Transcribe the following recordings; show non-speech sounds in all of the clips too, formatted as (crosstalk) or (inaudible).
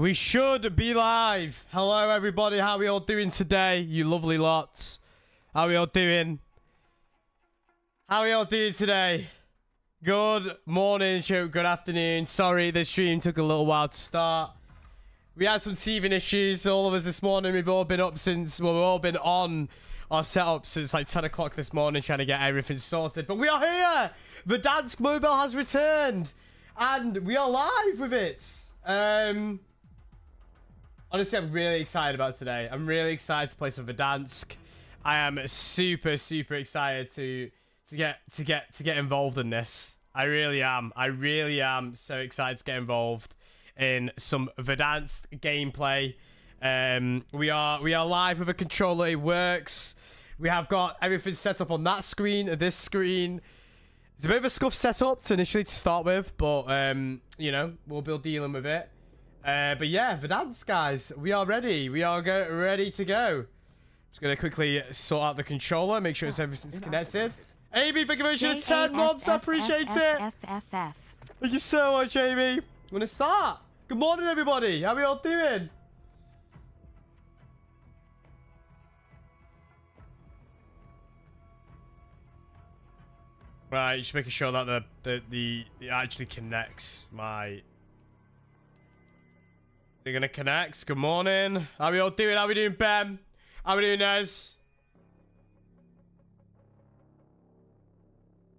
We should be live. Hello, everybody. How are we all doing today? You lovely lots. How are we all doing? How are we all doing today? Good morning, show. Good afternoon. Sorry, the stream took a little while to start. We had some teething issues. All of us this morning, we've all been up since, well, we've all been on our setup since like 10 o'clock this morning trying to get everything sorted. But we are here. Verdansk Mobile has returned. And we are live with it. Um, honestly, I'm really excited about today. I'm really excited to play some Verdansk. I am super, super excited to to get to get to get involved in this. I really am. I really am so excited to get involved in some Verdansk gameplay. Um, we are we are live with a controller. It works. We have got everything set up on that screen, this screen. It's a bit of a scuff setup to initially to start with, but um, you know we'll be dealing with it. Uh, but yeah, Verdansk guys, we are ready. We are go ready to go. Just gonna quickly sort out the controller, make sure it's everything's connected. AB, thank you very much 10 mobs. I appreciate it. Thank you so much, Amy. I'm gonna start. Good morning, everybody. How are we all doing? Right, just making sure that the the the it actually connects my. They're gonna connect. Good morning. How we all doing? How we doing, Ben? How we doing, Nez?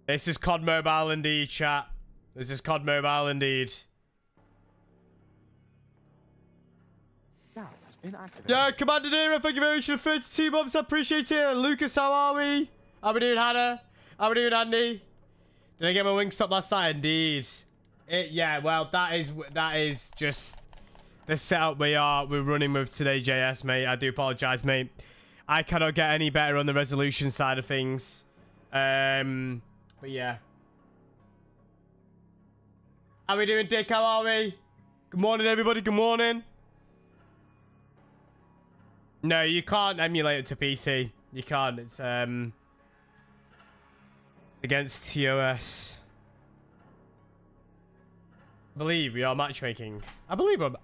This is COD Mobile indeed, chat. This is COD Mobile indeed. Yeah, Commander Nero, thank you very much for the 32 months. I appreciate it. Lucas, how are we? How we doing, Hannah? How we doing, Andy? Did I get my Wingstop last night? Indeed. It, yeah, well, that is that is just the setup we are we're running with today, JS, mate. I do apologize, mate. I cannot get any better on the resolution side of things. Um, but yeah. How we doing, Dick? How are we? Good morning, everybody. Good morning. No, you can't emulate it to PC. You can't. It's um against TOS. I believe we are matchmaking. I believe I'm.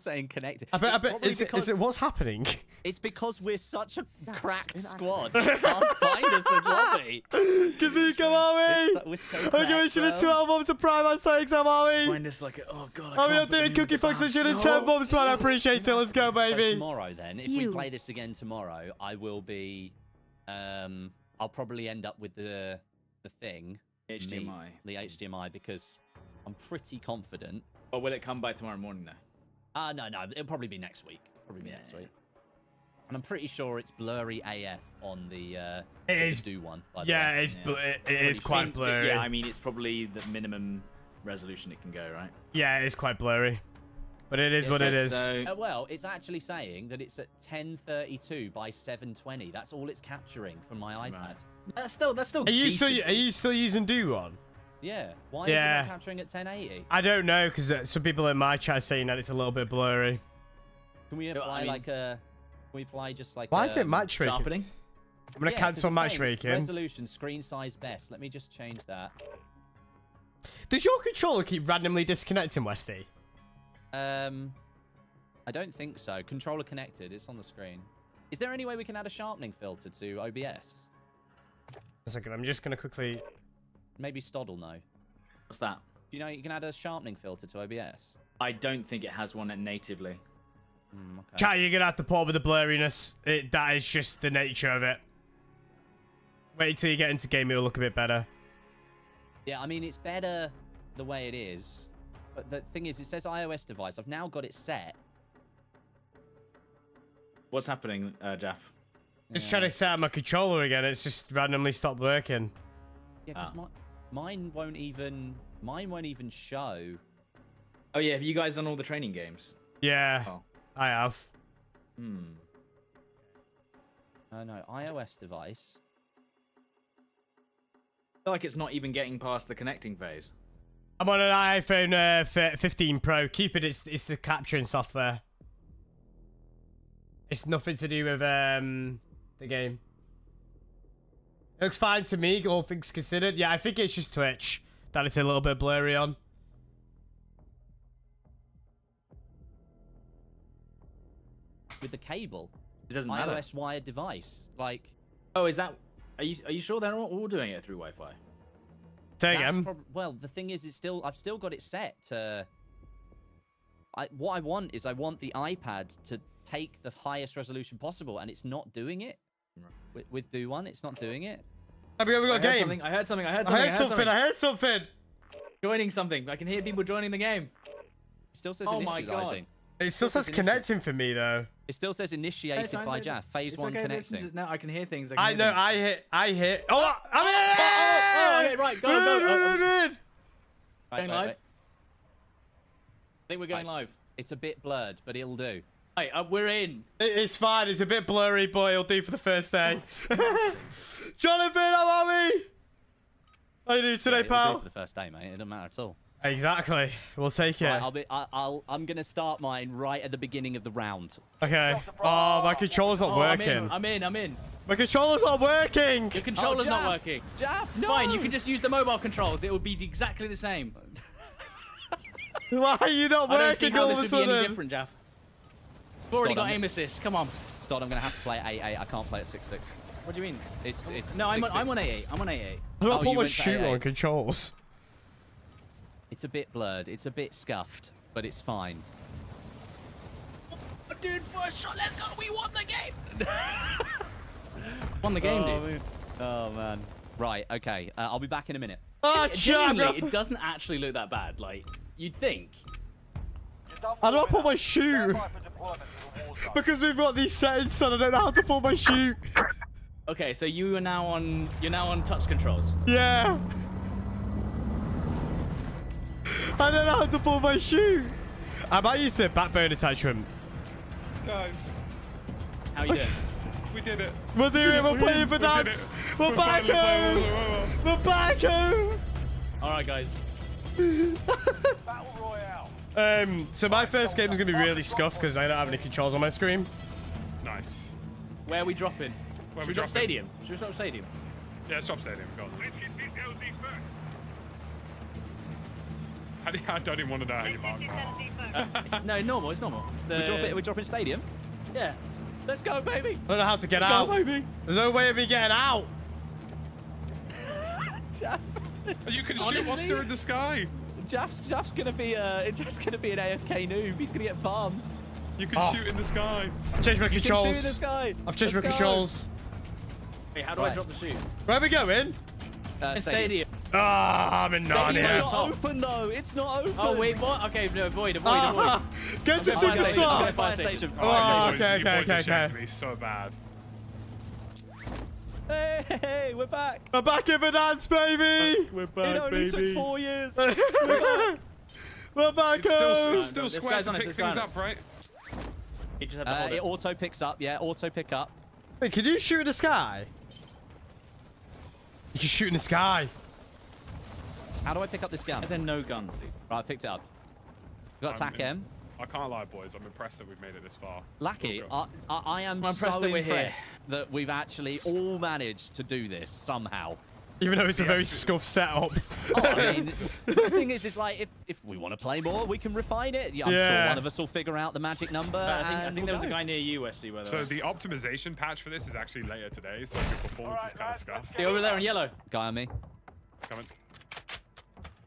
Saying connected. I bet. I bet. Is, it, because- is it what's happening? (laughs) It's because we're such a cracked squad. You can't find us in lobby. Kazuka, are we? It's so- we're so I'm giving cracked, you 12 months of Prime on Stakes, how are we? Find us like, a, oh god, I How are we can't all doing? Cookie the Fox with you bounce. the No. 10 months, man. I appreciate it. Let's go, So baby. tomorrow, then, if You. we play this again tomorrow, I will be. Um, I'll probably end up with the the thing, me- HDMI. the HDMI, because I'm pretty confident. Or will it come by tomorrow morning though? Ah, no, no, it'll probably be next week. Probably be Yeah, next week. And I'm pretty sure it's blurry AF on the uh, It the is- do one. By the Yeah, way. it's Yeah. bl- it, it is quite means blurry. Yeah, I mean it's probably the minimum resolution it can go, right? Yeah, it is quite blurry. But it is Yeah, what it is. So, Uh, well, it's actually saying that it's at 1032 by 720. That's all it's capturing from my iPad. Right. that's still that's still. Are you still are you still using Do One? Yeah. Why Yeah. is it not capturing at 1080? I don't know because some people in my chat are saying that it's a little bit blurry. Can we No, I apply mean- like a? Can we apply just like? Why is it um, matchmaking? sharpening? I'm gonna yeah, 'cause cancel it's saying matchmaking. Resolution, screen size best. Let me just change that. Does your controller keep randomly disconnecting, Westy? Um, I don't think so. Controller connected. It's on the screen. Is there any way we can add a sharpening filter to OBS? A second, I'm just gonna quickly. Maybe Stoddle know. What's that? Do you know you can add a sharpening filter to OBS? I don't think it has one natively. Hmm, okay. Chat, you're gonna have to put up with the blurriness. It, that is just the nature of it. Wait till you get into game, it'll look a bit better. Yeah, I mean, it's better the way it is. But the thing is, it says iOS device. I've now got it set. What's happening, uh, Jeff? Just Yeah. trying to set up my controller again. It's just randomly stopped working. Yeah, 'cause Ah. Mi- mine won't even... Mine won't even show. Oh yeah, have you guys done all the training games? Yeah, Oh. I have. Hmm. Oh, no. iOS device. I feel like it's not even getting past the connecting phase. I'm on an iPhone uh, 15 Pro. Keep it. It's it's the capturing software. It's nothing to do with um the game. It looks fine to me, all things considered. Yeah, I think it's just Twitch that it's a little bit blurry on. With the cable. It doesn't matter. iOS wired device. Like... Oh, is that... Are you, are you sure they're all doing it through Wi-Fi? Say well, the thing is, it's still... I've still got it set to... I, what I want is I want the iPad to take the highest resolution possible, and it's not doing it. Right. With, with Do One, it's not doing it. Have we got I a heard game? something. I heard something. I heard I something. heard something. I heard something. Joining something. I can hear people joining the game. It still says Oh my God. initializing. It still says says connecting for me though. It still says initiated it's by it's fine. Jaff. Phase one okay, connecting. to- No, I can hear things. I, can I hear know. things. I hit. I hit. Oh, I'm in. oh, oh, okay, oh, oh, oh, right, go, go, Run, oh, run, oh. run, run. Right, Going right, live? right. I think we're going Right. live. It's a bit blurred, but it'll do. Hey, uh, we're in. It's fine. It's a bit blurry, but it'll do for the first day. (laughs) Jonathan, how are we? How you doing today, Yeah, it'll do pal? for the first day, mate. It doesn't matter at all. Exactly. We'll take it. Right, I'll be. I, I'll. I'm gonna start mine right at the beginning of the round. Okay. Oh, my controller's not Oh, I'm working. in. I'm in. I'm in. My controller's not working. Your controller's not working. Jaff, no. Fine, you can just use the mobile controls. It will be exactly the same. (laughs) Why are you not I don't see working how all this would be any different, Jaff. We've already Stop, got I'm- aim assist. Come on. Start. I'm gonna have to play at 8-8. I can't play at 6-6. What do you mean? It's. It's. No, I'm on, 6-6. I'm on A8. I'm on A8. I Oh, don't put my went to shooter AA. on controls. It's a bit blurred. It's a bit scuffed, but it's fine. Dude, first shot. Let's go. We won the game. (laughs) won the game, oh, dude. man. Oh man. Right. Okay. Uh, I'll be back in a minute. Genuinely, chap. it doesn't actually look that bad. Like you'd think. I don't put my shoe because we've got these settings set. I don't know how to pull my shoe. Okay, so you are now on. You're now on touch controls. Yeah. I don't know how to pull my shoe. I might use the backbone attachment. Guys, How you doing? (laughs) we did it. We're doing it. We're We- playing Verdansk. We're We're back home. World of Warcraft. We're back home. All right, guys. (laughs) (laughs) Um, so my first game is gonna be really scuffed because I don't have any controls on my screen. Nice. Where are we dropping? Where Should we we drop stadium? Should we drop stadium? Yeah, stop stadium. Go on. How do you, I don't even want to know how you mark that. Uh, it's, no, normal. It's normal. It's the. We drop it. We drop in stadium. Yeah. Let's go, baby. I don't know how to get Let's out. go, baby. There's no way of me getting out. (laughs) Jaff. You can shoot Honestly? whilst they're in the sky. Jaff's, Jaff's gonna be uh, (laughs) Jaff's gonna be an AFK noob. He's gonna get farmed. You can Oh. shoot in the sky. I've changed my You can shoot in the controls. sky. I've changed Let's my go. controls. Wait, how do I drop the shoot? Where are we going? Uh, In stadium. Ah, I'm in Stadium's Narnia. not open though. It's not open. Oh wait, what? Okay, no, avoid, avoid, Ah, avoid. get to Okay, Super fire station, Slot. okay, Fire fire station. station. Oh, you okay, boys- you okay, boys okay, okay. me so bad. Hey, hey, hey, we're back. We're back in Verdansk, baby. We're back, It only baby. took four years. We're back (laughs) It's still, home. it's still This square to pick this things guy's on up, right? You just have to Uh, hold it it. auto picks up. Yeah, auto pick up. Wait, can you shoot in the sky? You can shoot in the sky. How do I pick up this gun? And then no guns. Right, I picked it up. We got I'm TAC in- M. I can't lie, boys. I'm impressed that we've made it this far. Lucky, I, I, I am I'm impressed so that we're here. impressed that we've actually all managed to do this somehow. Even though it's a very scuffed setup. Oh, I mean, (laughs) the thing is, it's like if, if we want to play more, we can refine it. Yeah, I'm sure one of us will figure out the magic number. But I think, I think we'll there was a guy near you, Wesley, by the So way. the optimization patch for this is actually later today, so the performance is kind of scuffed. Hey, over there in yellow. Guy on me. Coming.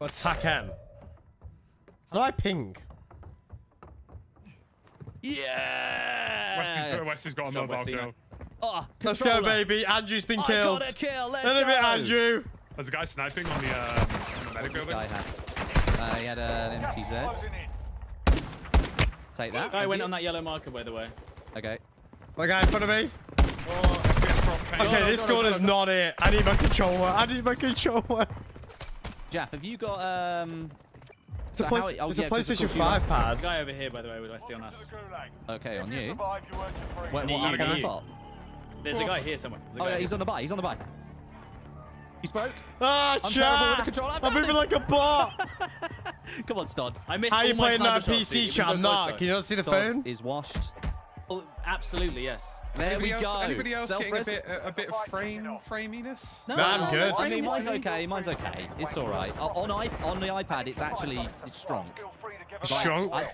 Attack M. How do I ping? Yeah. Wesley's, Wesley's got a Good mobile Westy, kill. Oh, Let's go, baby. Andrew's been I killed. got a kill. Let's Let go. it Andrew. There's a guy sniping on the, uh, on the medic This building. guy had. Uh, he had an MTZ. Take that. Guy went you. on that yellow marker, by the way. Okay. My guy in front of me. Oh, FPS drop pain. Okay, no, this no, gun is not it. I need my controller. I need my controller. Jaff, have you got um? It's a, so place, how- oh, it's yeah, a 'cause of PlayStation 5 pad. Guy over here, by the way, with Wesley on us. Okay, on you. Wait, Near what, you, up on the you. top? There's a guy here somewhere. There's Oh yeah, he's on the bike. He's on the bike. He's broke. Ah, I'm terrible the chat. controller. I've I'm moving like a bot. (laughs) Come on, Stod. I missed How all you playing that sniper shots, dude. PC It was chat? I'm not. though. Can you not see the Stod phone? is washed. Oh, absolutely, yes. There Anybody we else, go. Anybody else getting a bit, a, a bit of frame framiness? No, Nah, I'm good. I mean, mine's okay. Mine's okay. It's all right. On i on the iPad, it's actually it's strong. Strong? I,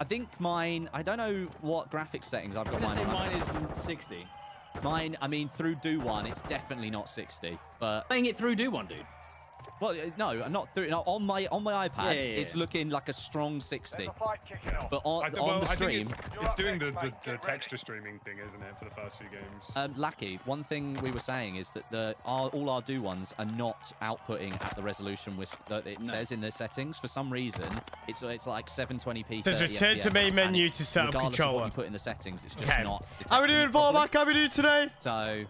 I think mine. I don't know what graphics settings I've I'm got gonna mine say on. mine is 60. Mine, I mean, through Do One, it's definitely not 60. But Playing it through do one, dude. Well, uh, no, not through. No, on my on my iPad, Yeah, yeah, it's looking like a strong 60. A fight kicking off. But on, I, th- on well, the I stream, think it's, it's doing the, the, the texture streaming thing, isn't it, for the first few games? um, Lackey, one thing we were saying is that the our, all our Do ones are not outputting at the resolution which, that it No. says in the settings. For some reason, it's it's like 720p. Says 30 return to FPS, main menu it- to set up regardless of controller. what you put in the settings, it's just Okay. not. How we doing, detecting it properly. fallback? How we doing today? So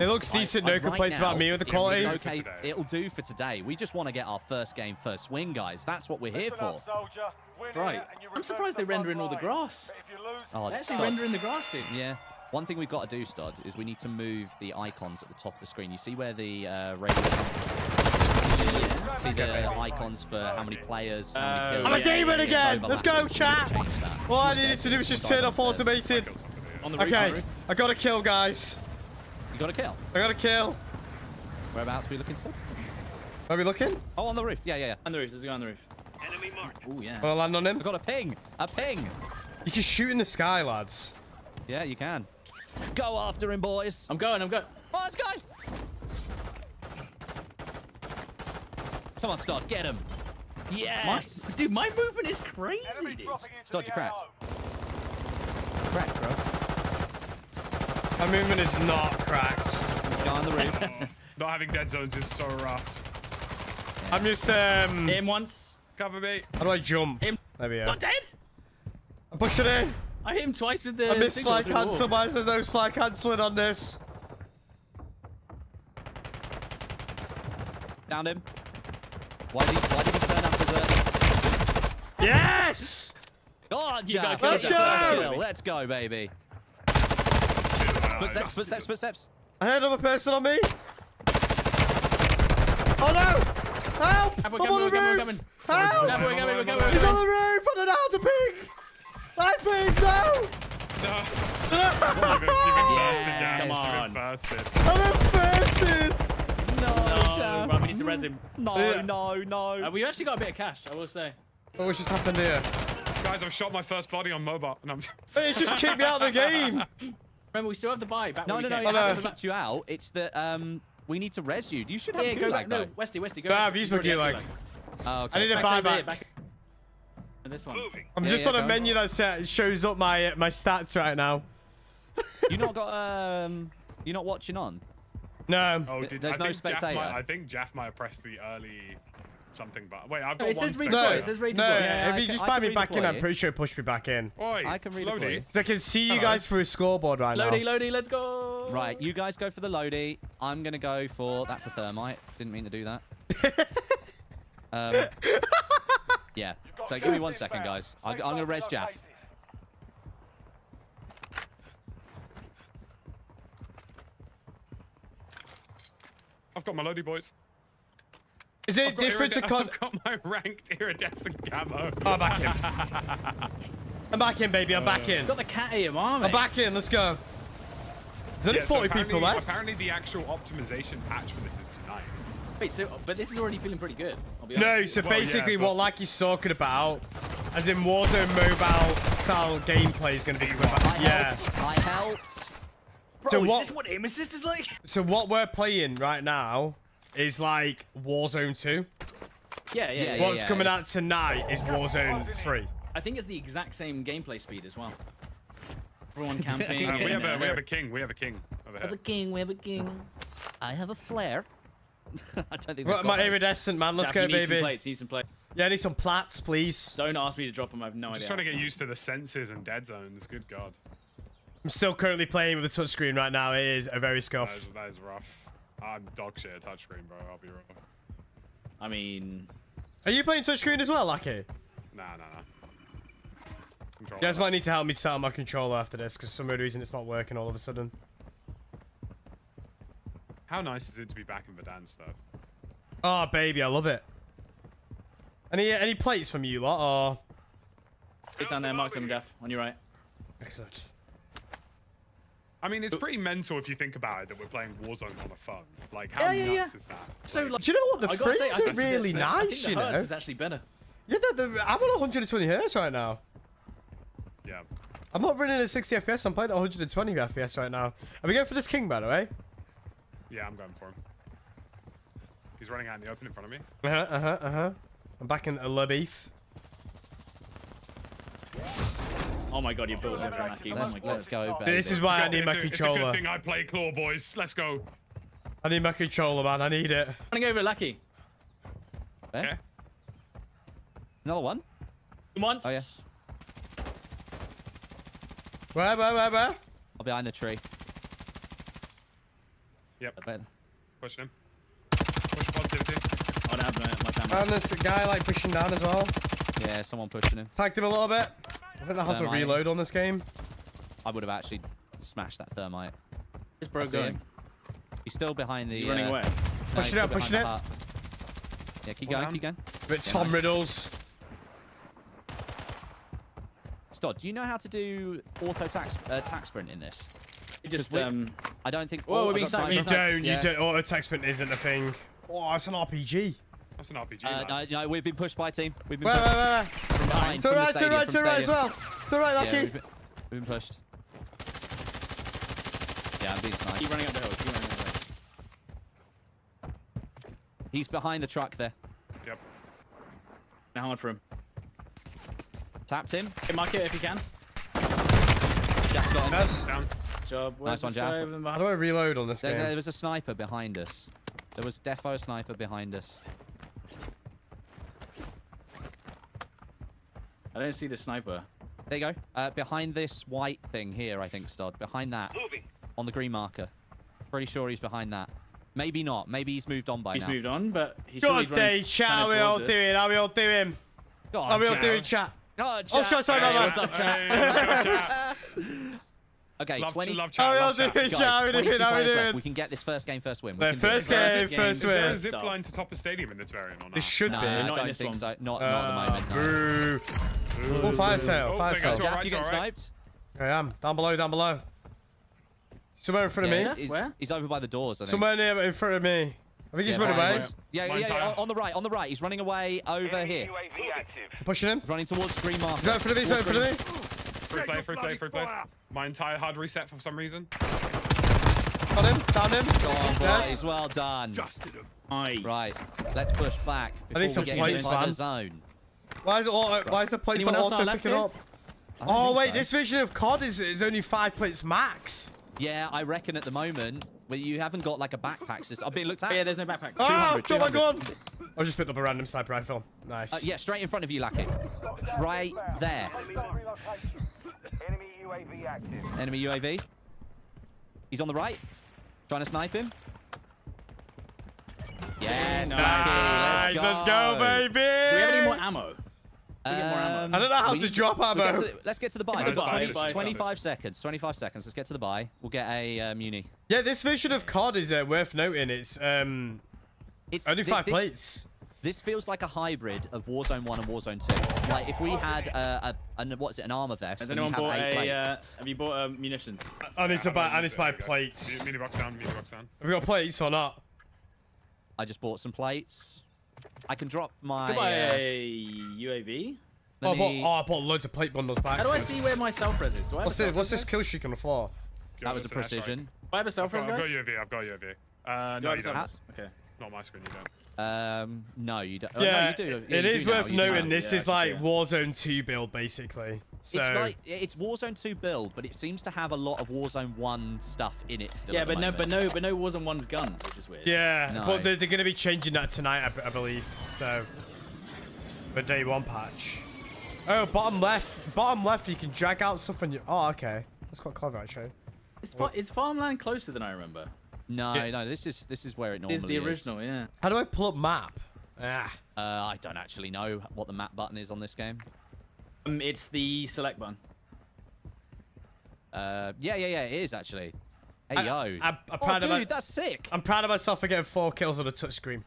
It looks decent. I- No I- complaints right about me with the it's- quality. It's okay. It'll do for today. We just want to get our first game first win, guys. That's what we're here for. up, soldier. Win Right. here and you I'm surprised they the render front in all the grass. But if you lose, Oh, They actually rendering the grass, dude. Yeah. One thing we've got to do, Stud, is we need to move the icons at the top of the screen. You see where the uh, radio is? See the icons for how many players, how many Oh, kills. I'm a It's demon again. Let's go, overlapping, so we need to chat. All I needed to do was just turn off automated. On the roof. on the Okay, roof. I got a kill, guys. You got a kill. I got a kill. Whereabouts are we looking, Stod? Are we looking? Oh, on the roof. Yeah, yeah, yeah. On the roof. There's a guy on the roof. Enemy marked. Oh yeah. Want to land on him? I've got a ping. A ping. You can shoot in the sky, lads. Yeah, you can. Go after him, boys. I'm going. I'm going. Oh, let's go. Come on, Stod, get him. My, Yes. dude, my movement is crazy, enemy dude. dropping into Stop your crack. AO. Crack, bro. My movement is not cracked. Let's go on the roof. (laughs) Not having dead zones is so rough. I'm just um. Hit him once. Cover me. How do I jump? Him. There we go. Not dead. I push it in. I hit him twice with the. I missed signal slide through the wall. cancel, but there's no slide cancelling on this. Down him. Why did, why did he turn up as a... Yes! God, You Jack. Let's get the first go! Let's go, baby. Footsteps, footsteps, footsteps. I heard another person on me. Oh no! Help! Have a I'm go, on the we're coming, we're roof! coming. Help! We're coming, we're coming, we're He's on the roof! I don't know how to ping! I ping! No! You've been, you've been Yes, come on. been. I'm infested! No, No, Jack. right, we need to res him. No, Yeah. no, no. Uh, we actually got a bit of cash, I will say. What just happened here? Guys, I've shot my first body on mobile. And I'm... Hey, It's just kicked me out of the game! (laughs) Remember, we still have the buy back no, when no, no, came. it hasn't kicked you out. It's that um, we need to res you. You should have Yeah, go gulag, back. No. Westy, Westy, go No, back. I've used my already had gulag. Oh, okay. I need a Back to buyback. here, back. And this one. I'm Yeah, just yeah, on a go. menu that sa- shows up my uh, my stats right now. You not got um, you not watching on? No. Oh, did, there's I no spectator. Might, I think Jaff might have pressed the early something button. Wait, I've No, got it one says redeploy. spectator. It says ready No, go. Yeah, if I you can- just I buy me back in, redeploy I'm pretty sure it pushed me back in. Oi, I can redeploy Lodi. Because I can see you guys through a scoreboard right Lodi, now. Lodi, Lodi, let's go. Right, you guys go for the Lodi. I'm gonna go for that's a thermite. Didn't mean to do that. (laughs) um, yeah. So give me one second, inbound. guys. I, I'm gonna zone res Jaff. I've got my Lodi boys. Is it I've got different to con? I've got my ranked iridescent camo. Oh, I'm back in. (laughs) I'm back in, baby. I'm back uh, in. Got the cat here, mom. I'm back in. Let's go. There's only Yeah, so 40 people left. Apparently, the actual optimization patch for this is tonight. Wait, so but this is already feeling pretty good. I'll be No, so Well, yeah, basically but- what like he's talking about, as in Warzone mobile style gameplay is going to be I yeah. helped. I helped. Bro, So is what- this what aim assist is like? So what we're playing right now is like Warzone 2. Yeah, yeah. Yeah, yeah. What's coming it's- out tonight is Warzone 3. I think it's the exact same gameplay speed as well. Everyone (laughs) camping. Uh, we have a and, we have a (laughs) king. We have a king over We have a king. We have a king. I have a flare. (laughs) I don't think. they've Right, my iridescent man, let's Jack, go, you need Some baby. plates. Need some plates. Yeah, I need some plats, please. Don't ask me to drop them. I have no Just idea. trying to get used to the senses and dead zones. Good God, I'm still currently playing with a touchscreen right now. It is a very that scuff. is, that is rough. I'm dog shit at touchscreen, bro. I'll be wrong. I mean, Are you playing touchscreen as well, Lucky? Nah, nah, nah. Control You guys might need to help me set up my controller after this, because for some weird reason it's not working all of a sudden. How nice is it to be back in Verdansk, though? Ah, oh, baby, I love it. Any any plates from you lot, or... it's down there. Mark some death on your right. Excellent. I mean, it's pretty mental if you think about it that we're playing Warzone on a phone. Like, how Yeah, yeah, nuts yeah. is that? So Like, like, Do you know what? The I gotta say, frames are really nice, you know? Is actually better. Yeah, the, the, I'm on 120 hertz right now. Yeah. I'm not running at 60 FPS. I'm playing at 120 FPS right now. Are we going for this king, by the way? Yeah, I'm going for him. He's running out in the open in front of me. Uh huh. Uh huh. Uh huh. I'm back in a Le Beef. Oh my god, you built different, Lucky. Oh Let's, my let's go, baby. This is why I need it's, my a, it's a good controller. thing I play claw, boys. Let's go. I need my controller, man. I need it. Running over Lucky. Eh? Okay. Another one. Once. Oh, yeah. Where, where, where, where? Oh, behind the tree. Yep. Ben. Pushing him. Push positivity. I don't have no, much ammo. And there's a guy like pushing down as well. Yeah, someone pushing him. Tagged him a little bit. I don't know how to reload on this game. I would have actually smashed that thermite. Where's bro going? him. He's still behind the. Is he running uh, away? no, Pushing he's it up, still pushing behind it. the. Yeah, keep Hold going, on. keep going. Bit Yeah, Tom nice. Riddles. Stod, do you know how to do auto tax uh, tax sprint in this? It just we- um. I don't think. Whoa, oh, we're I've being got sniped, sniper. we're You don't, Yeah. you don't. Auto tax sprint isn't a thing. Oh, it's an RPG. That's an RPG. Uh, no, no, we've been pushed by a team. We've been Where, pushed where, where? From behind. It's from the alright, it's stadium, alright, it's from alright as stadium. well. It's alright, Yeah, Lucky. we've, been, we've been pushed. Yeah, I'm being sniped. Keep running up the hill. Keep running up the hill. He's behind the truck there. Yep. Now hard for him. Tapped him. Hit mark it if you can. Jack got him. Yes. Down. Job. Where's one, this guy Jaff. over them How do I reload on this There's a, there was a sniper behind us. There was defo sniper behind us. I don't see the sniper. There you go. Uh, behind this white thing here, I think, Stod. Behind that. Moving. On the green marker. Pretty sure he's behind that. Maybe not. Maybe he's moved on by He's now. moved on, but he's surely Good running day, chat. How kinda we all towards us. doing? How we all doing? Go on, How we all Jack. doing, chat? Oh, Oh, Jack. sorry, sorry, Hey, my what's up, chat? Hey. (laughs) Okay, Love, 20. love chat. we all Love chat. doing, Guys, chat? How we 22 doing? How we doing? We can get this first game, first win. We The can do first it. First game, game, first Is there a win. zip Stop. line to top of stadium in this variant or not? It should Nah, be. I Not in don't this think one. so. Not, not Uh, at the moment. No. boo. Oh, fire sale, Oh, fire there sale. goes. Jack, alright, you getting alright. sniped? I am. Down below, down below. Somewhere in front of me. he's, Where? he's over by the doors, I think. Somewhere near in front of me. I think he's Yeah, run behind away. Yeah, yeah, yeah, on- on the right, on the right. He's running away over Enemy here. UAV active. Pushing him. Running towards green marker. He's right in front of me. He's right in front of me. Free play, free play, free play. My entire HUD reset for some reason. Got him. Down him. Go on, Yes. boys. Well done. Nice. Right, let's push back before need some we plates, the man. zone. Why is it auto, Why is the place Anyone not else auto picking here? up? Oh wait, so. this version of COD is, is only five plates max. Yeah, I reckon at the moment, well, you haven't got like a backpack system. I'm being looked at. Yeah, there's no backpack. Ah, 200, oh my 200. god! I just picked up a random sniper rifle. Nice. Uh, yeah, straight in front of you, Lucky. Right there. Enemy UAV active. Enemy UAV. He's on the right. Trying to snipe him. Yes, Nice. Nice, Lucky, let's go, baby! Do we have any more ammo? we ammo? Um, I don't know how we to drop we'll get ammo. to- let's get to the buy. To the We've got buy, 20 buy 25 seconds. 25 seconds. Let's get to the buy. We'll get a uh, muni. Yeah, this version of COD is uh, worth noting. It's um It's only five this, plates. This feels like a hybrid of Warzone 1 and Warzone 2. Like if we had uh, a, a what is it, an armor vest? Has anyone have bought a? Uh, have you bought uh, munitions? I need to Yeah, buy. I'm need to buy there you go. plates. Mini box down, mini box down. Have we got plates or not? I just bought some plates. I can drop my. Could buy uh, UAV. let Oh, I bought, oh, I bought loads of plate bundles back. How do I see where my self res is? Do I What's this? What's this kill streak on the floor? that was a Go to that strike. precision. Do I have a self I've res, got, I've got UAV, I've got UAV. Uh, Do no, I have a don't. Okay. Not my screen, you don't. Um, no, you don't. oh, Yeah, no, you do. Yeah, it you is do worth you noting. now. This Yeah, is like Warzone 2 build, basically. So It's like it's Warzone 2 build, but it seems to have a lot of Warzone 1 stuff in it still. Yeah, but no, but no, but no Warzone one's guns, which is weird. yeah, No. but they're, they're going to be changing that tonight, I believe. So, the day one patch. Oh, bottom left, bottom left, you can drag out stuff on your. Oh, okay, that's quite clever actually. Is, fa- is farmland closer than I remember? No, Yeah. no, this is this is where it normally Is the original? Yeah. How do I pull up map? Ah, Uh, I don't actually know what the map button is on this game. Um, it's the select button. Uh, yeah, yeah, yeah, it is actually. Hey I- yo. I- I'm oh, proud of dude, my- that's sick. I'm proud of myself for getting four kills on a touchscreen.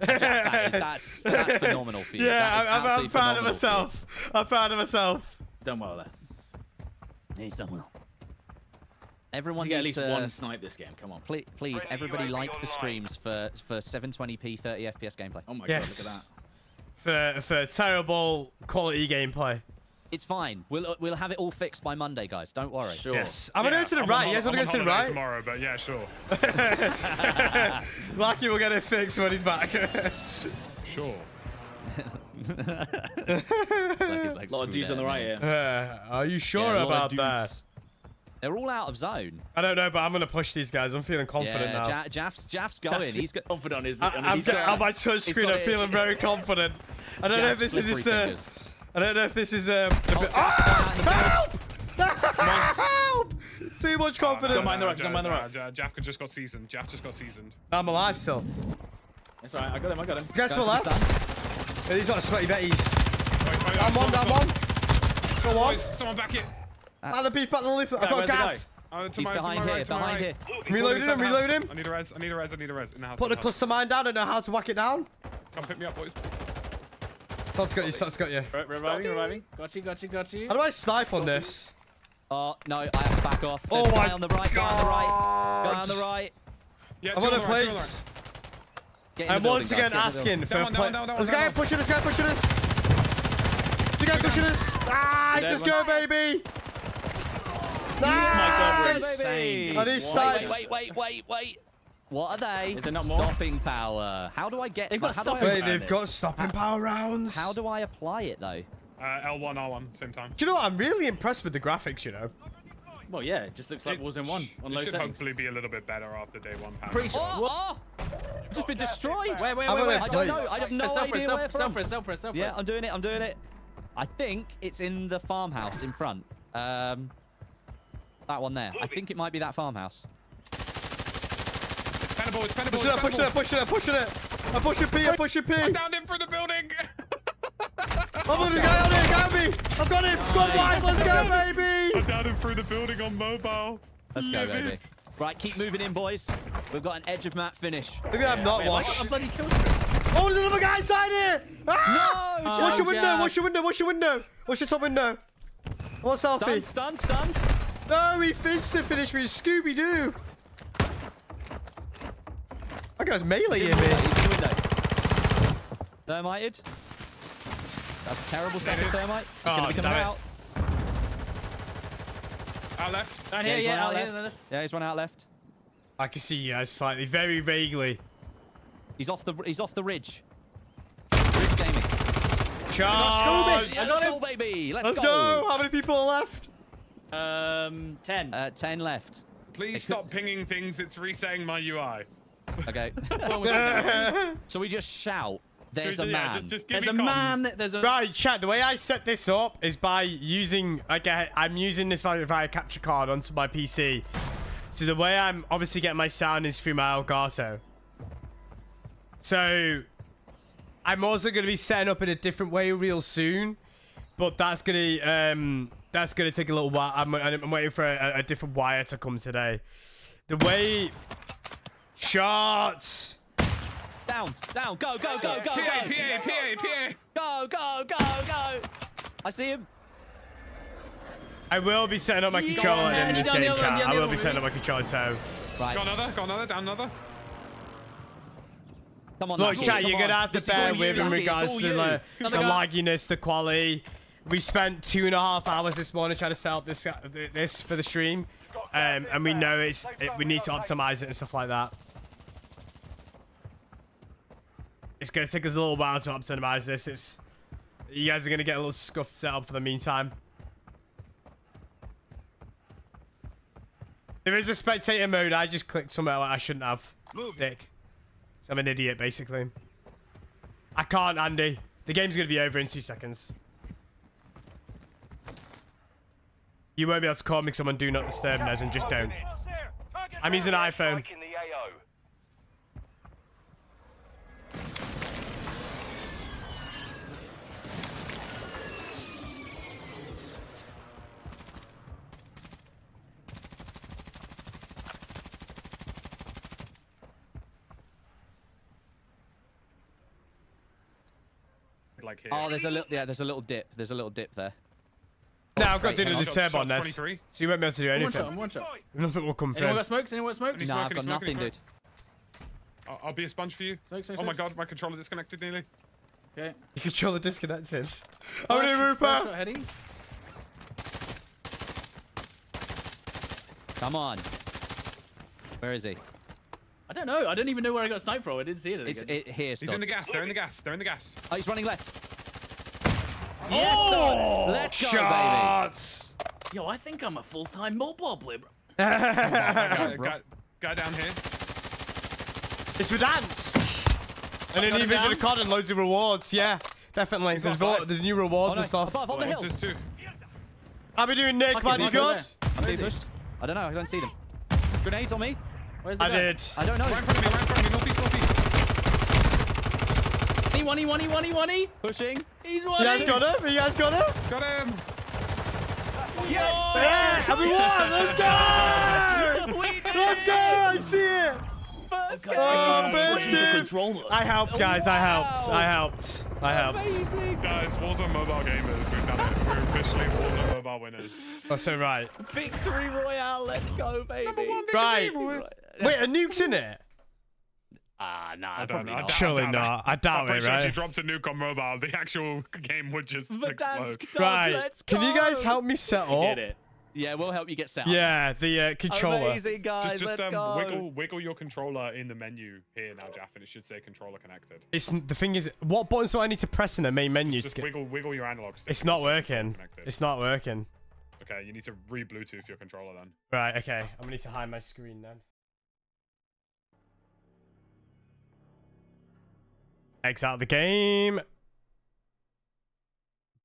that is, that's that's phenomenal for you. (laughs) Yeah, I'm, I'm, I'm proud of phenomenal for you. myself. I'm proud of myself. Done well there. Yeah, he's done well. Everyone To get at least to, one snipe this game. Come on. Please, please everybody like the streams for for 720p 30 FPS gameplay. Oh my Yes. god, look at For for terrible quality gameplay. It's fine. We'll uh, we'll have it all fixed by Monday, guys. Don't worry. Sure. Yes. I'm gonna Yeah, go to the I'm right. on You guys wanna go to the right? tomorrow, but yeah, sure. (laughs) Lucky we'll get it fixed when he's back. (laughs) Sure. (laughs) Like, it's like, A lot of dudes on the right here. Uh, are you sure Yeah, a lot of about that? Dudes. They're all out of zone. I don't know, but I'm gonna push these guys. I'm feeling confident yeah, now. Ja- Jaff's Jaff's going. That's He's got. confident on his. I, on his I'm he's getting, got- on my touch screen. I'm feeling very confident. I don't know if this is just slippery fingers. I don't know if this is um. A Oh, bit, Jaff's going out in the field. help! help! Too much confidence. Don't mind the right, Ja- don't mind the Ja- right. Ja- Jaff just got seasoned. Jaff just got seasoned. I'm alive still. It's alright. I got him. I got him. Guess Going what, for the lad? stun. Yeah, These are sweaty betties. Wait, wait, I'm on, stop, I'm on. Go on. Someone back it. Back the beef, back the leaf. I've got where's the. Uh, He's my, behind my here. right, behind right. here. I'm reloading Inside him, the house. reloading him. I need a res. I need a res. I need a res in the house. Put in the cluster mine down. I know how to whack it down. Come pick me up, boys. Todd's got you. Todd's got you. Re- Reviving, reviving. Got you, got you, got you. How do I snipe on this? Oh no, I have to back off. Oh There's a my guy on the right. Guy on the right. Guy God. on the right. Yeah, I'm on a the right, two on the place. Get in the I'm once again get in the building. asking for a one, play. This guy down. pushing us. Guy pushing us. You guys pushing us. Ah, Dead just go, baby. Oh my god, we're Ah, insane. I need Wait, snipes. wait, wait, wait, wait. What are they? Is there not more? Stopping power. How do I get? They've got I- stopping Wait, power. they've got stopping power rounds. How do I apply it though? Uh, L1, R1, same time. Do you know what? I'm really impressed with the graphics. You know. Well, yeah, it just looks like Warzone 1 on it low should settings. hopefully be a little bit better after day one. patch. Pretty sure. Oh, oh! I've just been destroyed. Wait, wait, I'm wait, wait. a I don't know. I have no Press self, idea press where self, from. self, press self, press self, Yeah. I'm doing it. I'm doing it. I think it's in the farmhouse in front. Um, that one there. I think it might be that farmhouse. Pennable, it's Pennable, Pushing it, it's pushing it, Pennable. pushing it, pushing it. I'm pushing P, I'm pushing P. I I'm downed him through the building. on the guy on here, got me. I've got him. Squad wide, let's go, baby. I baby. downed him through the building on mobile. Let's go, Live baby. it. Right, keep moving in, boys. We've got an edge of map finish. Maybe I've not Wait, I got watched. a bloody kill streak? Oh, there's another guy inside here. Ah! No, Oh, What's your window? Jack. What's your window? What's your window? What's your top window? What's Stunned, selfie? stunned, stunned. No, he instant finished with Scooby Doo. That guy's meleeing He's in me. the window. Thermited. That's a terrible set of thermite. It's Oh, gonna be coming out. Out left. Down Yeah, here, he's one yeah, out out here. left. no, no. Yeah, he's one out left. I can see you guys slightly, very vaguely. He's off the he's off the ridge. Ridge gaming. Charge! Let's go, baby. Let's, Let's go. How many people are left? Um, 10. Uh, ten left. Please It stop pinging things. It's resetting my UI. Okay. One was there. so we just shout. There's a yeah, man. Just, just There's a comms. man, there's a... right, chat. The way I set this up is by using, like, I- I'm using this via, via capture card onto my PC. So the way I'm obviously getting my sound is through my Elgato. So I'm also going to be setting up in a different way real soon, but that's going to um that's going to take a little while. I'm, I'm waiting for a, a different wire to come today. The way shots. Down, down, go, go, go, go, PA, go, PA, PA, PA. go, go, go, go. I see him. I will be setting up my Yeah, controller man, in you this the game, other one, chat. I will be one, setting up really? my controller, so... Right. Got another, got another, down another. Come on, Look, chat, you're going to have to This is all bear you, with in regards to you. the, the lagginess, the quality. We spent two and a half hours this morning trying to set up this, this for the stream. Um, and we know it's it, we need to optimize it and stuff like that. It's going to take us a little while to optimize this. It's You guys are going to get a little scuffed set up for the meantime. There is a spectator mode. I just clicked somewhere I shouldn't have. Move. Dick. So I'm an idiot, basically. I can't, Andy. The game's going to be over in two seconds. You won't be able to call me someone do not disturb, Nez, and just don't. I'm using an iPhone. Strike in the AO. Like here. Oh, there's a little yeah, there's a little dip. There's a little dip there. Nah, I've got dinner to disturb on this. So you won't be able to do anything. One shot, one shot. Nothing will come through. Anyone got smokes? Anyone got smokes? Nah, I've got nothing, dude. I'll be a sponge for you. Oh my god, my controller disconnected nearly. Okay. Your controller disconnected. How many Rupert? Come on. Where is he? I don't know. I don't even know where I got sniped from. I didn't see it. It's, it, here, He's in the gas. They're in the gas. They're in the gas. Oh, he's running left. Yes, Stod. Oh, Let's go, baby. Shots. Yo, I think I'm a full-time mobile (laughs) player. bro. guy, guy, guy down here. It's Verdansk. And a got new him vision of COD and loads of rewards. Yeah, definitely. He's There's, got there's new rewards Oh, no. and stuff. Above, on the hill. There's two. How we doing, Nick? Fuck Man, you Michael, good? I'm being pushed. I don't know. I don't see them. Grenades on me. Where's the I guy? did. I don't know. Right in front of me. Right in front of me. Northeast. Northeast. He one, he one, he one, he one, he. Pushing. He's one. You guys got him? You guys got him? Got him. Yeah, and we won. Let's go. We did Let's go. I see it. First game. Oh, Switching best to dude. controller. I helped, guys. I helped. I helped. I helped. Amazing. Guys, Warzone Mobile Gamers. We've done it. We're officially Warzone Mobile winners. Oh, so right. Victory Royale. Let's go, baby. Right. Wait, a nuke's in it? Ah, nah, I don't probably know. I not. doubt- Surely doubt not. I doubt I'm it, sure if you dropped a nuke on mobile, the actual game would just explode. Verdansk does. Right. Let's Can you guys help me set Get up? it. Yeah, we'll help you get set up. Yeah, the uh, controller. Amazing, guys. Just, just Let's um, go. wiggle, wiggle your controller in the menu here now, Jaff, and it should say controller connected. It's the thing is, what buttons do I need to press in the main menu? to Just get... wiggle, wiggle your analog stick. It's not it should say controller working. It's not working. Okay, you need to re-Bluetooth your controller then. Right. Okay. I'm gonna need to hide my screen then. X out of the game.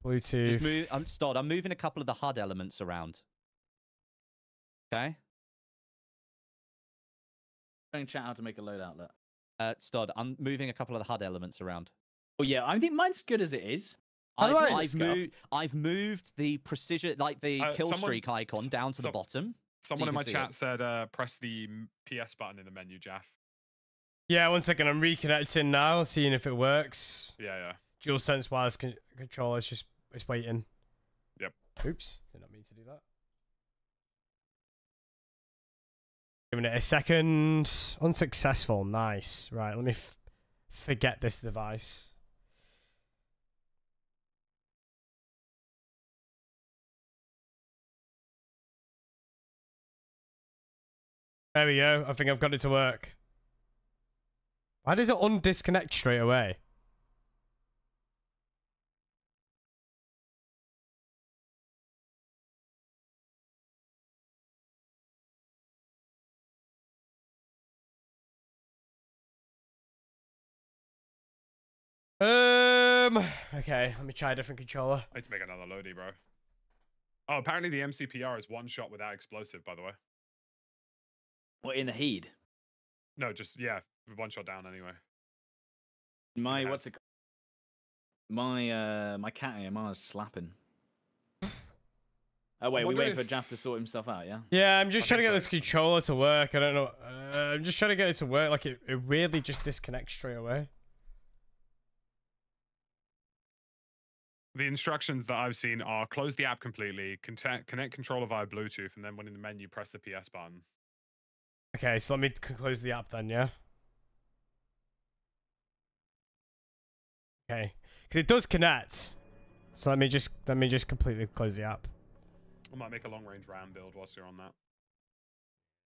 Bluetooth. Just move. I'm Stod. I'm moving a couple of the HUD elements around. Okay. Trying to chat how to make a load outlet. Uh, Stod, I'm moving a couple of the HUD elements around. Oh yeah, I think mine's good as it is. How do I've, I- I've moved. I've moved the precision, like the Uh, kill someone- streak icon, down to the bottom. Someone you in my chat it. said uh, press the PS button in the menu, Jaff. Yeah. One second. I'm reconnecting now, seeing if it works. Yeah, yeah. DualSense wireless con- controller. It's just it's waiting. Yep. Oops. Did not mean to do that. Giving it a second. Unsuccessful. Nice. Right. Let me f- forget this device. There we go. I think I've got it to work. Why does it undisconnect straight away? Um. Okay, let me try a different controller. I need to make another loady, bro. Oh, apparently the MCPR is one shot without explosive, by the way. What in the heat? No, just, yeah, one shot down anyway. My Yeah. what's it? called? My uh my KATT-AMR is slapping. Oh wait, we wonder waiting for if- Jaff to sort himself out, yeah? Yeah, I'm just I trying to get so. this controller to work. I don't know. Uh, I'm just trying to get it to work. Like it, it weirdly just disconnects straight away. The instructions that I've seen are close the app completely, connect, connect controller via Bluetooth, and then when in the menu, press the PS button. Okay, so let me close the app then. Yeah. Okay, because it does connect. So let me just let me just completely close the app. I might make a long range RAM build whilst you're on that.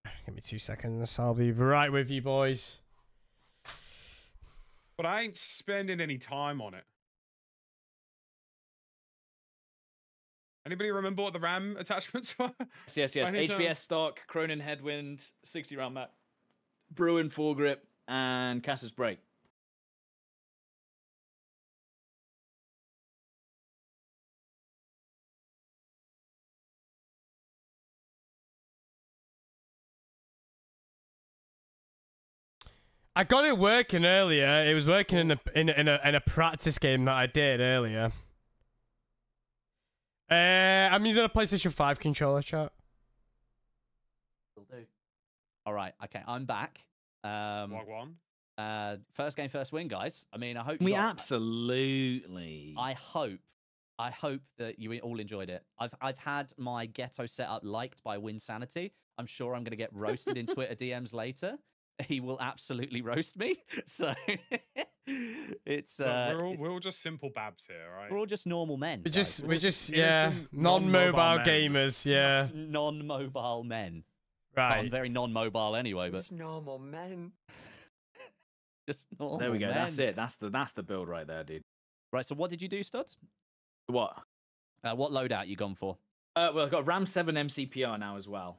(sighs) Give me two seconds. I'll be right with you, boys. But I ain't spending any time on it. Anybody remember what the RAM (laughs) attachments were? Yes, yes, yes. I need to- HVS stock, Cronen headwind, 60 round mag, Bruen foregrip, and Casus Brake. I got it working earlier. It was working in a in a, in a, in a practice game that I did earlier. Uh, I'm using a PlayStation 5 controller, chat. Will do. All right. Okay, I'm back. Um, Log one. uh, first game, first win, guys. I mean, I hope you We got- absolutely. I hope, I hope that you all enjoyed it. I've I've had my ghetto setup liked by Winsanity. I'm sure I'm going to get roasted in (laughs) Twitter DMs later. He will absolutely roast me. (laughs) So it's Look, uh, we're, all, we're all just simple babs here, right? we're all just normal men. We're just We're we just innocent, yeah, non-mobile non-mobile men. gamers, yeah. non-mobile men. Right, I'm Right. very non-mobile anyway, but Just normal men. (laughs) just normal. There we go. That's it. That's the that's the build right there, dude. Right. So what did you do, Studs? What? Uh, what loadout you gone for? Uh, well, I've got Ram Seven MCPR now as well.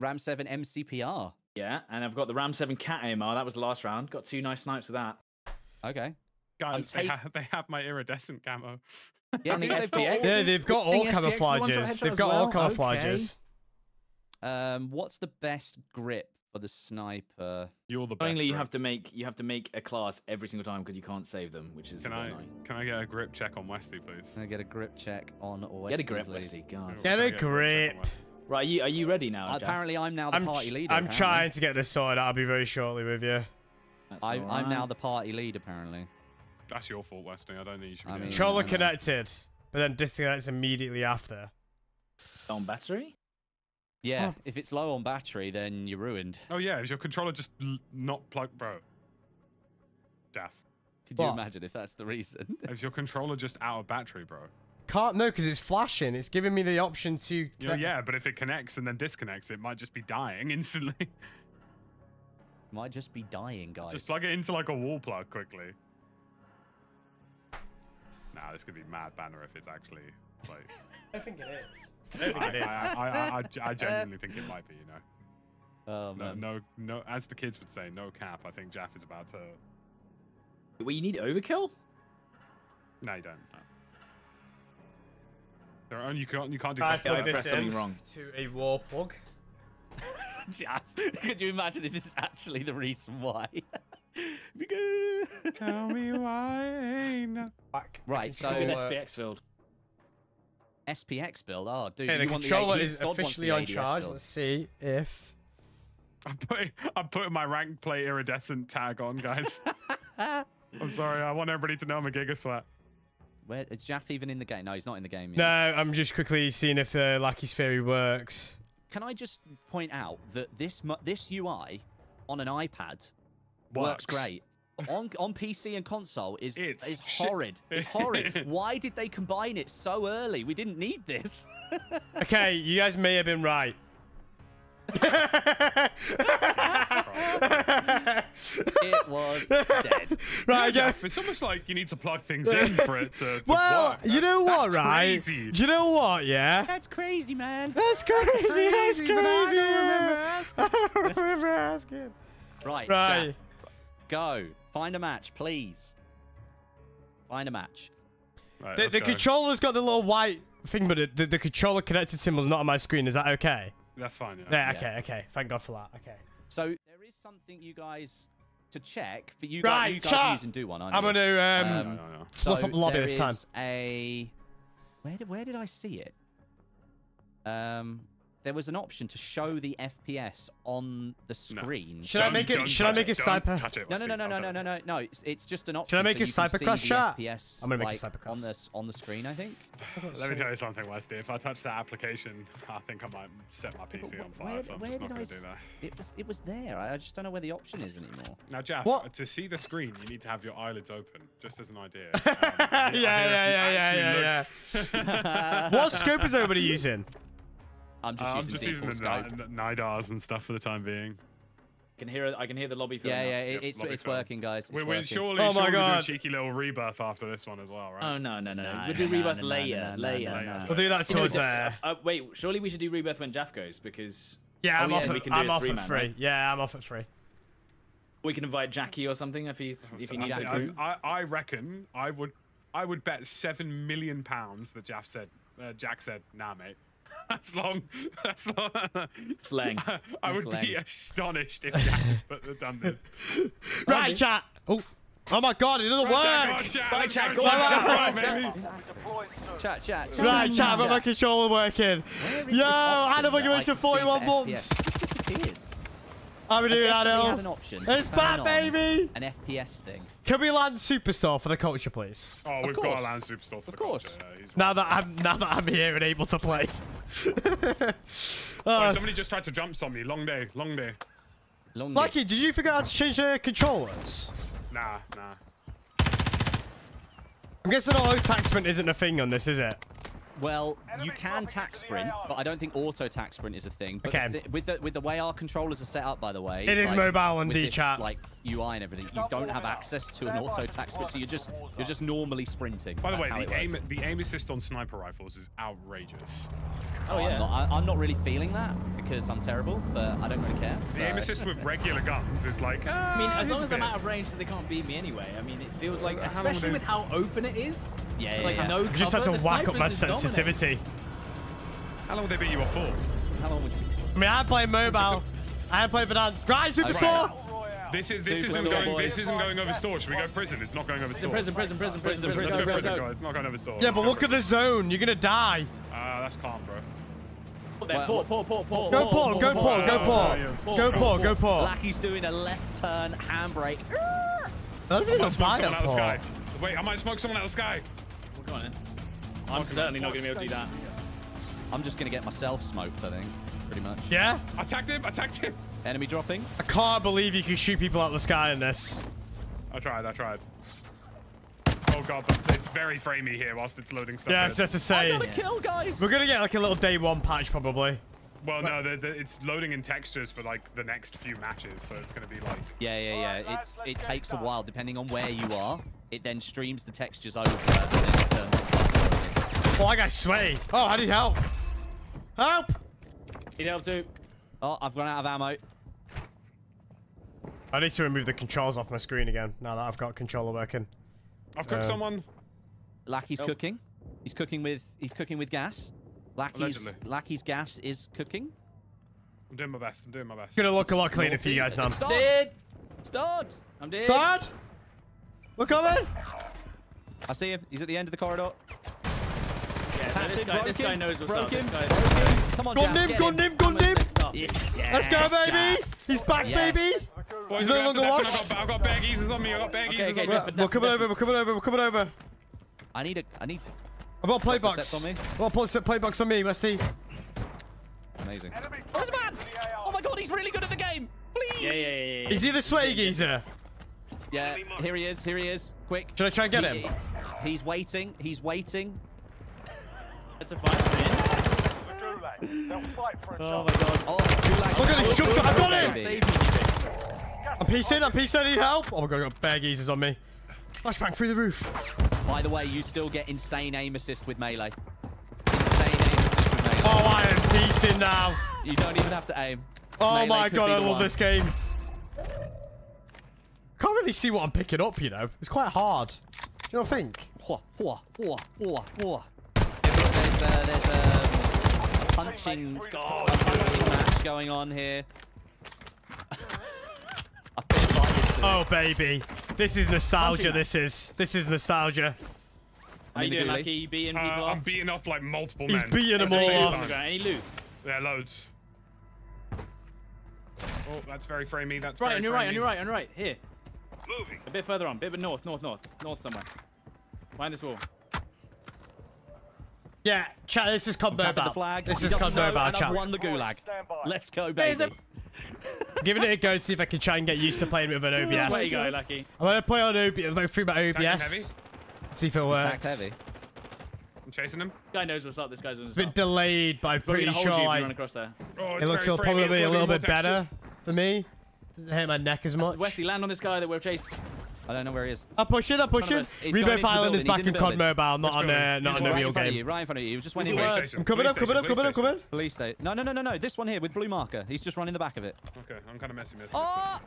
Ram Seven MCPR. Yeah, and I've got the Ram Seven KATT-AMR. That was the last round. Got two nice snipes with that. Okay. Guys, they, take- have, they have my iridescent camo. Yeah, And (laughs) the they've got all SPX? Yeah, they've got all Thing SPX is the camouflages. headshot They've as got all well? Okay. camouflages. Um, what's the best grip for the sniper? You're the best. Only you grip. have to make you have to make a class every single time because you can't save them, which is Can I annoying. can I get a grip check on Westy, please? Can I get a grip check on Westy, Get a grip, please? Wesley. God. Can Get a check grip. On Westy? Right, are you are you ready now? Uh, Jeff? apparently, I'm now the I'm, party leader. I'm apparently. trying to get this sorted. I'll be very shortly with you. I'm, I'm now the party lead, apparently. That's your fault, Westy. I don't think you should be I doing mean- Controller connected, but then disconnects immediately after. on battery. Yeah, if it's low on battery, then you're ruined. Oh yeah, is your controller just not plugged, bro? Daff. Could you imagine if that's the reason? Is your controller just out of battery, bro? Can't no, because it's flashing. It's giving me the option to. You know, connect- yeah, but if it connects and then disconnects, it might just be dying (laughs) instantly. Might just be dying, guys. just plug it into like a wall plug quickly. Nah, this could be mad banner if it's actually like. (laughs) I think it is. I, I, I, I, I, I (laughs) genuinely think it might be. You know, Oh no, man. no, no. As the kids would say, no cap. I think Jaff is about to. Well, you need overkill. No, you don't. No. There are you can't you can't do. I custom I put this pressed something wrong. to a wall plug. (laughs) Jaff, could you imagine if this is actually the reason why? (laughs) Because- Tell me why. Back. Right, So So, uh, SPX build. SPX build. Oh, dude, Okay, the want controller the, is officially on charge. build. Let's see if. (laughs) I'm putting I'm putting my rank play iridescent tag on, guys. I'm sorry. I want everybody to know I'm a Giga Sweat. Where is Jaff even in the game? No, he's not in the game yet. No, I'm just quickly seeing if the Lucky's Theory works. Can I just point out that this this UI on an iPad works, Works. great. On on PC and console is It's is horrid. It's (laughs) horrid. Why did they combine it so early? We didn't need this. (laughs) Okay, you guys may have been right. It was dead. (laughs) Right, Yeah. Jeff, it's almost like you need to plug things (laughs) in for it to, to (laughs) Well, work. you know That's what, right? Crazy. Do you know what? Yeah. That's crazy, man. That's crazy. That's crazy. crazy, I don't remember asking. I don't remember asking. Right, Right. Jaff, go find a match, please. Find a match. Right, The, the controller's got the little white thing, but it, the, the controller connected symbol's not on my screen. Is that okay? That's fine. Yeah. Yeah, Yeah. okay, okay. Thank God for that. Okay. So there is something you guys to check for you Right, guys. You guys chat. use and do one. Aren't I'm you? gonna um, No, Um, no, no. split so up the lobby this time. A where did where did I see it? Um, there was an option to show the FPS on the screen. Should I Don't- make it- should I make it, a sniper? it, No, no, no, no, no, no, no, no, no. It's, it's just an option. Should I make so a you sniper can see class the? FPS, I'm gonna make a like, sniper on the on the screen. I think. Let me tell you something, Westy. If I touch that application, I think I might set my PC on fire. where- so I'm where just not did I going to do that. It was it was there. I I just don't know where the option is anymore. Now, Jeff, What? to see the screen, you need to have your eyelids open, just as an idea. yeah, (laughs) Um, I hear- yeah, yeah, yeah, yeah, yeah. (laughs) what scope is everybody using? I'm just Uh, I'm using just using default the scope. Nidars and stuff for the time being. I can hear I can hear the lobby filling Yeah, yeah, it, Yep, it's lobby it's film. working, guys. It's We, we working. surely, Oh my surely do a God. cheeky little rebirth after this one as well, right? Oh no no no! Nah, we'll do nah, rebirth nah, nah, later, nah, nah, later. nah, nah. We'll do that You towards what- uh uh, wait, surely we should do rebirth when Jaff goes because Yeah, Oh, I'm yeah, off we at, can I'm his off at three-man, free. right? Yeah, I'm off at free. we can invite Jackie or something if he's if he needs Jack to. Crew. I, I reckon I would I would bet seven million pounds that Jaff said uh, Jack said nah mate. (laughs) That's long. That's long. Slang. (laughs) I would Slang. be astonished if Jack has put the done this. (laughs) Right, chat. Oh, oh my God, it doesn't Right, work. Jack, Bye, let's Jack, go, go on, right. Deployed soon. Chat, chat, chat. Right, chat, I've got my chat. controller working. Where is Yo, this option Adam, that you I mentioned can see 41 for months. FPS? It's disappeared. How we I doing, definitely had an Adel? option. It's to back, baby. An FPS thing. Can we land Superstore for the culture, please? Oh, we've got a land superstore for Of the course. culture, yeah, Now right. that I'm now that I'm here and able to play. (laughs) Oh, somebody just tried to jump on me. Long day, long day. Long Lucky, did you figure out how to change the controllers? Nah, nah. I'm guessing auto attachment isn't a thing on this, is it? Well, you can tax sprint, but I don't think auto tax sprint is a thing. But Okay. the with the with the way our controllers are set up, by the way, It is like, mobile and with D-chat. like UI and everything, you don't have access to an auto tax sprint, so you're just you're just normally sprinting. By the That's way, the aim works. the aim assist on sniper rifles is outrageous. Oh I'm yeah. not, I, I'm not really feeling that because I'm terrible, but I don't really care. The aim assist with regular guns is like. ah, I mean, as long as I'm out of range, so they can't beat me anyway. I mean, it feels like, especially with how open it is. Yeah, yeah, like yeah. no You just have to whack up my snipers just dominate. Sensitivity. How long would they beat you off for? How long would you? I mean, I play mobile. I play Verdansk. Guys, Super Okay. Store! This is this isn't going boys. this isn't going over store. Should we go prison? It's not going over store. prison, prison, prison, prison, Prison, prison, prison, prison, prison. It's not going over store. Yeah, but look at the zone. You're gonna die. Ah, that's calm, bro. There, Port, port, port, port. Go Paul, go Paul, go Paul. Paul, Go Paul, Paul, go Paul. Blacky's doing a left turn handbrake. Nobody's I might not smoke bad someone out of the sky. Paul. Wait, I might smoke someone out of the sky. Well, go on then. I'm certainly not going to be able to do that. I'm just gonna get myself smoked, I think, pretty much. Yeah? Attacked him. Attacked him. Enemy dropping. I can't believe you can shoot people out of the sky in this. I tried. I tried. Oh god, but it's very framey here whilst it's loading stuff. Yeah, it's just to I say. got a kill, guys. We're gonna get like a little day one patch probably. Well, no, the, the, it's loading in textures for like the next few matches, so it's gonna be like. Yeah, yeah, yeah. It's it takes a while depending on where you are. It then streams the textures over and then it turns. Oh, I got sway. Oh, I need help. Help! Need help too. Oh, I've run out of ammo. I need to remove the controls off my screen again now that I've got controller working. I've cooked Um, someone. Lackey's Nope. cooking. He's cooking with he's cooking with gas. Lackey's Allegedly. Lackey's gas is cooking. I'm doing my best. I'm doing my best. Gonna look a lot cleaner for you guys now. It's done. Dead. It's done. I'm dead. Sad? We're coming! I see him. He's at the end of the corridor. Yeah, Tapped this it, guy, this him, guy knows what's broke up. This him, guy. broke him. Come on, Gun Jack, him, gun him. him, gun him! Next Let's go, baby! Jack. He's back, Yes. baby! Boys, He's we're no longer washed. I've got, I've got baggies on me. I've got baggies. Okay, okay, We're, Definitely, we're coming over, we're coming over, we're coming over. I need a I need I've got a play box. on me. I've got a play, play box on me, Westy. amazing. Enemy Where's the man? Oh my god, he's really good at the game. Please. Yeah, yeah, yeah, yeah. Is he the sway geezer? Yeah, here he is. Here he is. Quick. Should I try and get He- him? he's waiting. He's waiting. That's a fight. the gulag. They'll fight for a Oh my god. Oh, Gulag. Look at him, Oh, shoot, good I got him. Save me, Nico. I'm piecing, I'm piecing, I need help. Oh my god, I got bear geezers on me. Flashbang through the roof. By the way, you still get insane aim assist with melee. Insane aim assist with melee. Oh, I am piecing now. You don't even have to aim. Oh Melee my god, I love one. this game. Can't really see what I'm picking up, you know. It's quite hard. Do you not think? Hua, hua, hua, hua, hua. Yeah, look, There's, uh, there's a punching, a punching match going on here. I've been invited to Oh baby, this is nostalgia. This is this is nostalgia. How you doing, ghoulie. Lucky? You beating Uh, people I'm beating off like multiple He's men. beating them all off. Any loot? Yeah, loads. Oh, that's very framey. That's Right, very on your right, on framey. your right, on your right. Here. Moving. A bit further on. bit bit north, north, north. North somewhere. Behind this wall. Yeah, chat. This is COD Tapping Mobile. the flag. This He is doesn't COD know, Mobile, and I've chat. won the gulag. Stand. Let's go, There's baby. (laughs) Giving it a go to see if I can try and get used to playing with an OBS. Where you go, Lucky? I'm gonna play on OBS. I'm going through my. OBS. See if it works. heavy. I'm chasing him. Guy knows what's up. This guy's on his It's been delayed, but I'm Probably pretty sure you if you like, run across there. Oh, it looks a- probably a little more bit better for me. Doesn't hurt my neck as much. Wesley, land on this guy that we're chasing. I don't know where he is. I'm pushing, I'm pushing. us. He's Rebirth Island is back in in COD. Mobile, not on go. uh, not He's on a right real in front of game. you, right in front of you. He was just went in he here. work? Police station, I'm coming up, coming up, coming up, police coming up. Police state. No, no, no, no, no. This one here with blue marker. He's just running the back of it. Okay, I'm kind of messy, messy. Oh!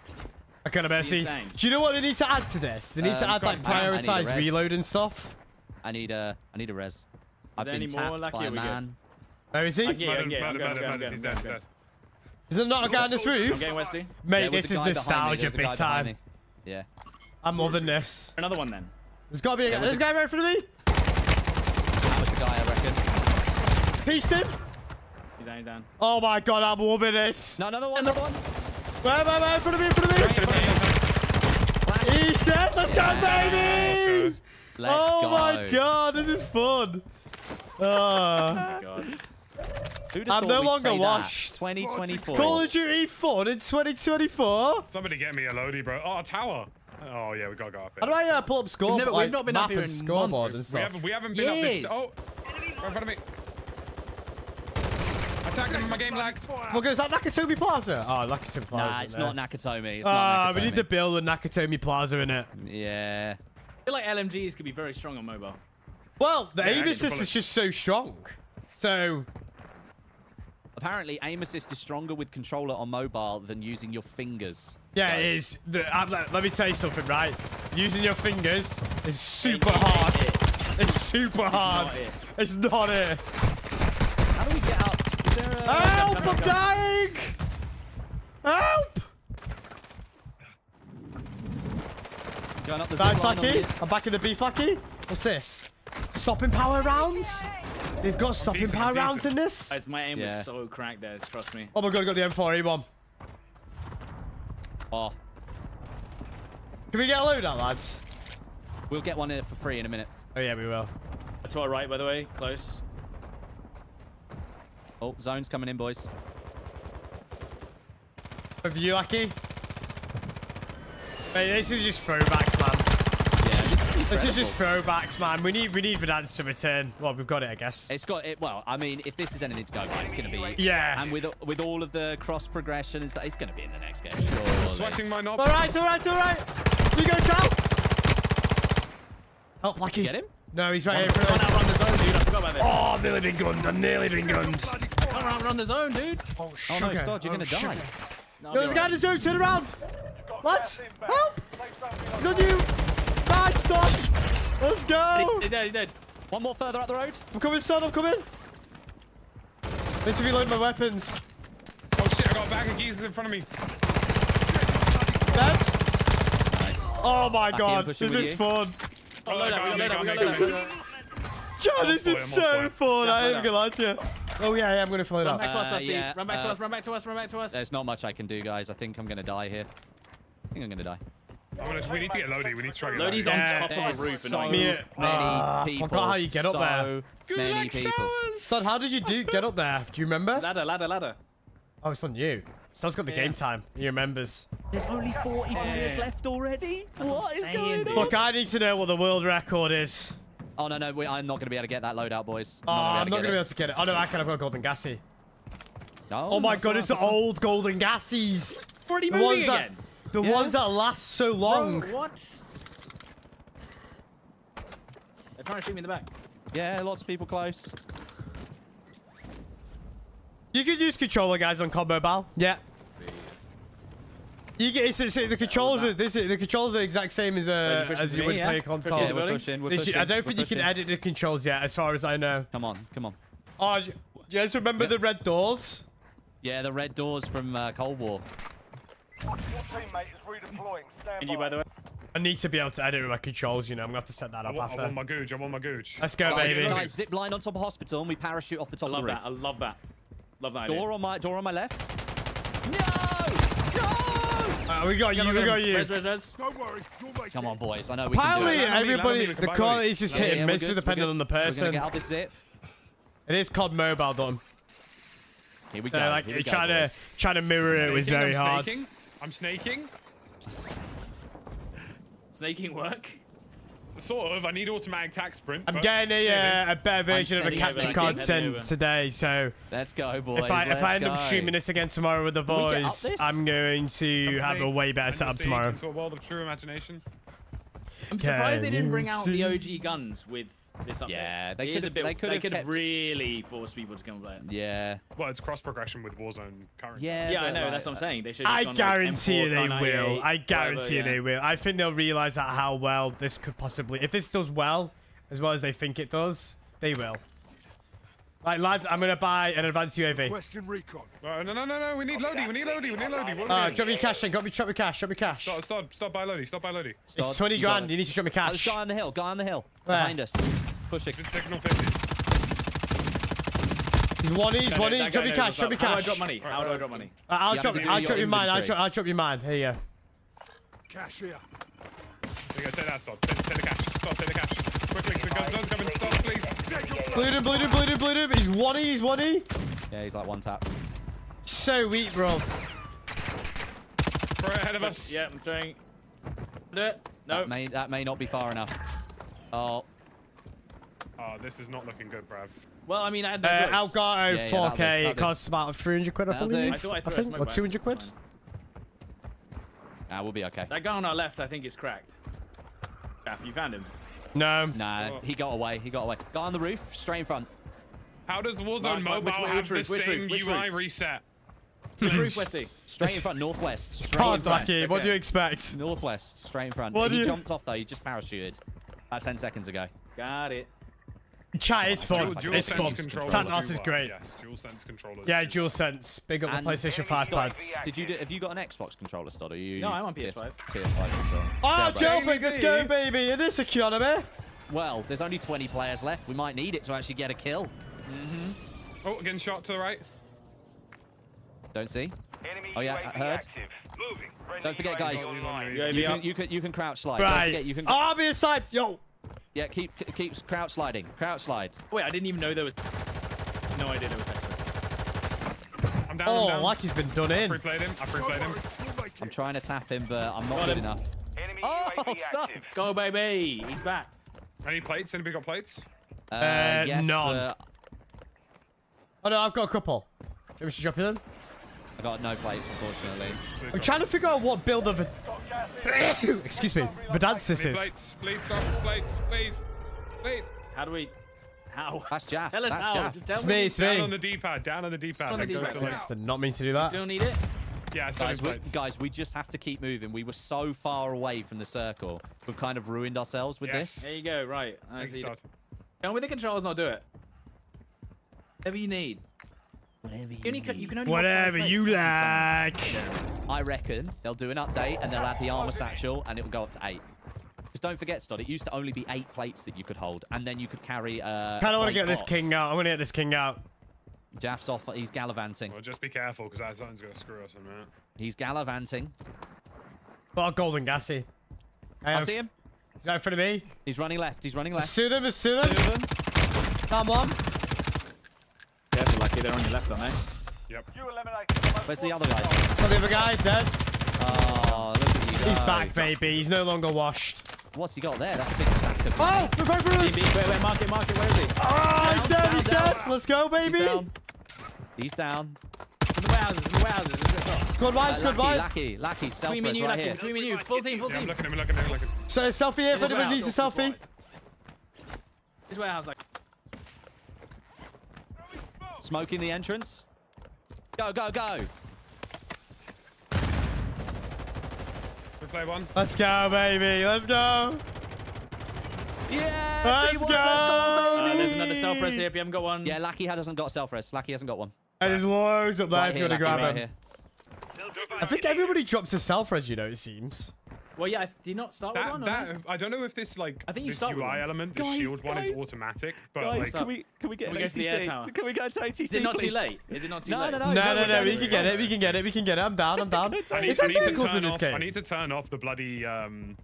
I kind of messy. insane. Do you know what they need to add to this? They need to Um, add like I- I need a prioritize res. reload and stuff. I need a, I need a res. I've there been any more tapped lucky by or a man. Where is he? It, it. Is there not a guy on this I'm roof? getting Westy. Mate, There this is guy behind me, nostalgia there's a big time. Yeah. I'm loving this. Another one then. There's got to be a There guy. was There's a a- guy right in front of me. That was the guy, I reckon. Pieced him. He's down, he's down. Oh my god, I'm loving this. No, another one, another one. Where, where, where? In front of me, in front of me. He's dead. Let's go, baby. Let's oh go. my god, this is fun. Uh, God. Who'd have I'm no longer say washed. 2024. Call of Duty fun in 2024. Somebody get me a loadie, bro. Oh, a tower. Oh yeah, we gotta go up How do. I uh, pull up score? never- we've not been up here and in scoreboard months. and We stuff? haven't we haven't been up this. Years. Oh, Right in front of me. Attack them, my game lagged. Well, is that Nakatomi Plaza? Oh, Nakatomi Plaza. Nah, it's not Nakatomi. It's Ah, not we need Nakatomi. to build a Nakatomi Plaza in it. Yeah. I feel like LMGs could be very strong on mobile. Well, the Yeah, aim get the assist is just so strong. So, Apparently, aim assist is stronger with controller on mobile than using your fingers. Yeah, it does. is. The, uh, let, let me tell you something, right? Using your fingers is super It's hard. it. It's super hard. not it. It's not it. How do we get up? Is there a... Help! come I'm on, come dying! Help! Going up the Nice, zip line on Flacky. I'm back in the B, Flacky. What's this? Stopping power rounds? They've got stopping power rounds in this? Guys, my aim Yeah. was so cracked there. Trust me. Oh my god, I got the M4 E1. Oh, Can we get a load out, lads? we'll get one in for free in a minute. Oh yeah, we will. To our right, by the way. Close. Oh, zone's coming in, boys. Over you, Lucky. Mate, this is just throwbacks, man. Yeah, this is This is incredible. just throwbacks, man. We need we need Verdansk to return. Well, we've got it, I guess. It's got it. Well, I mean, if this is anything to go by, it's going to be. Yeah. And with with all of the cross progression and stuff, it's going to be in the next game. Surely. Swatching my knob. All right, all right, all right. You go, Chow. Help, Lucky. Get him? No, he's right here. Run out, run the zone, dude. I forgot about this. Oh, I've nearly been gunned. I've nearly been gunned. Come around, run the zone, dude. Oh, Oh, oh no, sugar. Stod, you're Oh, going to die. sugar. No, Yo, I'll there's a guy in alright. the zone. Turn around. What? Help. Safe It's on you. Nice, stop. Let's go. He dead, he dead. One more further up the road. I'm coming, son. I'm coming. Need to reload my weapons. Oh shit, I got a bag of geezers in front of me. Dead. Oh my Lucky, god, this is you. fun. Oh, load up, we got load up, we got Mega, load up, mega, load up. John, this is so fun. I Yeah, ain't gonna lie to you. Oh yeah, yeah I'm gonna float Run up. back to us, Uh, Dusty. Run back to uh, us, run back to us, run back to us. There's not much I can do, guys. I think I'm going to die here. I think I'm going to die. I'm gonna, we need to get Lodi. We need to try to get Lodi's Lodi. on Yeah, top of the roof. so annoying. Me- many Ah, I forgot how you get up so there. many people. Son, how did you do get up there? Do you remember? Ladder, ladder, ladder. Oh, it's on you. Son's got the Yeah. game time. He remembers. There's only 40 players Yeah. left already. That's what is insane, going dude. on? Look, I need to know what the world record is. Oh no, no, we, I'm not going to be able to get that loadout, boys. Oh, I'm not gonna gonna be able to get it. Oh no, I can. I've got golden gassy. No, Oh my god, it's the right, that's all old golden gassies. Already The moving ones that, again. The Yeah. ones that last so long. Bro, what? They're trying to shoot me in the back. Yeah, lots of people close. You can use controller, guys, on combo Mobile. Yeah. You get it's, it's, the controllers. Are, this, the controllers are the exact same as uh, as you me, would yeah? play a Pushing console. Yeah, we're pushing. We're pushing. should- I don't we're think you can edit the controls yet, as far as I know. Come on, come on. Oh, do you guys remember the red doors? Yeah, the red doors from uh, Cold War. Your teammate is redeploying. Stand And you, by the way. I need to be able to edit with my controls. You know, I'm gonna have to set that I up want, I want after. my gooch. I want my gooch. Let's go, Guys, baby. guys, zip line on top of hospital and we parachute off the I top love of the that. roof. I love that. Love that idea. Door on my door on my left. No! No! Uh, we got you. We got you. Res, res, res. Don't worry, you'll Come on, boys. I know we can Apparently, do it. Let everybody, the combine quality these. is just Yeah, hit yeah, and we're miss good, with we're depending on the We're gonna person. get out this zip. It is COD Mobile done. Here we So go. like Here we go, trying to boys. trying to mirror it was very hard. Snaking. I'm snaking. Snaking work. Sort of. I need automatic tack sprint. I'm getting a, uh, a better version of a capture card sent today. So Let's go, boys. if I if I end go. up streaming this again tomorrow with the we get up boys. I'm going to Come have with a way better and setup tomorrow. Into a world of true imagination. I'm surprised they didn't bring out see? the OG guns with this update. Yeah, they could've- a bit, they could've could have kept- really forced people to come and play it. Yeah. Well, it's cross progression with Warzone currently. Yeah. Yeah, I know. like, That's what I'm saying. They should. I guarantee you they will. I guarantee you whatever, they will. I think they'll realize that how well this could possibly. If this does well, as well as they think it does, they will. Like lads, I'm gonna buy an advanced UAV. Question recon. Oh, no, no, no, no. We need Lodi. We need Lodi. We need Lodi. What Uh, are we drop me cash then. Drop me, drop me cash. Drop me cash. Stop, stop, stop by Lodi. Stop by Lodi. Stod, It's 20 you grand. it. You need to drop me Oh, there's cash. a guy on the hill. Guy on the hill. Where? Behind us. Pushing. Good signal 50. He's one each, one each. Drop me cash. Drop me How do I cash. drop money? How do I drop money? Uh, I'll You have drop. I'll your drop you mine. I'll inventory. drop. I'll drop you mine. Here you go. Cash here. There you go. Take that, stop. Take, take the cash. Stop, take the cash. Quickly. The gun's gun's coming. Stop, please. Bleed him, bleed him, bleed him, bleed him. He's one E. He's one E. Yeah, he's like one tap. So weak, bro. Throw it ahead of us. Yeah, I'm throwing. Do it. No. That may that may not be far enough. Oh, Oh, this is not looking good, bruv. Well, I mean, I had no Uh, choice. Elgato Yeah, yeah, that'll 4K. do, that'll do. costs about 300 quid, I That'll do. believe. I thought I I think, or 200 quid. Ah, we'll be okay. That guy on our left, I think, is cracked. Gaff, you found him. No. Nah, Oh. he got away. He got away. Guy on the roof, straight in front. How does Warzone Mark, Mark, Mobile which way- have which roof, the which same roof, which UI roof? reset? Which roof, Westy? Straight in front, northwest. Straight God, in front. Lucky. What do you expect? Northwest, straight in front. What he you- jumped off though. He just parachuted. About 10 seconds ago. Got it. Chat is fun. Dual, dual it's sense fun. controllers is great. Yes, DualSense controllers. Yeah, dual sense. Big up the PlayStation 5 pads. Did you do? Have you got an Xbox controller, Stod? Or you? No, I'm on PS5. PS5 controller. Oh, Jailbreak. jailbreak, let's go, baby. It is a economy. Well, there's only 20 players left. We might need it to actually get a kill. Mm -hmm. Oh, getting shot to the right. Don't see. Enemy Oh, yeah, UAV I heard. active. Moving. Friendly Don't forget, guys. You can, you can you can crouch slide. Don't Right. forget, you can. Oh, I'll be aside. Yo. Yeah, keep keep crouch sliding. Crouch slide. Wait, I didn't even know there was. No idea there was extra. I'm down. Oh, I'm down. like he's been done I in. free played him. I free played him. I'm trying to tap him, but I'm not Got good him. enough. Enemy Oh, (laughs) stop. Go, baby. He's back. Any plates? Anybody got plates? Uh, Uh, yes, none. but Oh, no, I've got a couple. Maybe we should drop it in. I got no plates, unfortunately. Please I'm trying to figure out what build of Got gas. (coughs) Excuse me. Verdansk this is. plates? Please drop plates, please, please. How do we? How? That's Jaff. Tell us That's how. Jaff. Just tell It's me. me, it's Down on the D-pad. Down on the D-pad. On then go to like- Just did not mean to do that. Still need it. Yeah, I still Guys, need we, guys, we just have to keep moving. We were so far away from the circle. We've kind of ruined ourselves with this. Yes. There you go. Right. I Thanks, Tell me the controls, and I'll do it. Whatever you need. Whatever You, only can, you can only. Whatever you plates, that's insane. like. I reckon they'll do an update and they'll add the armor satchel and it will go up to eight. Just don't forget, Stod, it used to only be eight plates that you could hold, and then you could carry. Uh, Kind of want to plate get this king out. I want to get this king out. Jaff's off. He's gallivanting. Well, just be careful because that zone's gonna screw us in a minute. He's gallivanting. Got a golden gassy. I see him. He's right in front of me. He's running left. He's running left. Sue them, sue them. of them. Come on. Careful. They're on your left, aren't they? Yep. You eliminated Where's the other guy? target. The other guy dead. Oh, look at you He's back, baby. He's no longer washed. What's he got there? That's a big stack of. Oh, the Viper's. Wait, wait, mark it, mark it. Where is he? Oh, he's Down, dead. down, He's down. dead. Let's go, He's baby. down. He's down. In the warehouses, in the warehouses. Let's go. Squad Uh, wide, squad Lucky. Lucky, Lucky, self Between you, right lucky. here. Between me and you. Full team, full Yeah, I'm team. looking, I'm looking, I'm looking. So selfie here if Full anyone needs a selfie. This warehouse, like. Smoking the entrance. Go, go, go. We play one. Let's go, baby. Let's go. Yeah. Let's teamwork, go. Uh, there's another self res here if you haven't got one. Yeah, Lucky hasn't got self res. Lucky hasn't got one. And there's loads up there Right if you want to grab right him. here. I think everybody drops a self res, you know, it seems. Well, yeah. I- Did you not start with That, one? that, no? I don't know if this like I think you this start with UI one. element, the Guys, shield one is automatic, but Guys, like can we can we get Can we an go to the ATC? air tower? Can we go to ATC? Is it not too late? Is it not too No, late? no, no. No, go, no, we're no, we can get it, we can get it, we can get it. I'm down, I'm down. It's I need, It's I a need to vehicles in this off. game. I need to turn off the bloody. Um,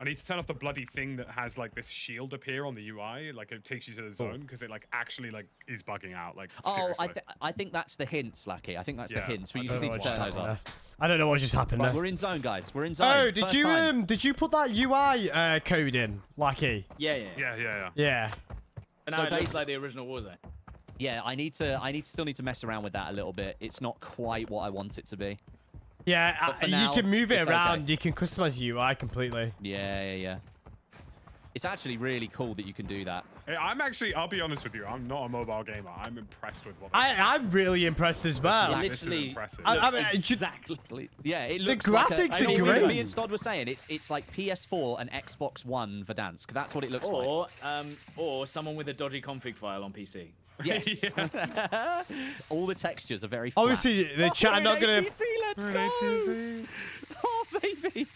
I need to turn off the bloody thing that has like this shield appear on the UI, like it takes you to the zone because it like actually like is bugging out. Like Oh, seriously. I, th- I think that's the hint, Lucky. I think that's Yeah, the hint. I We don't just need to turn just those happened off. I don't know what just happened Right, there. we're in zone, guys. We're in zone. Oh, did First you time. um did you put that UI uh, code in, Lucky? Yeah, yeah. yeah. yeah, yeah, yeah. Yeah. And So now it looks like the original Warzone. Yeah, I need to. I need still need to mess around with that a little bit. It's not quite what I want it to be. Yeah, But uh, for you can move it around. okay. You can customize UI completely. Yeah, yeah, yeah. It's actually really cool that you can do that. I'm actually. I'll be honest with you. I'm not a mobile gamer. I'm impressed with what. I, I'm really impressed as well. It This is literally impressive. I- I mean, exactly. Yeah, it The looks like a- graphics I are great. Me and Stod were saying it's it's like PS4 and Xbox One Verdansk. That's what it looks like. Or, um, or someone with a dodgy config file on PC. (laughs) Yes. All the textures are very flat. Obviously, the Oh, chat we're not gonna. ATC, let's go. (laughs) Oh, baby.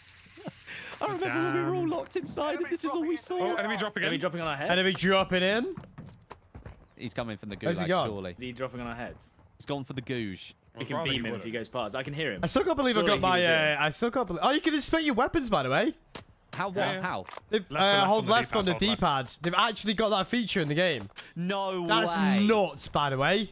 I remember when we were all locked inside and this is all we Oh, saw. enemy drop Are we again. dropping on our head? Enemy dropping in. He's coming from the Where's he gulag, gone? surely. Is he dropping on our heads? He's gone for the googe. We can beam him if he goes past. I can hear him. I still can't believe I got my. Uh, I still can't believe. Oh, you can inspect your weapons, by the way. How? What? Yeah, yeah. How? They've, Left uh, left hold on the left D-pad, on the. D-pad. They've actually got that feature in the game. No That's way. nuts, by the way.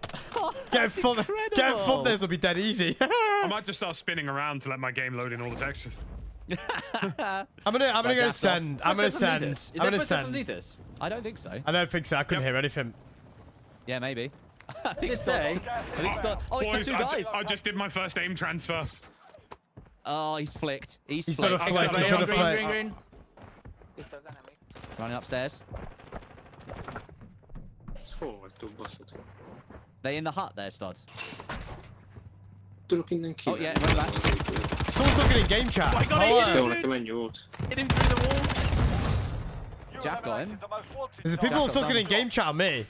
(laughs) Get That's fun. Get incredible. thumbnails will be dead easy. (laughs) I might just start spinning around to let my game load in all the textures. (laughs) I'm gonna I'm gonna Right, go jacked off. send. I'm gonna send. Is I'm gonna footsteps send. underneath us? I don't think so. I don't think so. I couldn't Yep. hear anything. Yeah, maybe. I think did it's say. I think it's Oh, it's Boys, the two I, ju- I just did my first aim transfer. Oh, he's flicked. He's, He's done a flicked. flick, he's Green, done a green, flick. green, green. Running upstairs. Szóval baszott. They in the hut there, Stods. Tudok innen ki. Oh, yeah, run back. Someone's looking in game chat. I got Hello. it. Jó, nekem ennyi. Hit him through the wall. Jack got him. eliminated the There's people Jack talking in game chat on me.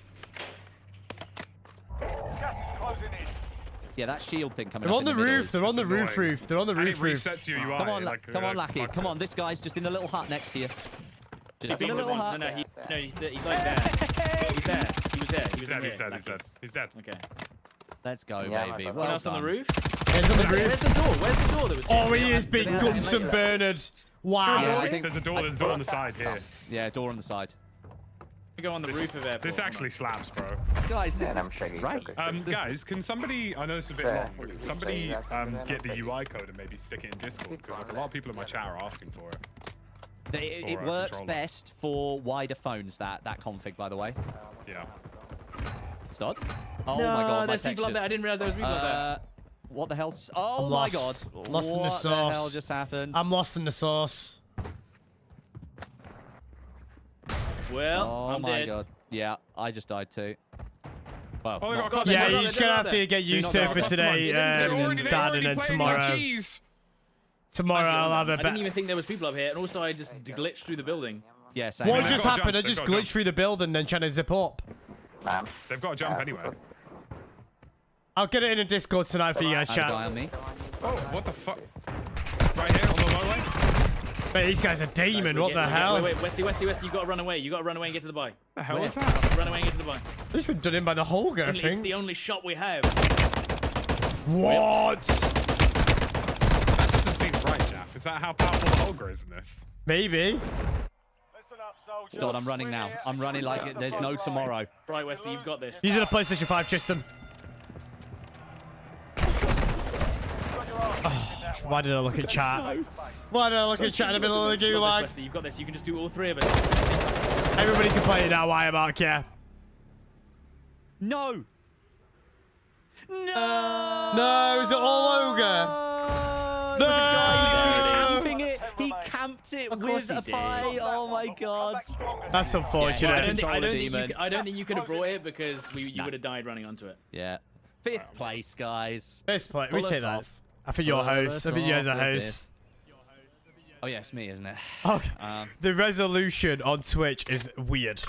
Yeah, that shield thing coming They're up on the in middle roof. They're on the annoying. roof roof. They're on the And it roof roof. resets your UI. Come on, like, come on, Lackey. Come on, this guy's just in the little hut next to you. Just in He a little hut. No, no, he, no, he's, there- he's like (laughs) there. He's there. He was there. He He's was dead, he's dead, he's dead. He's dead. Okay. Let's go, Yeah, baby. my Well Anyone else on the roof? He's on the Where's the door? Where's the door that was Oh, here? he is big Yeah. Gunson Bernard. Wow. Yeah, I think There's a door, there's a door on the side here. Yeah, door on the side. We go on the roof of airport. This actually slaps, bro. Guys, this Nem is segít. great. Um, guys, can somebody, I know it's a bit Fair. long, but can somebody um, get the UI code and maybe stick it in Discord? Because like, a lot of people in my chat are asking for it. They- it Or, uh, works controller. best for wider phones, that, that config, by the way. Yeah. Stod? Oh no, my god, my there's people up there. I didn't realize there was people up there. Uh, what the hell? Oh I'm my god. lost. Lost in the sauce. what the hell just happened? I'm lost in the sauce. Well, oh I'm my dead. god. Yeah, I just died too. Well, Oh, not- got They're Yeah, you're just gonna have to get used to it for today, fine. Already- Dad, and then tomorrow. cheese. Tomorrow I'll have a I didn't even think there was people up here, and also I just glitched through the building. yeah, same. What just happened? I just glitched through the building, then trying to zip up. Nem. They've got to jump anyway. I'll get it in a Discord tonight for you guys, Had chat. me. Oh, what the fuck? Right here on the motorway? Mate, these guys are demon. We're What the hell? Wait, wait, Westy, Westy, Westy, you gotta run away. You gotta run away and get to the buy. the hell Where? is that? Run away and get to the buy. This been done in by the Holger, I Only- It's the only shot we have. What? That doesn't seem right, Jeff. Is that how powerful the Holger is in this? Maybe. Listen. Stod, I'm running now. I'm running like it, there's no tomorrow. Right, Westy, you've got this. Using a PlayStation 5, Tristan. Got your arse in that Why did I look at chat? way. Why did I look at chat in the middle of the You've game got this, like? Westy, you've got this. You can just do all three of us. Everybody can play it now, why am I care? No! No! No, is it all Ogre? No! No! camping it. He camped it with a pie. Oh my god. That's I unfortunate. don't, think, I, don't think you, demon. c- I don't think you could have brought it because we, you Nah. would have died running onto it. Yeah. Fifth place, guys. This place. we Pull say that. off. I think you're a Pull host. I us think you guys are off with. Oh yeah, it's me, isn't it? Oh, (laughs) Um, the resolution on Twitch is weird.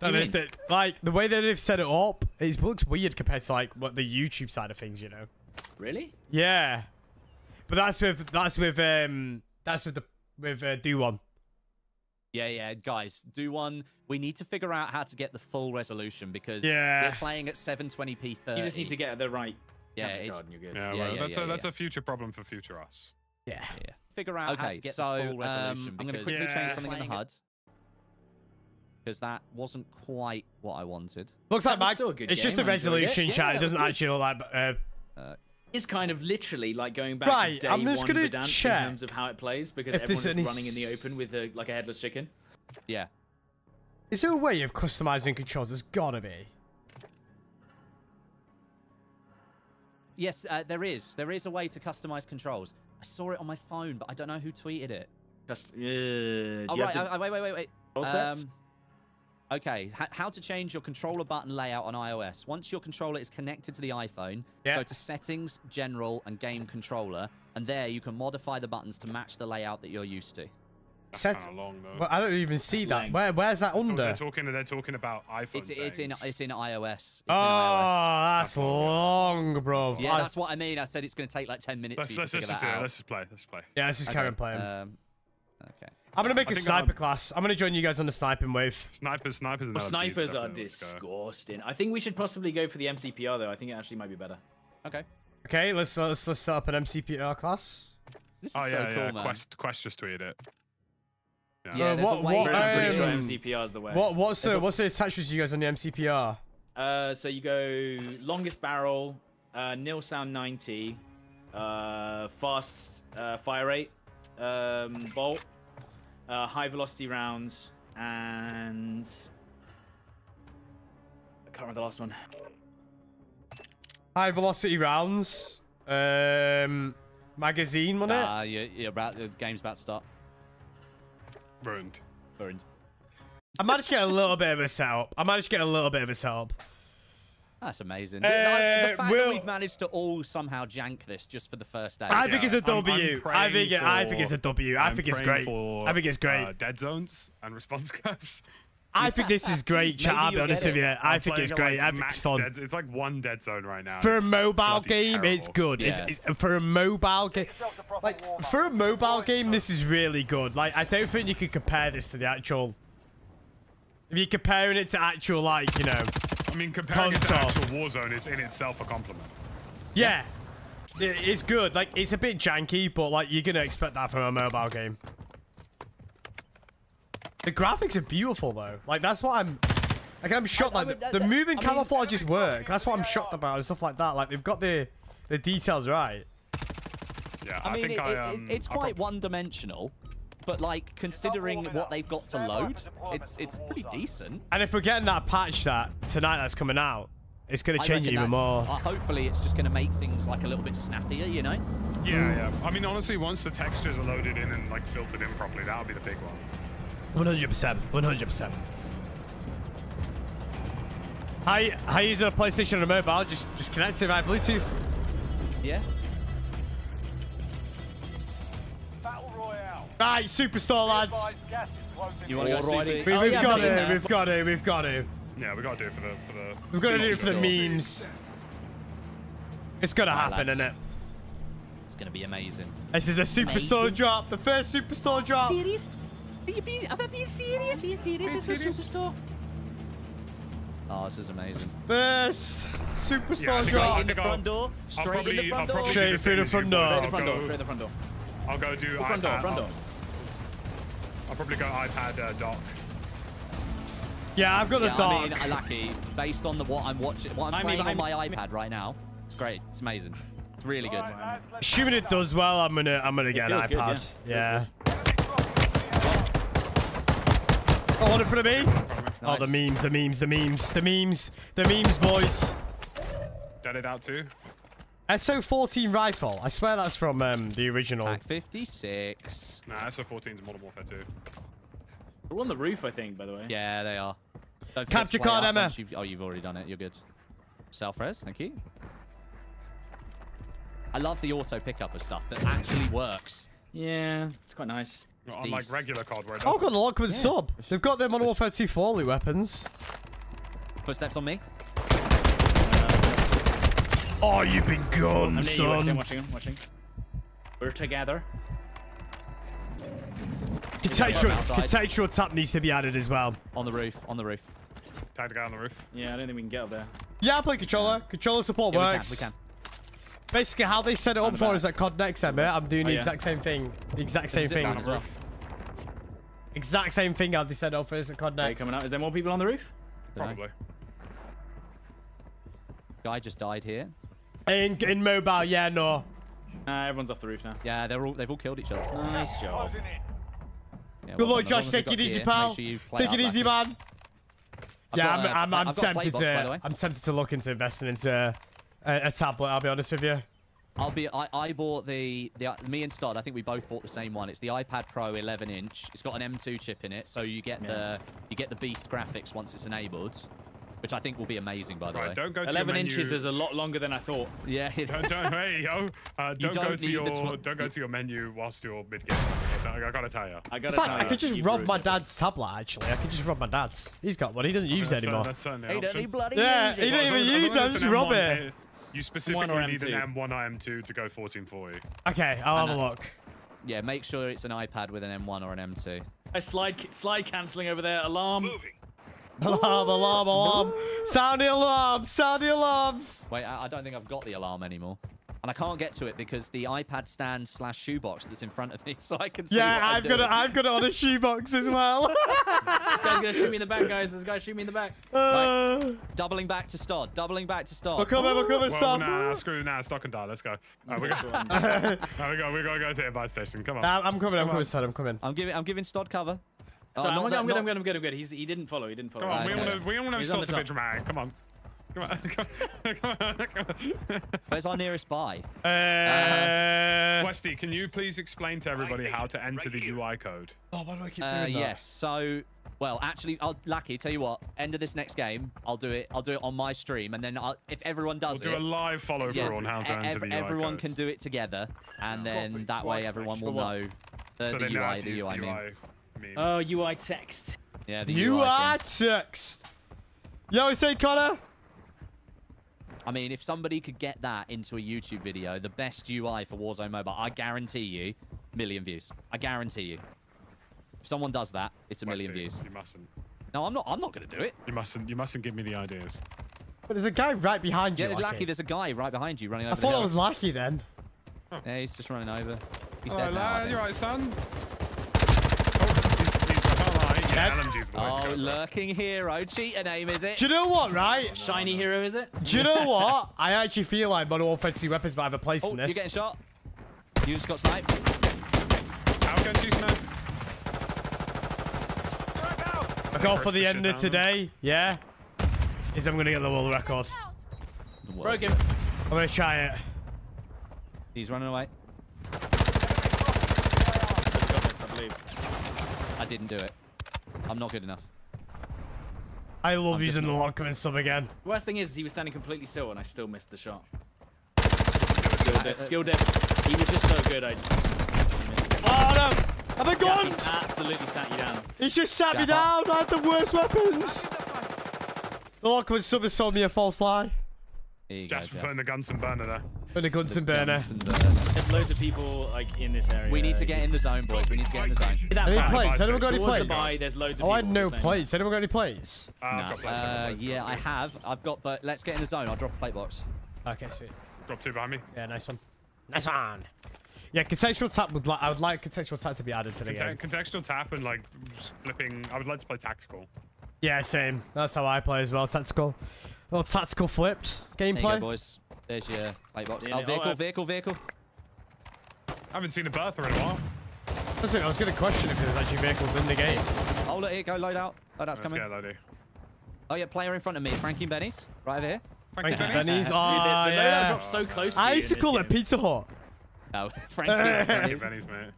do you mean? the- like the way that they've set it up, it looks weird compared to like what the YouTube side of things, you know. Really? Yeah, but that's with that's with um that's with the with uh, do one. yeah, yeah, guys, do one. We need to figure out how to get the full resolution because Yeah. we're playing at 720p 30. You just need to get at the right Yeah, capture it's- card and you're good. Yeah, Yeah, well, yeah, that's yeah, a that's yeah. a future problem for future us. Yeah. Yeah. Figure out how Okay, to get so the full resolution. um, I'm going to quickly Yeah. change something in the Playing HUD because that wasn't quite what I wanted. Looks That like was Mag- still a good it's just the game, it. resolution Yeah, chat. that It doesn't was actually look like. Uh, It's kind of literally like going back Right, to day I'm just one gonna Verdansk check in terms of how it plays because if everyone's any running in the open with a, like a headless chicken. Yeah. is there a way of customizing controls? There's gotta be. Yes, uh, there is. There is a way to customize controls. I saw it on my phone, but I don't know who tweeted it. Just, uh, do you Oh, have right. to- uh, wait, wait, wait, wait. Sets? Um, okay. H- how to change your controller button layout on iOS. Once your controller is connected to the iPhone, Yeah. go to Settings, General, and Game Controller, and there you can modify the buttons to match the layout that you're used to. Set. Kind of long though. Well, I don't even see That's that. lame. Where where's that under? They're under? talking. They're talking about iPhone. It's it's in it's in iOS. It's Oh, in iOS. that's That's long, yeah. long, bro. Yeah, I- that's what I mean. I said it's going to take like 10 minutes Let's for you let's to let's figure just that do it. out. Let's just play. Let's play. yeah, let's just carry on playing. Um, okay. I'm gonna make I a sniper I'm- class. I'm gonna join you guys on the sniping wave. Snipers, snipers, and Well, snipers are definitely disgusting. I think we should possibly go for the MCPR though. I think it actually might be better. Okay. Okay, let's let's let's set up an MCPR class. This is Oh so yeah, cool, yeah. man. Quest, Quest just tweeted it. Yeah, Uh, there's what- a way what, to I'm pretty sure um, MCPR is the way. What what's There's the a- what's the attachments you guys on the MCPR? Uh, so you go longest barrel, uh, Nilsound 90, uh, fast uh, fire rate, um, bolt, uh, high velocity rounds, and I can't remember the last one. High velocity rounds. Um, magazine, wasn't it? Uh, you're, you're about the game's about to start. Ruined. Burned. I managed to get a little bit of a setup. I managed to get a little bit of a setup. That's amazing. Uh, the, the- the fact Will- that we've managed to all somehow jank this just for the first day. I think it's a W. I'm, I'm W. I think it, I think it's a W. I I'm think it's great. For, I think it's great. Uh, dead zones and response (laughs) curves. I think this is great, chat. I'll be honest with you. I I'm think it's great. at, I think it's fun. dead- it's like one dead zone right now. For a mobile bloody game, it's good. It's, Yeah. it's, for a mobile game, Yourself the proper like for a mobile game, this is really good. Like I don't think you could compare this to the actual. If you're comparing it to actual, like you know, I mean, comparing it to actual Warzone is in itself a compliment. yeah, it, it's good. Like it's a bit janky, but like you're gonna expect that from a mobile game. The graphics are beautiful though. Like that's what I'm. Like I'm shocked. I Like would- the, the moving I mean- camouflages work. That's what I'm shocked about and stuff like that. Like they've got the the details right. Yeah, I I, mean, think it, I, it- um, it's quite one-dimensional, but like considering what they've got to load, it's it's pretty decent. And if we're getting that patch that tonight that's coming out, it's gonna change it reckon even more. Uh, hopefully, it's just going to make things like a little bit snappier, you know? Yeah, yeah. I mean, honestly, once the textures are loaded in and like filtered in properly, that'll be the big one. One hundred percent. One hundred percent. How you, how you using a PlayStation and a mobile? Just just connect it via Bluetooth. Yeah. Battle Royale. Right, superstore lads. Advised gas is closing You want to go Alrighty. super? We, Oh, we've yeah, got I'm it. We've got it. We've got it. Yeah, we gotta do it for the for the. We've got to do it for the memes. It's gonna Right, happen, lads. isn't it? It's going to be amazing. This is the superstore drop. The first superstore drop. Serious? Are you being, am I being serious? Being serious? Is this superstore? Oh, this is amazing. First Yeah, I superstore think I'll- Straight in think the I'll- front door. I'll Straight in the front door. Straight do the through the front door. I'll Straight the front go- door. Straight the front door. I'll go do Front door. iPad. Front. I'll, I'll probably go iPad uh, dock. Yeah, I've got the Yeah, dark. I mean, lucky based on the what I'm watching, what I'm I mean, playing on I'm- my iPad right now. It's great. It's amazing. It's really good. Right, lads, Assuming it does well, I'm gonna I'm gonna get an feels good, iPad. yeah. yeah. Oh, one in front of me. Oh, the memes, the memes, the memes, the memes, the memes, boys. Dead it out too. SO14 rifle. I swear that's from um, the original. Pack 56. Nah, SO14 is Modern Warfare 2. We're on the roof, I think, by the way. Yeah, they are. Don't Capture card, Emma. you've- oh, you've already done it. You're good. Self-res, thank you. I love the auto pickup of stuff that actually works. Yeah, it's quite nice. It's Unlike decent. regular COD where it Oh, doesn't. got the Lockwood sub. They've got them on Warfare 2 Forley weapons. Footsteps on me. Oh, you've been I'm gone, near you, watching, son. watching, watching. We're together. Contextual, Outside. contextual tap needs to be added as well. On the roof. On the roof. Tagged a guy on the roof. Yeah, I don't think we can get up there. Yeah, I play controller. Controller support Yeah, we works. can. We can. Basically, how they set it up for back. is at COD Next, Emma. I'm doing Oh, the yeah. exact same thing. The exact same thing. line as well. Exact same thing how they set it up for us at COD Are they Next. coming out? Is there more people on the roof? Probably. Guy just died here. In, in mobile, yeah, no. Nah, everyone's off the roof now. Yeah, they're all they've all killed each other. Nice job. Closing in. Yeah, Good well luck, done. Josh. As long as we've Take it easy, gear, pal. sure Take it easy, man. I've Yeah, got, I'm, uh, I'm, I'm I've got a play tempted box, to. I'm tempted to look into investing into a, a, a tablet. I'll be honest with you. I'll be. I, I bought the the me and Stod. I think we both bought the same one. It's the iPad Pro 11 inch. It's got an M2 chip in it, so you get the you get the beast graphics once it's enabled, which I think will be amazing. By the Right, way. don't go to 11 inches is a lot longer than I thought. Yeah. Don't, don't, hey, yo. Uh, don't, go don't go to your don't go to your menu whilst you're mid game. I, I gotta tell you. I In gotta fact, tell I could just rob ruined my it. dad's tablet. Actually, I could just rob my dad's. He's got one. He doesn't use it that's, uh, anymore. that's He an don't option. need bloody Yeah, music. he don't even as- as use long it. as Just it's an rob it. You specifically or need an M2. M1 or M2 to go 1440. Okay, I'll have a uh, look. Yeah, make sure it's an iPad with an M1 or an M2. I slide slide cancelling over there. Alarm. Alarm, alarm, alarm. Sound the alarm. Sound the alarms. Wait, I, I don't think I've got the alarm anymore. And I can't get to it because the iPad stand slash shoebox that's in front of me, (laughs) so I can see. Yeah, what I'm I've got it. I've got it on a shoebox as well. (laughs) This guy's gonna shoot me in the back, guys. This guy's shoot me in the back. uh, Doubling back to Stod. Doubling back to Stod. we're coming. We're coming. Well, Stop. nah, nah, screw nah, stock and die. Let's go. Alright, we got. Alright, (laughs) we got. We got to go to the advice station. Come on. Nah, I'm coming. I'm Come coming. on. Stad. I'm coming. I'm giving. I'm giving Stod cover. Oh, So I'm, not good, that- I'm good. not- I'm good. I'm good. I'm good. He's he didn't follow. He didn't follow. Come on. Right, we okay. want to. We want to He's on stop the a bit dramatic. Come on. Come on. Come on. Come on. Where's our nearest buy? Uh, Westy, can you please explain to everybody how to enter the UI code? oh, why do I keep Uh, doing that? yes. So, well, actually, I'll lucky. Tell you what. End of this next game, I'll do it. I'll do it on my stream, and then I'll, if everyone does We'll does do a live follow yeah, through on how to e- enter ev- the UI everyone code. can do it together, and then that way everyone will know the, so the they UI, the use UI the meme. UI meme. Oh, UI text. Yeah, the You UI text. Yo, say Connor. I mean, if somebody could get that into a YouTube video, the best UI for Warzone Mobile, I guarantee you, million views. I guarantee you. If someone does that, it's a million Westy, views. You mustn't. No, I'm not. I'm not gonna do it. You mustn't. You mustn't give me the ideas. But there's a guy right behind you. Yeah, Lucky. lucky. There's a guy right behind you running over. I thought the I was lucky then. Yeah, he's just running over. He's oh, dead now. I lad, think. you right, son? Oh, he's, he's, I can't lie. Yeah, LMG's the way Oh, to go. bro. lurking hero. Cheater name, is it? Do you know what, right? Shiny hero, is it? Do you know what? I actually feel like Modern Warfare 2 weapons might have a place Oh, in you're getting shot. You just got sniped. How can you snipe? I go for the to end shit of down. today. Yeah. Is I'm going to get the world record. Broke him. I'm going to try it. He's running away. I didn't do it. I'm not good enough. I love I'm using the not- Lachmann sub again. The worst thing is, he was standing completely still, and I still missed the shot. Skill dip. Skill dip. He was just so good. I just Oh no! Have I gone? he absolutely sat you down. He just sat me Gaffer. down. I had the worst weapons. The Lachmann sub has sold me a false lie. Here you go, Jasper Jeff. putting the Gunson burner there. And a Gunston burner. Guns and burner. There's loads of people like in this area. We need to get in the zone, boys. We need to get in the zone. Any back. plates? Anyone got any Towards the plates? buy, there's loads of Oh, I people had no the same- plates. Anyone got any plates? Uh, I've No. got plates, I've got Uh, plates, yeah, I've I've got, but let's get in the zone. I'll drop a plate box. Okay, sweet. plates. Drop two behind me. Yeah, nice one. Nice one. Yeah, contextual tap would like. I would like contextual tap to be added to the Conte- game. contextual tap and like flipping. I would like to play tactical. Yeah, same. That's how I play as well. Tactical. Little tactical flipped There you go, gameplay. boys. There's your plate box. Yeah, Oh, oh, vehicle, uh, vehicle, vehicle. I haven't seen a Bertha in a while. Listen, I was going to question if there's actually vehicles in the game. Oh, look, here go. Load out. Load out's Let's coming. get that, dude. Oh, yeah, player in front of me. Frankie and Benny's. Right over here. Frankie, you, Benny's. Benny's. Dude, Oh, the, the loadout yeah. drops so close to I used to call this it game. Pizza Hut. Oh, (laughs) Frankie and Hey, Benny's. Benny's, mate.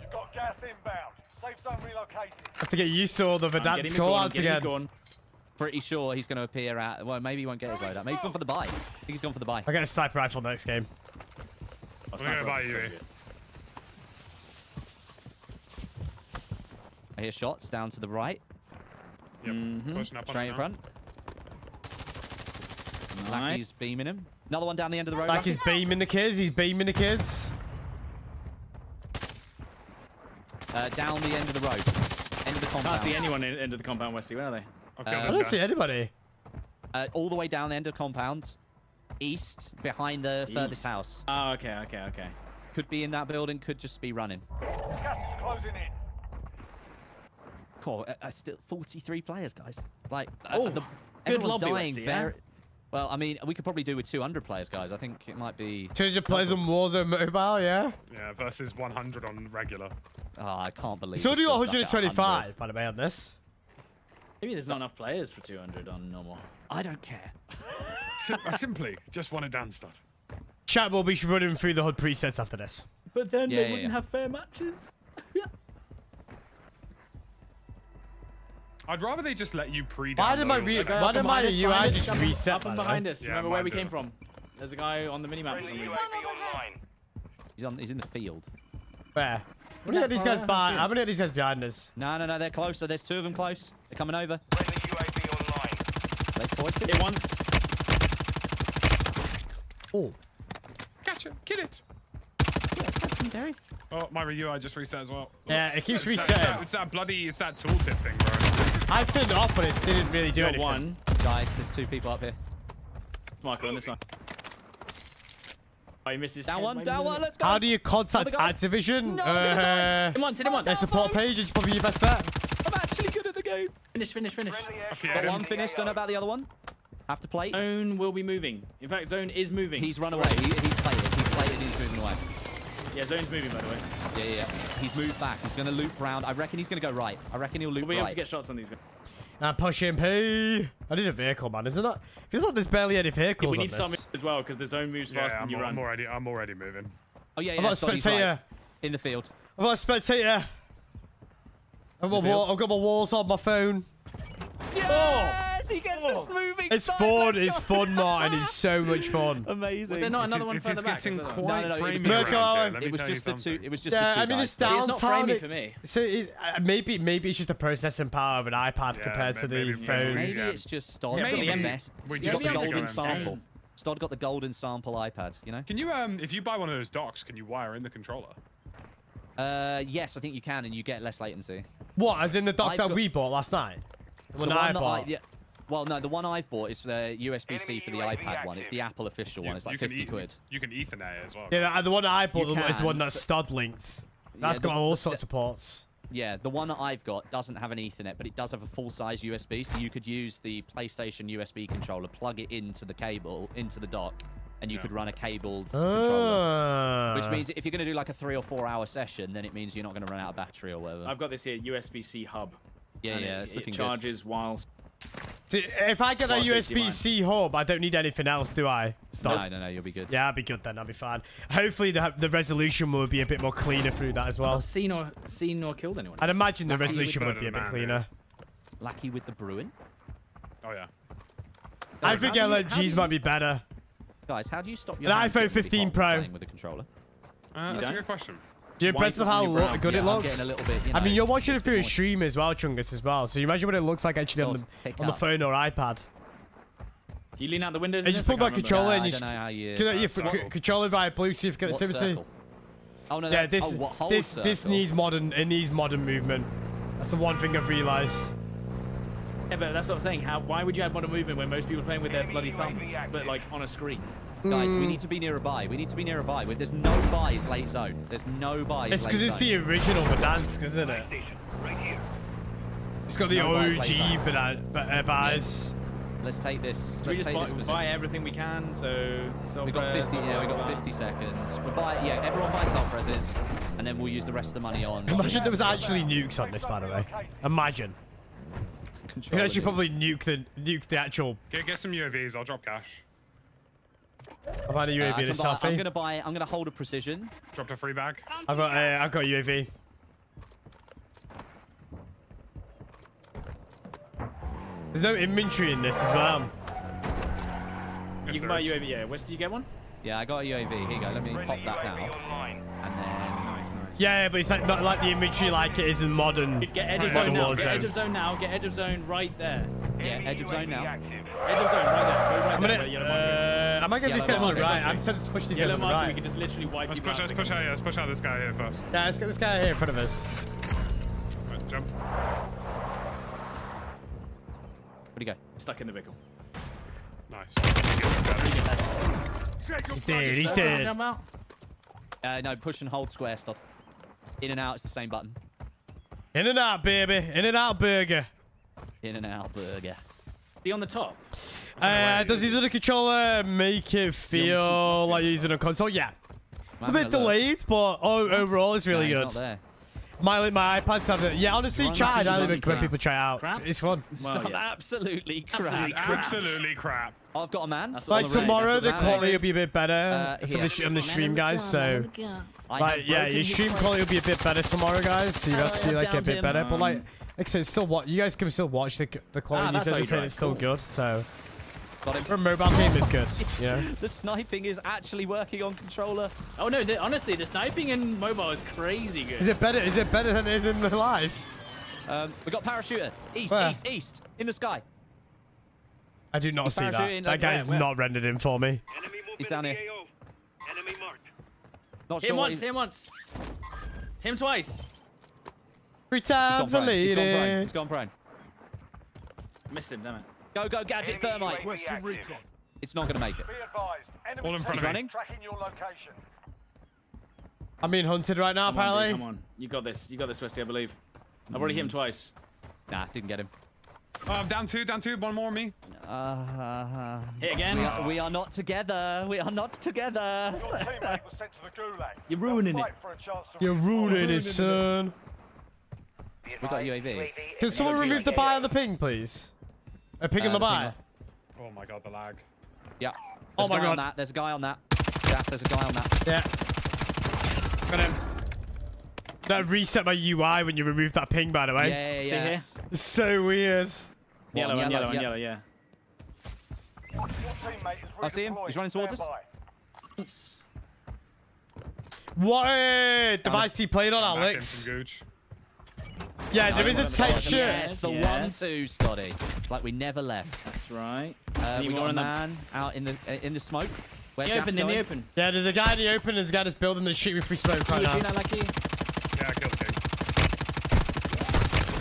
You've got gas inbound. Safe zone relocated. I have to get used to all the I'm Verdansk getting me call gone, I'm outs getting me again. Gone. Pretty sure he's going to appear at. Well, maybe he won't get his load up. Maybe he's gone for the buy. I think he's gone for the buy. I get a sniper rifle next game. Oh, I'm gonna buy you. so eh? I hear shots down to the right, Yep. Mhm. Pushing up straight it in now. front. Nice. Lucky's beaming him. Another one down the end of the road. Like Lucky. he's beaming the kids. He's beaming the kids. Uh, down the end of the road. End of the compound. Can't see anyone in, into the compound, Westy. Where are they? I've Uh, I this don't see anybody. Uh, all the way down the end of compound. East, behind the furthest house. Oh, okay, okay, okay. Could be in that building, could just be running. Gas is closing in. Cool. Uh, uh, still 43 players, guys. Like, uh, Oh, the, good everyone's lobby, dying Westy, yeah? Well, I mean, we could probably do with 200 players, guys. I think it might be. 200 players on Warzone Mobile, yeah? Yeah, versus 100 on regular. Oh, I can't believe. So we're do still stuck at 125, by the way, on this. Maybe there's not enough players for 200 on normal. I don't care. Sim- I simply just want it dance stud. Chat will be running through the HUD presets after this. But then Yeah, they yeah, wouldn't yeah. have fair matches. I'd rather they just let you pre Why did my re- all why did my behind us, UI just up reset, Up by and the behind us. Yeah, Remember where we do. came from? There's a guy on the minimap for some reason. He's on. He's in the field. Where? How many of these guys behind? seen How it. many of these guys behind us? No, no, no. They're closer. There's two of them close. They're coming over. Friendly UAV online. They pointed. It once. Oh. Gotcha. Kill it. Oh, my UI just reset as well. Yeah, it keeps It's that- it's that- resetting. It's that bloody, it's that tooltip thing, bro. I turned it off, but it didn't really do Got anything. one. Guys, there's two people up here. Michael on this one. Oh, he missed his Down head. one, down one. Let's go. How do you contact Another guy. Activision? No, I'm gonna uh, Hit him once, hit him once. their support page is probably your best bet. I'm actually good at the game. Finish, finish, finish. Friendly Okay, Got one in finished. Don't know about the other one. Have to play. Zone will be moving. In fact, zone is moving. He's run away. He, he's played it. He's played it. He's moving away. Yeah, zone's moving, by the way. Yeah, yeah, yeah. He's moved back. He's going to loop round. I reckon he's going to go right. I reckon he'll loop We'll be able to get shots on these guys. I'm pushing P. I need a vehicle, man. Isn't it? Feels like there's barely any Yeah, vehicles we need to start this. as well because the zone moves Yeah, faster I'm, than you I'm run. already, I'm already moving. Oh, yeah, I've yeah. got a so spectator. right. In the field. I've got a spectator. I've got, The wall, field? I've got my walls on my phone. Oh! Yes! He gets Oh. the moving It's fun. It's fun, (laughs) Martin. It's so much fun. Amazing. Was there not It another is- one it is further back? getting as quite No, no, no, it was framey just- around Look, here. Let me It was just the two. It was just Yeah, the two I mean, guys. it's So- See, it's not Downtown, framey it- for me. So it, uh, maybe maybe it's just the processing power of an iPad Yeah, compared to the maybe- phone. Maybe Yeah. it's just Stod. Yeah, got the maybe. best. We just got the need to go golden sample. Stod got the golden sample iPad. You know. Can you, um, if you buy one of those docks, can you wire in the controller? Uh, yes, I think you can, and you get less latency. What? As in the dock I've that we bought last night? The one the that I one that I, bought. yeah, well, no, the one I've bought is the USB-C for the Enemy iPad one. It's the Apple official one. It's like you can 50 e- quid. You can Ethernet it as well. Yeah, the, the one that I bought You is the one that's stud linked. That's Yeah, got the- all the- sorts of ports. Yeah, the one that I've got doesn't have an Ethernet, but it does have a full-size USB, so you could use the PlayStation USB controller, plug it into the cable, into the dock, and you Yeah. could run a cabled controller. Ah. Which means if you're going to do like a three or four hour session, then it means you're not going to run out of battery or whatever. I've got this here USB-C hub. yeah, yeah, it, it's it looking good. charges whilst. So if I get that USB-C hub, I don't need anything else, do I? Stud? No, no, no, you'll be good. Yeah, I'll be good then. I'll be fine. Hopefully, the, the resolution will be a bit more cleaner through that as well. I've seen or seen or killed anyone. I'd imagine the resolution would be a bit man, cleaner. Lucky with the Bruen. Oh yeah. I think how do you- LGs might be better. Guys, how do you stop your An iPhone 15 Pro. playing with the controller? Uh, that's a don't? good question. Do you Why impressed with how on lo- good Yeah, it I'm looks? getting a little bit, you I mean, you're watching it through a stream as well, Chungus, as well. So you imagine what it looks like actually on the on the phone or iPad. You lean out the windows? I in just this? I put my controller Yeah, and I you don't s- know how you. You uh, f- controller via Bluetooth connectivity. Oh no, Yeah, this oh, what whole this this needs modern. It needs modern movement. That's the one thing I've realised. Yeah, but that's what I'm saying. How? Why would you have modern movement when most people are playing with their bloody thumbs, but like on a screen? Guys, Mm. we need to be near a buy. We need to be near a buy. There's no buys late zone. There's no buys. It's because it's the original Verdansk, isn't it? Right here. It's got the no buys late OG zone. Verdan- but, uh, buys. Let's take this. We Let's just take buy, this position. buy everything we can. So We got 50. Yeah, we got 50 seconds. We buy. Yeah, everyone buy self reses, and then we'll use the rest of the money on. Imagine there was actually nukes on this, by the way. Imagine. You could controller actually probably nuke the nuke the actual. Get, get some UAVs. I'll drop cash. I've had a Uh, UAV I and a can buy, I'm gonna buy. I'm gonna hold a precision. Dropped a free bag. I've got uh, I've got a UAV. There's no inventory in this as well. Yes, You can buy is. UAV. Yeah, Wes, do you get one? Yeah, I got a UAV. Here you go. Let me pop that UAV now, online. and then. Nice, nice. Yeah, but it's like not like the inventory like it is in modern. Get edge of Modern zone now. Get edge of zone now. Get edge of zone right there. Yeah, edge of zone now. Edge of zone right there. Go right I'm there. gonna. where yellow. Uh, I might get these guys on the right. I'm tempted to push these guys on the marker. We can just literally wipe Let's you push, out. let's push out, yeah, let's push out this guy here first. Yeah, let's get this guy here in front of us. Right, jump. Where'd he go? Stuck in the vehicle. Nice. He's dead. He's dead. jump out. Uh, no, push and hold square, Stod. In and out, it's the same button. In and out, baby. In and out, burger. In and out, burger. See on the top. Uh, does his other controller make it feel like you're using a console? Yeah. A I'm bit delayed, but oh, overall it's really No, good. he's not there. My my iPad's have it. Yeah, honestly, Run chat. I that highly shit, recommend crap. people try it out. It's, Craps? it's fun. Well, yeah. Absolutely crap. Absolutely crap. Absolutely crap. I've got a man. That's Like on the right, tomorrow, the quality will be a bit better Uh, for the on the stream, guys. So, I like, have yeah, broken your stream voice. quality will be a bit better tomorrow, guys. So you got to see like a bit him. better. But like, like I said, still what you guys can still watch the the quality. Ah, that's As how I you said, drive. it's still Cool. good. So Got him. for a mobile game, is good. (laughs) Yeah. The sniping is actually working on controller. Oh no! The, honestly, the sniping in mobile is crazy good. Is it better? Is it better than it is in the live? Um, we got parachuter. East, Where? east, east. In the sky. I do not He's see that. That like, guy's where, where? not rendered in for me. Enemy He's down here. AO. Enemy marked. Not Hit sure him once. Hit him once. Hit him twice. Three times a prone. He's gone prone. He's gone prone. Missed him, damn it. Go, go, gadget Enemy thermite. UAV active. It's not going to make it. Be advised. Enemy All in front of me. is tracking your location. I'm being hunted right now, Come on, dude, come on. You got this. You got this, Westy, I believe. I've already hit him mm. twice. Nah, didn't get him. Oh, down two, down two. One more me. Uh, Hit again. we, are, we are not together. We are not together. Your teammate was sent to the gulag. You're ruining it. fight for a chance to You're redeploy. ruining it, son. We got UAV. Can someone remove the like buy this. on the ping, please? A ping Uh, on the the buy. Oh my god, the lag. Yeah. Oh There's my a guy on God. that. There's a guy on that. Jack, there's a guy on that. Yeah. Got him. That reset my UI when you remove that ping, by the way. Yeah, yeah, Stay yeah. here. It's so weird. Yellow and yellow, yellow and yep. yellow, yeah. Your teammate is I see him. He's running towards us. What a device he played on, Alex. from Gooch. Yeah, there is a Nice. texture. Yes, the Yeah. one-two, Stoddy. Like we never left. That's right. Uh, we got a in the- man out in the uh, in the smoke. Where In the open, in the open. Yeah, there's a guy in the open, there's a guy that's building the shit with free smoke right now. Gina, lucky. Yeah, I killed King.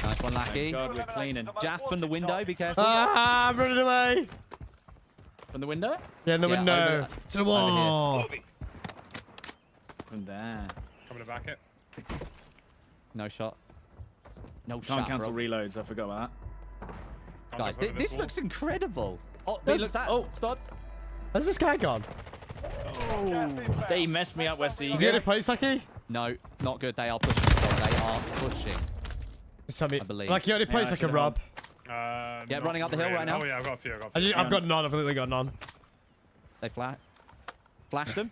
Nice one, Lackey. God, we're cleaning. Jaff from the window. Be careful. Ah, I'm running away. From the window? Yeah, in the Yeah, window. over- to the wall. From there. Coming to back it. No shot. No Can't shot, cancel bro. reloads, I forgot about Can't Guys, jump thi- this wall. looks incredible. Oh, he looks at. oh. Oh, stop. Where's this guy gone? that. They messed me up, Westy. Is he gonna play Saki? No, not good. They are pushing. Stop. They are pushing. Just tell me. I believe. Like he only Yeah, plays I like a should've Rob. Uh, Yeah, running up the hill right now. Oh yeah, I've got a few. I've got a I few. just, I've got none. I've literally got none. They flat. Flashed them.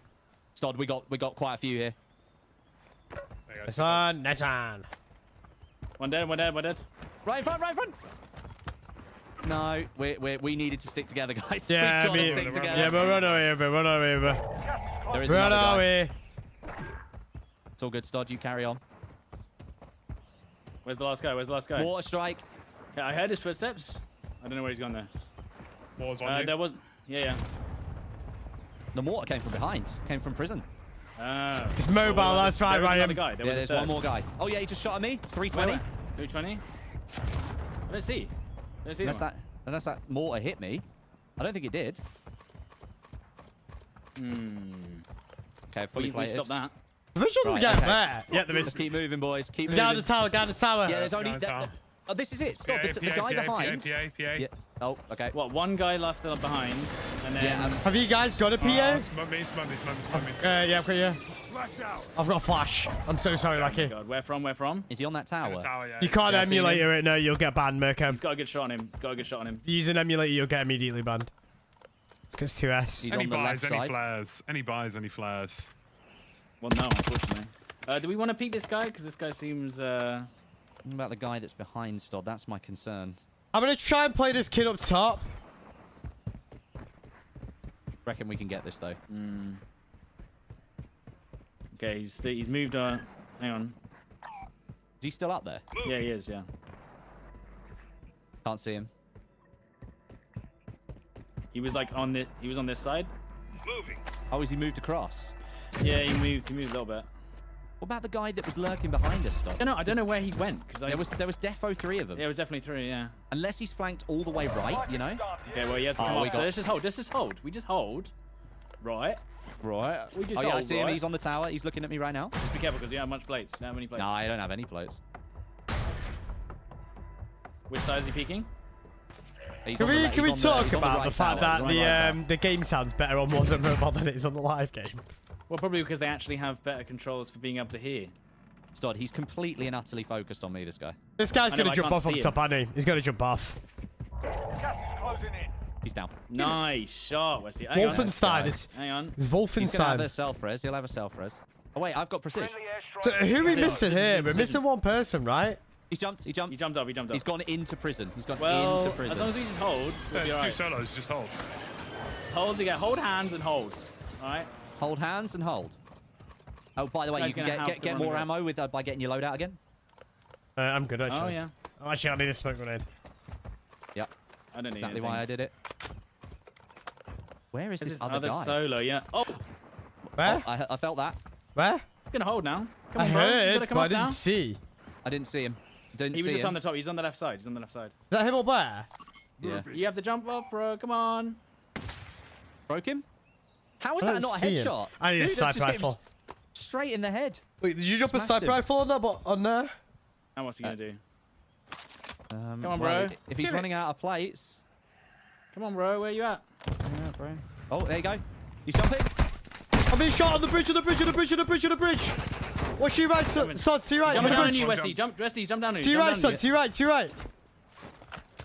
Stod, we got we got quite a few here. There you go. Nice one. Nice one. One dead, one dead, one dead. Right in front, right in front. No, we we we needed to stick together, (laughs) guys. Yeah, we got me- to stick together. Yeah, but run away, but run away, but There is run another guy. away. It's all good, Stod. You carry on. Where's the last guy? Where's the last guy? Water strike. Yeah, I heard his footsteps. I don't know where he's gone there. Wars on Uh, you. there was. Yeah, yeah. The mortar came from behind. Came from prison. Ah. It's mobile, Well, that's right, was Ryan. another guy. There yeah, there's third. one more guy. Oh yeah, he just shot at me. Where, 320. where? 320? I don't see. I don't see Unless that unless that mortar hit me. I don't think it did. Hmm. Okay, fully We, we plated. stopped that. Which one's Right, the guy okay. there? Yeah, there is. Let's keep moving, boys. Keep There's a guy on the tower, guy on the tower. Yeah, there's only. that- that- oh, this is it. Stop. PA, The, the guy PA, behind. PA, PA. Yeah. Oh, okay. What, one guy left up behind, and then... Yeah, um, Have you guys got a PA? Smoke me, smoke me, smoke me, smoke me. Uh, yeah, I've got you. I've got a flash. I'm so sorry, oh Lucky. God, where from, where from? Is he on that tower? tower, yeah. You can't Yeah, I seen emulate it. No, you'll get banned, Mirko. He's got a good shot on him. He's got a good shot on him. If you use an emulator, you'll get immediately banned. It's because 2S. He's Any on the buys, left any side. flares. Any buys, any flares. Well, no, unfortunately. Uh, do we want to peek this guy? Because this guy seems... Uh... What about the guy that's behind Stod? That's my concern. I'm gonna try and play this kid up top. Reckon we can get this though. hmm. Okay, he's he's moved on. Hang on. Is he still up there? Yeah, he is, yeah. Can't see him. He was like on the... He was on this side. Oh, has he moved across? Yeah, he moved. He moved a little bit. What about the guy that was lurking behind us, Stod? I don't know. I don't know where he went because I. There was there was defo three of them. Yeah, it was definitely three. Yeah. Unless he's flanked all the way right, you know. Okay, well, he has to Oh, come we off. So got- let's just hold. Let's just hold. We just hold. Right. Right. We just oh yeah, I hold, see him. He's on the tower. He's looking at me right now. Just be careful because you don't have much plates. Don't have many plates. No, I don't have any floats. Which side is he peeking? He's Can on the we can we on the- talk the about right the fact tower. that the right um the game sounds better on Warzone Mobile than it is on the live game? Well, probably because they actually have better controls for being able to hear. Stod, he's completely and utterly focused on me. This guy. This guy's gonna jump off up see him. top, aren't? He's gonna jump off. Gas closing in. He's down. Nice shot, Wesley. Hang on. Wolfenstein is Hang on. is He's gonna have a Wolfenstein. self res. He'll have a self res. Oh wait, I've got precision. So who are we missing here? We're missing one person, right? He's jumped. He jumped. He jumped up. He jumped up. He's gone into prison. He's gone well, into prison. as long as we just hold, Yeah, we'll be alright. two solos, just hold. Just hold together. Hold hands and hold. All right. Hold hands and hold. Oh, by the This way, you can get get, get more ammo with uh, by getting your load out again. Uh, I'm good actually. Oh yeah. Oh, actually, I need a smoke grenade. Yep. I don't That's need exactly why I did it. Where is This this other other guy? solo. Yeah. Oh, Where? Oh, I, I felt that. Where? he's gonna hold now. Come I bro. Heard, gotta but I didn't now. see. I didn't see him. Didn't He was see just him. on the top. He's on the left side. He's on the left side. Is that him up there? Yeah. You have to jump off, bro. Come on. Broke him. How is that don't a see him. headshot? I need a Dude, that's sniper rifle. Straight in the head. Wait, did you drop a Smashed sniper him. rifle on there? but- On there? And what's he gonna do? Um, Come on, well, bro. If he's Give running it. out of plates. Come on, bro. Where you at? Yeah, bro. Oh, there you go. He's jumping. I'm being shot on the bridge, on the bridge, on the bridge, on the bridge, on the bridge. What's your right, Coming. Stod? To your right, Jump down on you, One Westy. Jump, Westy. Jump down on you. To your right, down Stod. To your right, to your right.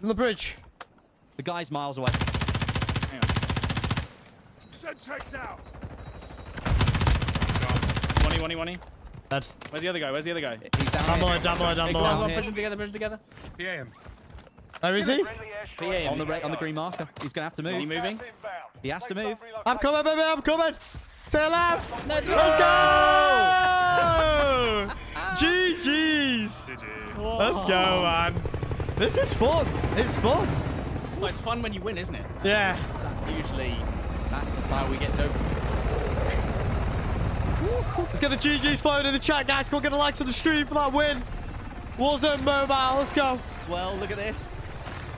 On the bridge. The guy's miles away. You. Hang on. Out. One, e, one, e, e. Dead. Where's the other guy? Where's the other guy? He's down Down here. below, down below, down below. come on, here. push them together, push them together. PA him. Where is he? Friendly. PA him. On the re- on the green marker. He's gonna have to Is he moving? He has to move. I'm coming, baby, I'm coming. Stay alive. Let's (laughs) Let's go! GG's. GG. Let's go, man. This is fun. It's fun. Well, it's fun when you win, isn't it? Yeah. That's usually That's the how we get the. Let's get the GG's flowing in the chat, guys. Go get a like on the stream for that win. Warzone Mobile. Let's go. Well, look at this.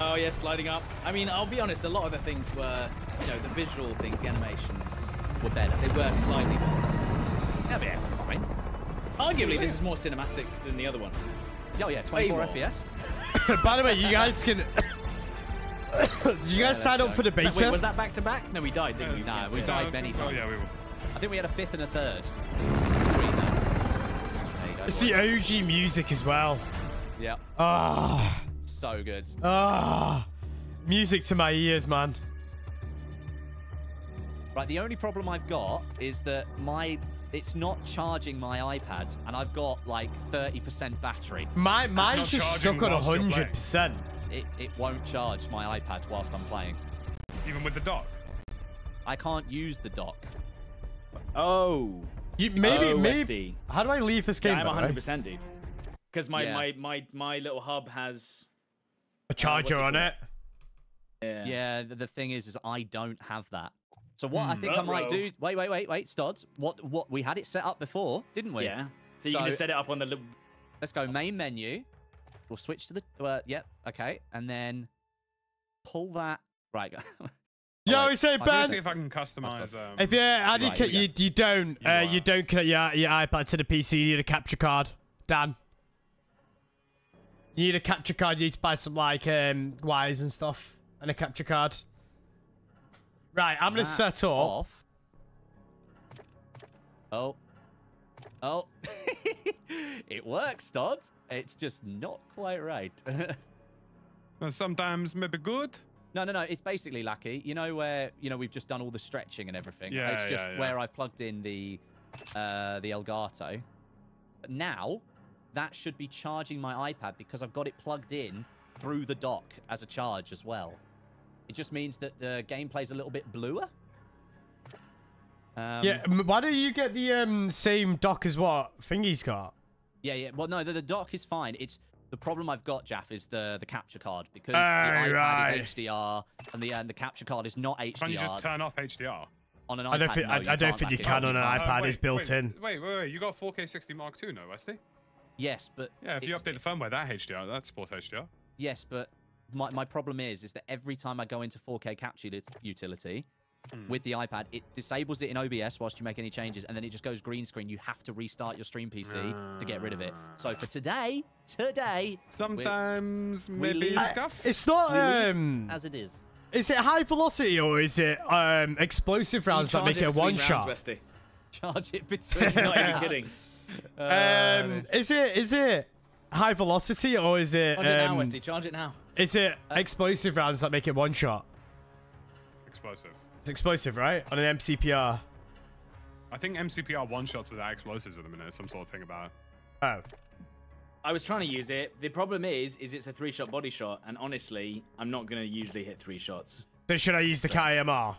Oh yeah, sliding up. I mean, I'll be honest. A lot of the things were, you know, the visual things, the animations were better. They were slightly better. Yeah, but yeah, it's fine. Arguably, this is more cinematic than the other one. Oh yeah, 24 more. FPS. (coughs) By the way, you guys can. (laughs) (coughs) Did you guys yeah, sign up for the beta? Wait, was that back to back? No, we died, didn't we? Nah, we died many times. Oh, yeah, we were. I think we had a fifth and a third. It's the OG music as well. Yeah. Ah. Oh. So good. Ah. Oh. Music to my ears, man. Right, the only problem I've got is that my it's not charging my iPad, and I've got like 30% battery. My mine's just stuck on 100%. It it won't charge my iPad whilst I'm playing. Even with the dock. I can't use the dock. Oh. You maybe oh, maybe. How do I leave this game? Yeah, I'm by the way? 100 percent, dude. Because my, Yeah. my my my little hub has. A charger it on called? it. Yeah. Yeah, the, the thing is, is I don't have that. So what I Hmm. think I might Ruh-roh. do? Wait, wait, wait, wait, Stods. What what we had it set up before, didn't we? Yeah. So you can just set it up on the. Let's go main menu. We'll switch to the. Uh, yep. okay, and then pull that. Right. (laughs) Yo, wait, we say I Ben. see if I can customize. Um, If you, how do you, Right, ca- you, you don't, You uh, you don't connect your, your iPad to the PC. You need a capture card, Dan. You need a capture card. You need to buy some like um, wires and stuff, and a capture card. Right, I'm gonna set up. off. Oh. Oh. (laughs) it works, Todd. It's just not quite right. (laughs) sometimes maybe good. no, no, no. It's basically lucky. You know where you know we've just done all the stretching and everything. Yeah, It's just yeah, yeah. where I've plugged in the uh, the Elgato. Now that should be charging my iPad because I've got it plugged in through the dock as a charge as well. It just means that the gameplay's a little bit bluer. Um, yeah, why don't you get the um, same dock as what Thingy's got? Yeah, yeah. Well, no, the, the dock is fine. It's the problem I've got, Jaff, is the the capture card because the Oh, iPad right. is HDR and the and the capture card is not HDR Can't you just turn off HDR? on an iPad. I don't think no, I, I don't think you can on an can't. iPad. Uh, it's built wait, in. Wait, wait, wait. You got 4K 60 Mark II, no, Westy? Yes, but Yeah, if you update the firmware, that HDR, that supports HDR. Yes, but my, my problem is is that every time I go into 4K capture utility Hmm. with the iPad, it disables it in OBS whilst you make any changes, and then it just goes green screen. You have to restart your stream PC to get rid of it. So for today, today, Sometimes maybe leave- scuff. It's not. Um, as it is. is it high velocity or is it um, explosive rounds that make it a between one rounds, shot? Westy. Charge it between. Not even kidding. (laughs) Um, is it is it high velocity or is it Charge it now, um, Westy. Charge it now. is it explosive rounds that make it one shot? Explosive. It's explosive, right? On an MCPR. I think MCPR one shots without explosives at the minute. Some sort of thing about it. Oh, I was trying to use it. The problem is, is it's a three-shot body shot, and honestly, I'm not gonna usually hit three shots. so should I use the KATT-AMR?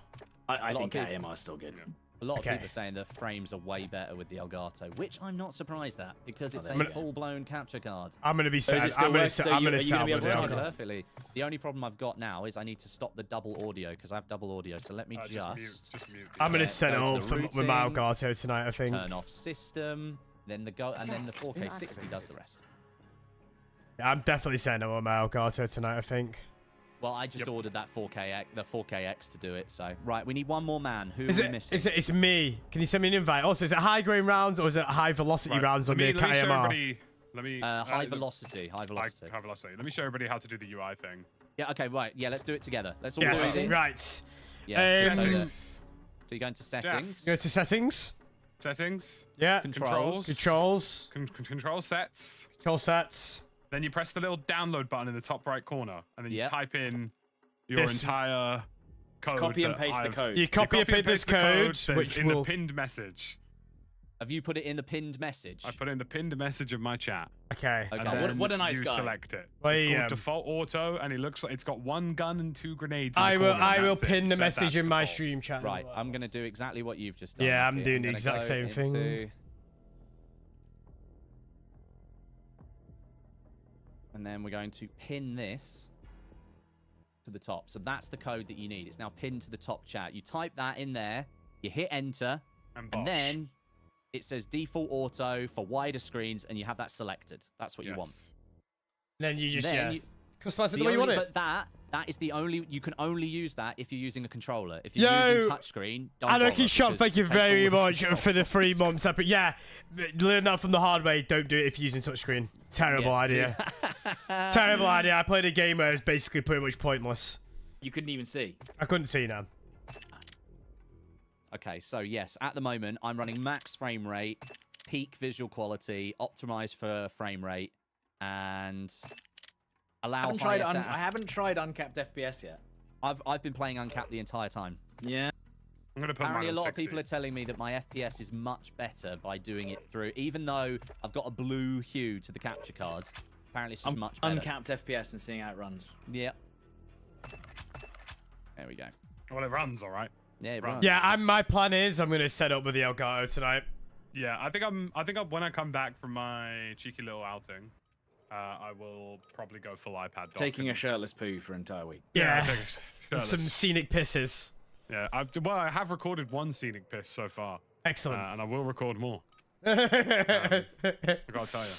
I, I think of people- AMR is still good. A lot Okay. of people are saying the frames are way better with the Elgato, which I'm not surprised at because it's there a you go. full-blown capture card. I'm gonna be So is set. it still I'm gonna set. so I'm you- gonna are you set gonna be able to the it? Perfectly. The only problem I've got now is I need to stop the double audio because I have double audio. So let me Uh, just, just mute. Just mute. I'm gonna Yeah, set it go to all the for, with my Elgato tonight. I think. turn off system, then the go, and then the 4K 60 does the rest. Yeah, I'm definitely setting it with my Elgato tonight. I think. Well, I just Yep. ordered that 4K the 4KX to do it. So right, we need one more man. Who Is are we it, missing? is it? It's me. Can you send me an invite? Also, is it high grain rounds or is it high velocity Right, rounds let on me, the let me show everybody. Let me. uh, high uh, velocity? High High, velocity. high velocity. Let me show everybody how to do the UI thing. Yeah. Okay. Right. Yeah. Let's do it together. Let's all Yes, do it. right. Yeah. Um, so, that- so you go into settings. Go to settings. Settings. Yeah. Controls. Controls. Con- con- control sets. Control sets. Then you press the little download button in the top right corner, and then you Yep. type in your Yes. entire code. copy and paste the I've- code. You copy and paste this the code, that's which in will. the pinned message. Have you put it in the pinned message? I put in the pinned message of my chat. Okay. Okay. and what- what a nice you guy. select it. Well, it's called yeah. default auto, and it looks like it's got one gun and two grenades. I will. I will that's it. pin the Set message that's in my stream chat. as Right, well. I'm going to do exactly what you've just done. Yeah, I'm Lucky. doing the gonna exact go same thing. And then we're going to pin this to the top. So that's the code that you need. It's now pinned to the top chat. You type that in there, you hit enter, And, and then it says default auto for wider screens, and you have that selected. That's what you want. Yes. then you just then yeah. you- Customize it the, The way you want only- it. But that that is the only you can only use that if you're using a controller. If you're using Yo, touchscreen, don't Anarchy bother Shop, thank you it takes all very of the much for the three months. Up. Yeah, learn that from the hard way. Don't do it if you're using touchscreen. Terrible Yeah, idea. Terrible (laughs) idea. I played a game where it was basically pretty much pointless. You couldn't even see. I couldn't see now. Okay, so yes, at the moment I'm running max frame rate, peak visual quality, optimized for frame rate, and I allow haven't tried. Un- I haven't tried uncapped FPS yet. I've I've been playing uncapped the entire time. Yeah. I'm gonna put Apparently, a on lot of people are telling me that my FPS is much better by doing it through, even though I've got a blue hue to the capture card. Apparently, it's just Un- much better. uncapped FPS and seeing how it runs. Yeah. There we go. Well, it runs all right. Yeah, it Right. runs. Yeah, I'm, my plan is I'm gonna set up with the Elgato tonight. Yeah, I think I'm. I think i when I come back from my cheeky little outing, uh, I will probably go full iPad. dock Taking a shirtless poo for an entire week. Yeah, take a (laughs) and shirtless. some scenic pisses. Yeah, I've, well, I have recorded one scenic piss so far, uh, Excellent. and I will record more. (laughs) I gotta tell you.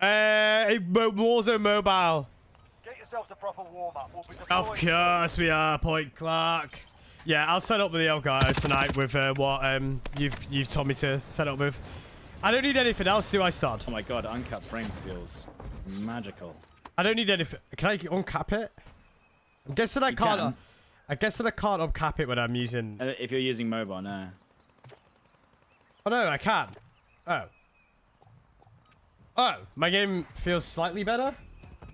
uh, Mo- Warzone Mobile. Get yourself to proper warm up. We'll be Of course we are, Point Clark. Yeah, I'll set up with the Elgato tonight with uh, what um you've you've told me to set up with. I don't need anything else, do I, Stod? Oh my god, uncapped frames feels magical. I don't need anything. Can I uncap it? I'm guessing I You can't. can. I guess that I can't uncap it when I'm using. Uh, If you're using mobile, no. Oh no, I can. Oh. Oh, my game feels slightly better.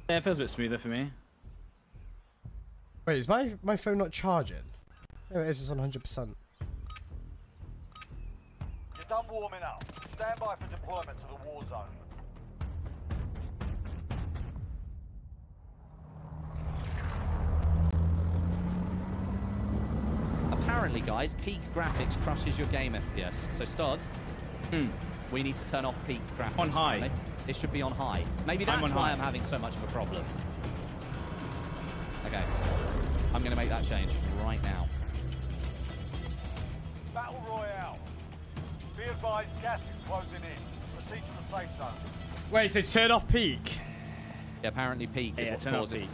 Yeah, it feels a bit smoother for me. Wait, is my my phone not charging? No, it is. It's on 100. Percent You're done warming up. Stand by for deployment to the war zone. Apparently, guys, peak graphics crushes your game FPS. So, Stod, Hmm. we need to turn off peak graphics. On high. apparently. It should be on high. Maybe I'm that's why high. I'm having so much of a problem. Okay. I'm going to make that change right now. Advised, gas is closing in. Proceed to the safe zone. Wait, so turn off peak. Yeah, apparently peak is Yeah, what's turn off causing. peak.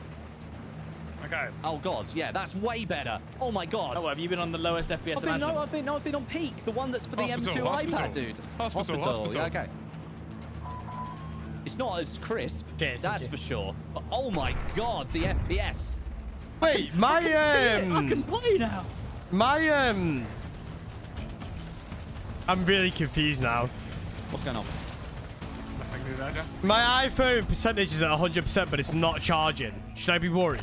Okay. Oh god, yeah, that's way better. Oh my god. Oh, have you been on the lowest FPS I've been, no. I've been, no, I've been on peak, the one that's for the Hospital, M2 hospital. iPad, dude. Hospital, hospital. yeah, okay. It's not as crisp, Okay, that's okay. for sure. But oh my god, the FPS. Wait, my I can um, play now. my um. I'm really confused now. What's going on? Nothing new there, Jeff? My iPhone percentage is at 100%, but it's not charging. Should I be worried?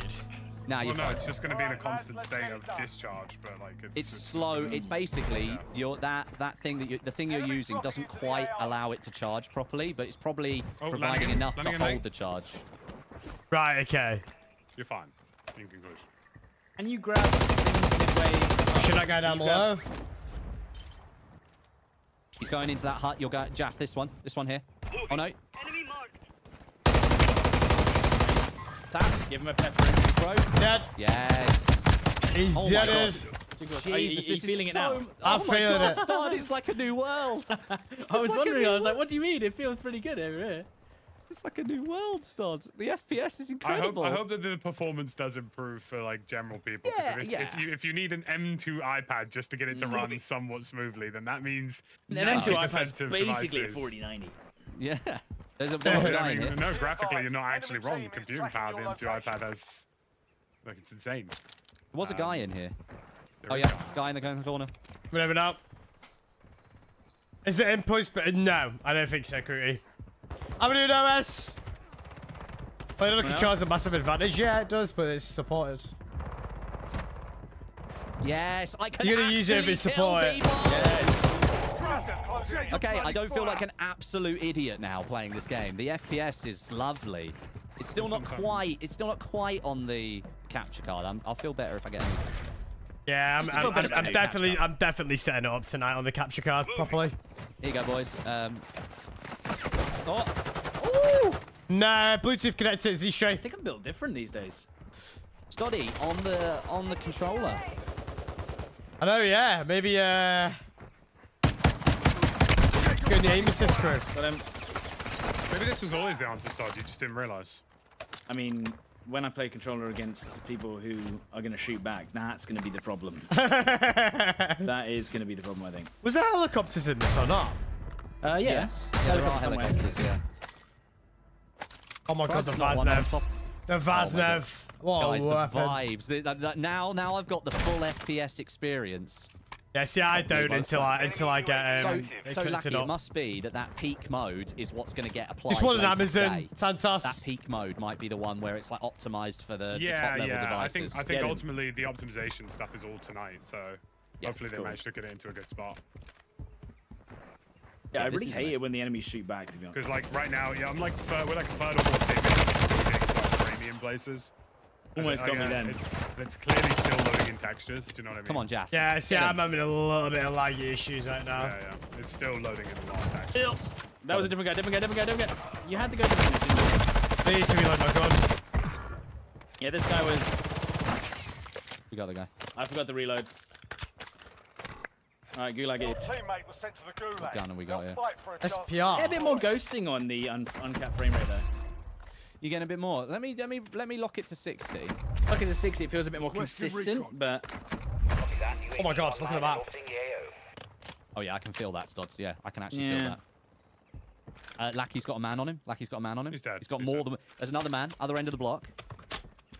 Now Well, you're no, fine. it's just going to be in a constant state of discharge, but like it's. It's just slow. It's basically Yeah. your that that thing that you the thing you're using doesn't quite allow it to charge properly, but it's probably Oh, providing in, enough to landing in, hold mate. the charge. Right. Okay. You're fine. In conclusion. And you grab things midway. Should I go down below? He's going into that hut. You'll going, Jaff. This one. This one here. Oh no. Enemy marked. Tap. Give him a pepper. Bro. Dead. Yes. He's Oh dead. God. Jesus, Jesus, this feeling is it now? I'm oh my feeling God, it. Start, it's like a new world. (laughs) I was like wondering. I was like, what do you mean? It feels pretty good over here. It's like a new world, Stod. The FPS is I hope, incredible. I hope that the performance does improve for like general people. Yeah, if, yeah. if you if you need an M2 iPad just to get it to run somewhat smoothly, then that means An M2 90% iPad's of basically a 4090. Yeah. There's a, (laughs) there's a I guy in mean, here. no, graphically, you're not actually wrong. is Computing power, the your M2 iPad has, like, it's insane. There was a guy um, in here. Oh yeah, guy. guy in the guy in the corner. We never know. Is it impulse? But no, I don't think so, Cruty. I'm gonna do an OS. Playing on the Anyone a massive advantage. Yeah, it does, but it's supported. Yes, I can You're gonna use it if it's kill support. people! Closing in. Okay, I don't feel like an absolute idiot now playing this game. The FPS is lovely. It's still not quite. It's still not quite on the capture card. I'm, I'll feel better if I get. Any. Yeah, I'm, I'm, I'm, I'm definitely, I'm definitely setting it up tonight on the capture card properly. Here you go, boys. Um. Oh, Nah, Bluetooth connected, Z I straight. think I'm built different these days. Stoddy on the on the controller. I know, yeah. Maybe, uh. Go in the aim assist crew. But um, Maybe this was always the answer, Stod. You just didn't realize. I mean, when I play controller against people who are going to shoot back, that's going to be the problem. (laughs) That is going to be the problem, I think. Was there helicopters in this or not? Uh, yeah. Yes. Yeah, there are helicopters. Yeah. Oh my god, the there's not Vaznev. The Oh my Vaznev. What Guys, a the weapon. vibes. The- the- the- now, now I've got the full FPS experience. Yeah, see, I don't until I until I get So, um, it so lucky it up. must be that that peak mode is what's going to get applied. Just wanted later Amazon. today. Santos. That peak mode might be the one where it's like optimized for the, the top level yeah. I devices. think I think him. ultimately the optimization stuff is all tonight. So Yeah, hopefully they cool. manage to get it into a good spot. Yeah, I Yeah, this really hate like- it when the enemies shoot back, to be honest. Because like right now, yeah, I'm like third, we're like a third or fourth day getting quite premium places. And Almost it- got me yeah, then. It's, it's clearly still loading in textures. Do you know what I mean? Come on, Jaff. yeah, see, Get I'm him. having a little bit of laggy issues right now. Yeah, yeah. It's still loading in a lot of textures. That was a different guy, different guy, different guy, different guy. You had to go different, didn't you? They need to reload my gun. Yeah, this guy was... We got the guy. I forgot to reload. Alright, Gulag Your it. teammate was sent to the gulag. gun have we got here? fight for a SPR. Yeah, a bit more ghosting on the un uncapped frame rate there. You're getting a bit more? Let me let me let me lock it to 60. Look at the 60, it feels a bit more consistent, but Oh my god, look at the map. Oh yeah, I can feel that, Stods. Yeah, I can actually feel that. Uh, Lackey's got a man on him. Lackey's got a man on him. He's dead. He's got He's more dead. than. There's another man, other end of the block.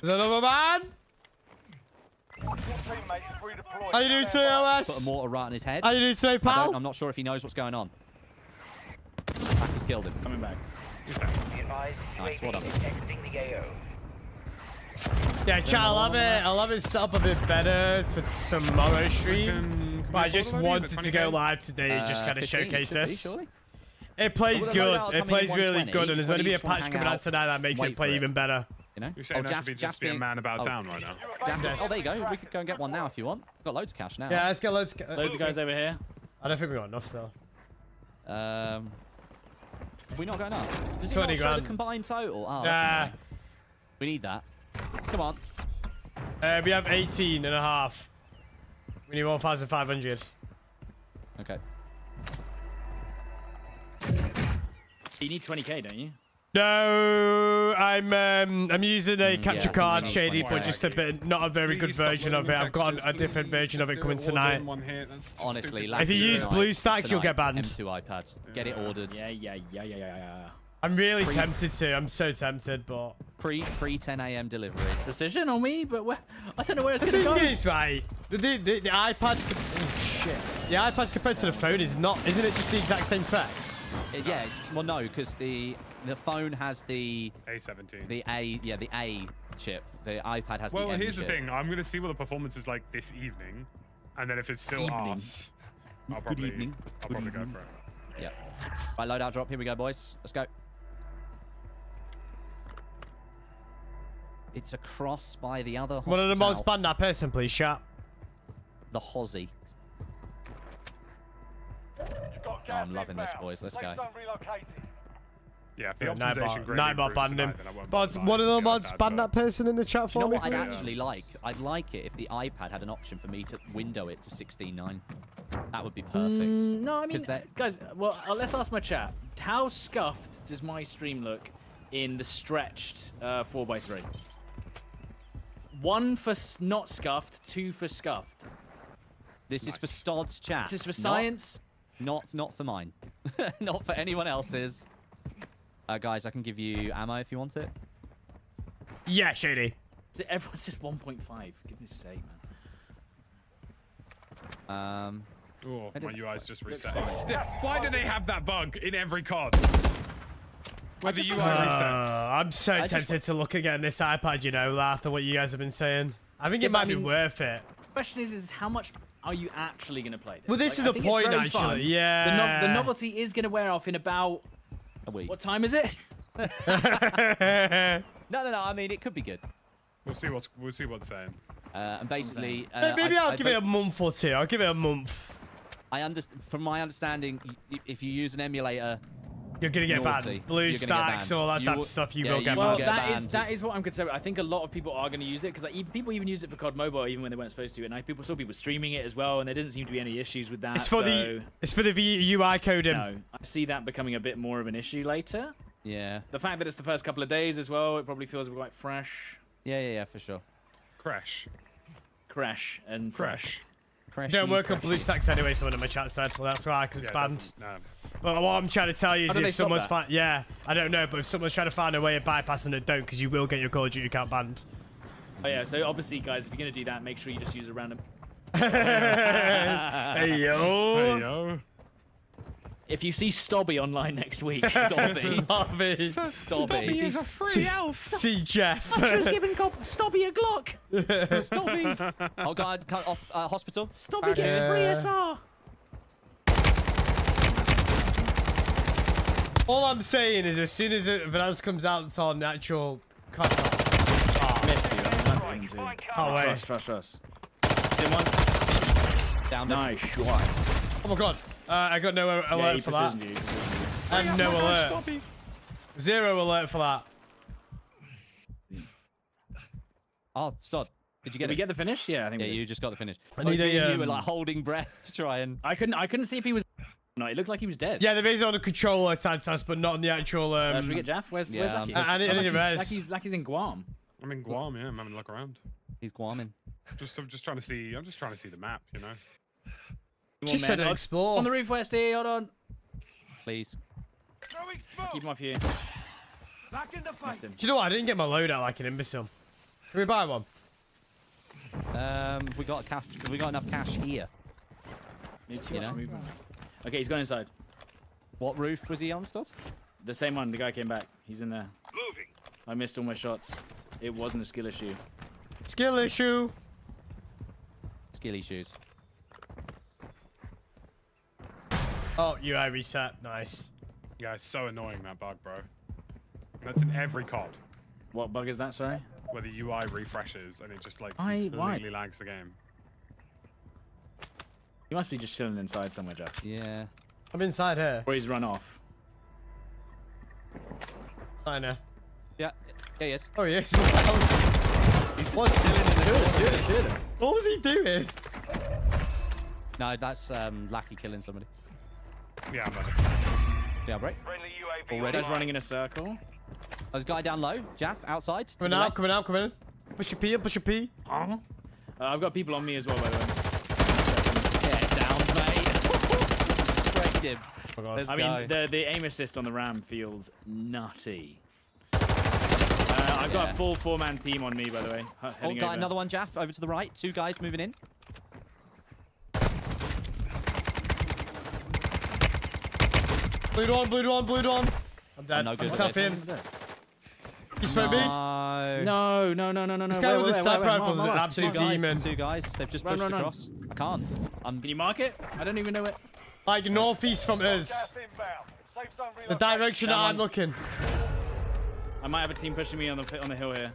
There's another man. Your teammate is redeployed. How you doing Stand today, by. Put a mortar right on his head. How you doing today, pal? I am not sure if he knows what's going on. Lackey's killed him. coming back. Nice, well done. Yeah, chat, I love it. I love it set up a bit better for tomorrow's stream. Can- can But I just afford it? Is it wanted to go live today, just Uh, kind of showcase this. It plays good. It plays really good, and there's going to be a patch coming out out, tonight that makes it play even better. You know? You're saying that Jaff- be just being a man about oh, town right now. Jaff- Yes. oh, there you go. We could go and get one now if you want. Got loads of cash now. Yeah, let's get loads. Loads of guys over here. I don't think we got enough still. Um, have we not going up? Does 20 not show the combined total? Oh, that's Yeah. We need that. Come on. Uh, we have 18 and a half. We need 1,500. Okay. You need 20k, don't you? No, I'm um, I'm using a Mm, capture yeah, card, shady, but just a bit, not a very good version of it. I've got a different please. version of it Just coming tonight. in one hit. That's just Honestly, If you use tonight- BlueStacks, you'll get banned. M2 iPads. Get it Yeah. ordered. Yeah, yeah, yeah, yeah, yeah, yeah. I'm really Pre- tempted to. I'm so tempted, but Pre pre 10 a.m. delivery. Decision on me, but where, I don't know where it's gonna go. The thing go. is, right? The the, the, the iPad. Oh shit! The iPad compared to the phone is not. Isn't it just the exact same specs? Uh, yeah. It's, well, no, because the the phone has the A17. the A yeah the A chip. The iPad has well, the M here's chip. the thing. I'm gonna see what the performance is like this evening, and then if it's still Evening. arse, I'll Good probably, evening. I'll Good probably go evening. for it. Yeah. Right, loadout drop. Here we go, boys. Let's go. It's across by the other One of the mods hospital, ban that person, please, chat. the Hozzy. You've got Oh, I'm loving this, boys. Let's Safe go. Zone relocated. Yeah, if the Yeah, optimization Nightbot, gradient Nightbot improves banned him. tonight, then I won't But buy one of the the mods iPad, ban that person in the chat for you know me, what I'd please? actually like? I'd like it if the iPad had an option for me to window it to 16.9. That would be perfect. Mm, no, I mean, 'Cause that- guys. Well, uh, let's ask my chat. How scuffed does my stream look in the stretched uh, 4x3. One for s- not scuffed, two for scuffed. This is for Stod's chat. This is for not- science. Not, not for mine. (laughs) not for anyone else's. Uh, guys, I can give you ammo if you want it. Yeah, Shady. Everyone says 1.5. Goodness sake, man. Um, Oh, my UI's just reset. fine. It's sti- Why do they have that bug in every COD? Where the just- UI Uh. I'm so I tempted to look again this iPad, you know, after what you guys have been saying. I think Yeah, it might I be worth it. The question is, is how much are you actually going to play this? Well, this Like, is I the think it's point, actually, fun. The, no- yeah. the novelty is going to wear off in about a week. what time is it? (laughs) (laughs) No, no, no. I mean, it could be good. We'll see what's we'll see what's saying. Uh, and basically, uh, Maybe I, I'll I give it a month or two. I'll give it a month. I understand. From my understanding, y- y- if you use an emulator, You're gonna get Naughty. banned. Blue You're stacks, banned. all that You type will- of stuff. You yeah, will get will Well, banned. get that is that is what I'm concerned. with. I think a lot of people are going to use it because like, even, people even use it for COD Mobile even when they weren't supposed to. And I people saw people streaming it as well, and there doesn't seem to be any issues with that. It's for so, the it's for the V- UI coding. no, I see that becoming a bit more of an issue later. yeah, The fact that it's the first couple of days as well, it probably feels quite fresh. yeah, yeah, yeah, for sure. Crash. Crash and fresh. Crash. Don't work on crashy. BlueStacks anyway. Someone in my chat said, well, that's right, because Yeah, it's banned. doesn't- No. But what I'm trying to tell you is How if someone's that? yeah, I don't know, but if someone's trying to find a way of bypassing it, don't, because you will get your Call of Duty account banned. Oh yeah, so obviously, guys, if you're gonna do that, make sure you just use a random. (laughs) hey yo, Hey yo. If you see Stobby online next week, (laughs) Stobby. Stobby. Stobby. is a free see, elf. See Jeff. I Buster's (laughs) giving Gob- Stobby a Glock. Stobby. oh God, cut off uh, hospital. Stobby gets free SR. All I'm saying is, as soon as it, Vanaz comes out on the actual cut, Missed you. That's him oh wait, Trust, trust, trust. Did once. Down. Nice shots. oh my god, uh, I got no alert Yeah, he for that. precisioned you. he you. I have no alert. Zero alert for that. Oh, Stod. Did you get Did we get the finish? Yeah, I think yeah, we did. you just got the finish. I Like, need a, me and you were um, like holding breath to try and. I couldn't. I couldn't see if he was. No, it looked like he was dead. Yeah, there is on the controller tag test, but not on the actual. Um, Uh, should we get Jaff? Where's, Yeah, where's I'm Lucky? pushing- I- I need- I need Lucky's- a res. Lucky's, Lucky's in Guam. I'm in Guam, yeah. I'm having a look around. He's guaming. Just I'm just trying to see I'm just trying to see the map, you know. Come on, Just man. said Oh, explore. On the roof, Westy. Hold on. Please. Smoke. Keep him off you. Back in the Missed face. him. Do you know what? I didn't get my load out like an imbecile. Can we buy one? Um, we got cash. We got enough cash here. Need too You much know? Movement. Okay, he's gone inside. What roof was he on, Stott? The same one. The guy came back. He's in there. Moving. I missed all my shots. It wasn't a skill issue. Skill issue. Skilly issues. Oh, UI reset. Nice. Yeah, it's so annoying that bug, bro. That's in every COD. What bug is that? Sorry. Where the UI refreshes and it just like Why- why? completely lags the game. He must be just chilling inside somewhere, Jaff. Yeah. I'm inside here. Or he's run off. I know. Yeah. Yeah. Yes. Oh, yes. (laughs) he's What? What was he doing? No, that's um, Lackey killing somebody. Yeah, I'm ready. Jailbreak. Friendly UAV Already? Guy's online. running in a circle. There's a guy down low. Jaff outside. to Coming out, coming out, coming in. Push your P up, push your P. Uh, I've got people on me as well, by the way. Get down, mate. Him. Oh, I go. mean, the the aim assist on the Ram feels nutty. Uh, I've got a full four-man team on me, by the way. Hu- Oh, got over. another one, Jaff. Over to the right. Two guys moving in. Blue one, blue one, blue one. I'm dead. I'm no I'm good with self in. You spray me? No. No, no, no, no, no, no. This guy Wait, with wait, the wait, sniper wait, wait, rifle is an absolute Two guys. demon. Two guys. They've just Run, pushed run, run. across. I can't. I'm. Can you mark it? I don't even know it. Like northeast from us. Gas inbound. Safe zone The direction that That I'm looking. I might have a team pushing me on the on the hill here.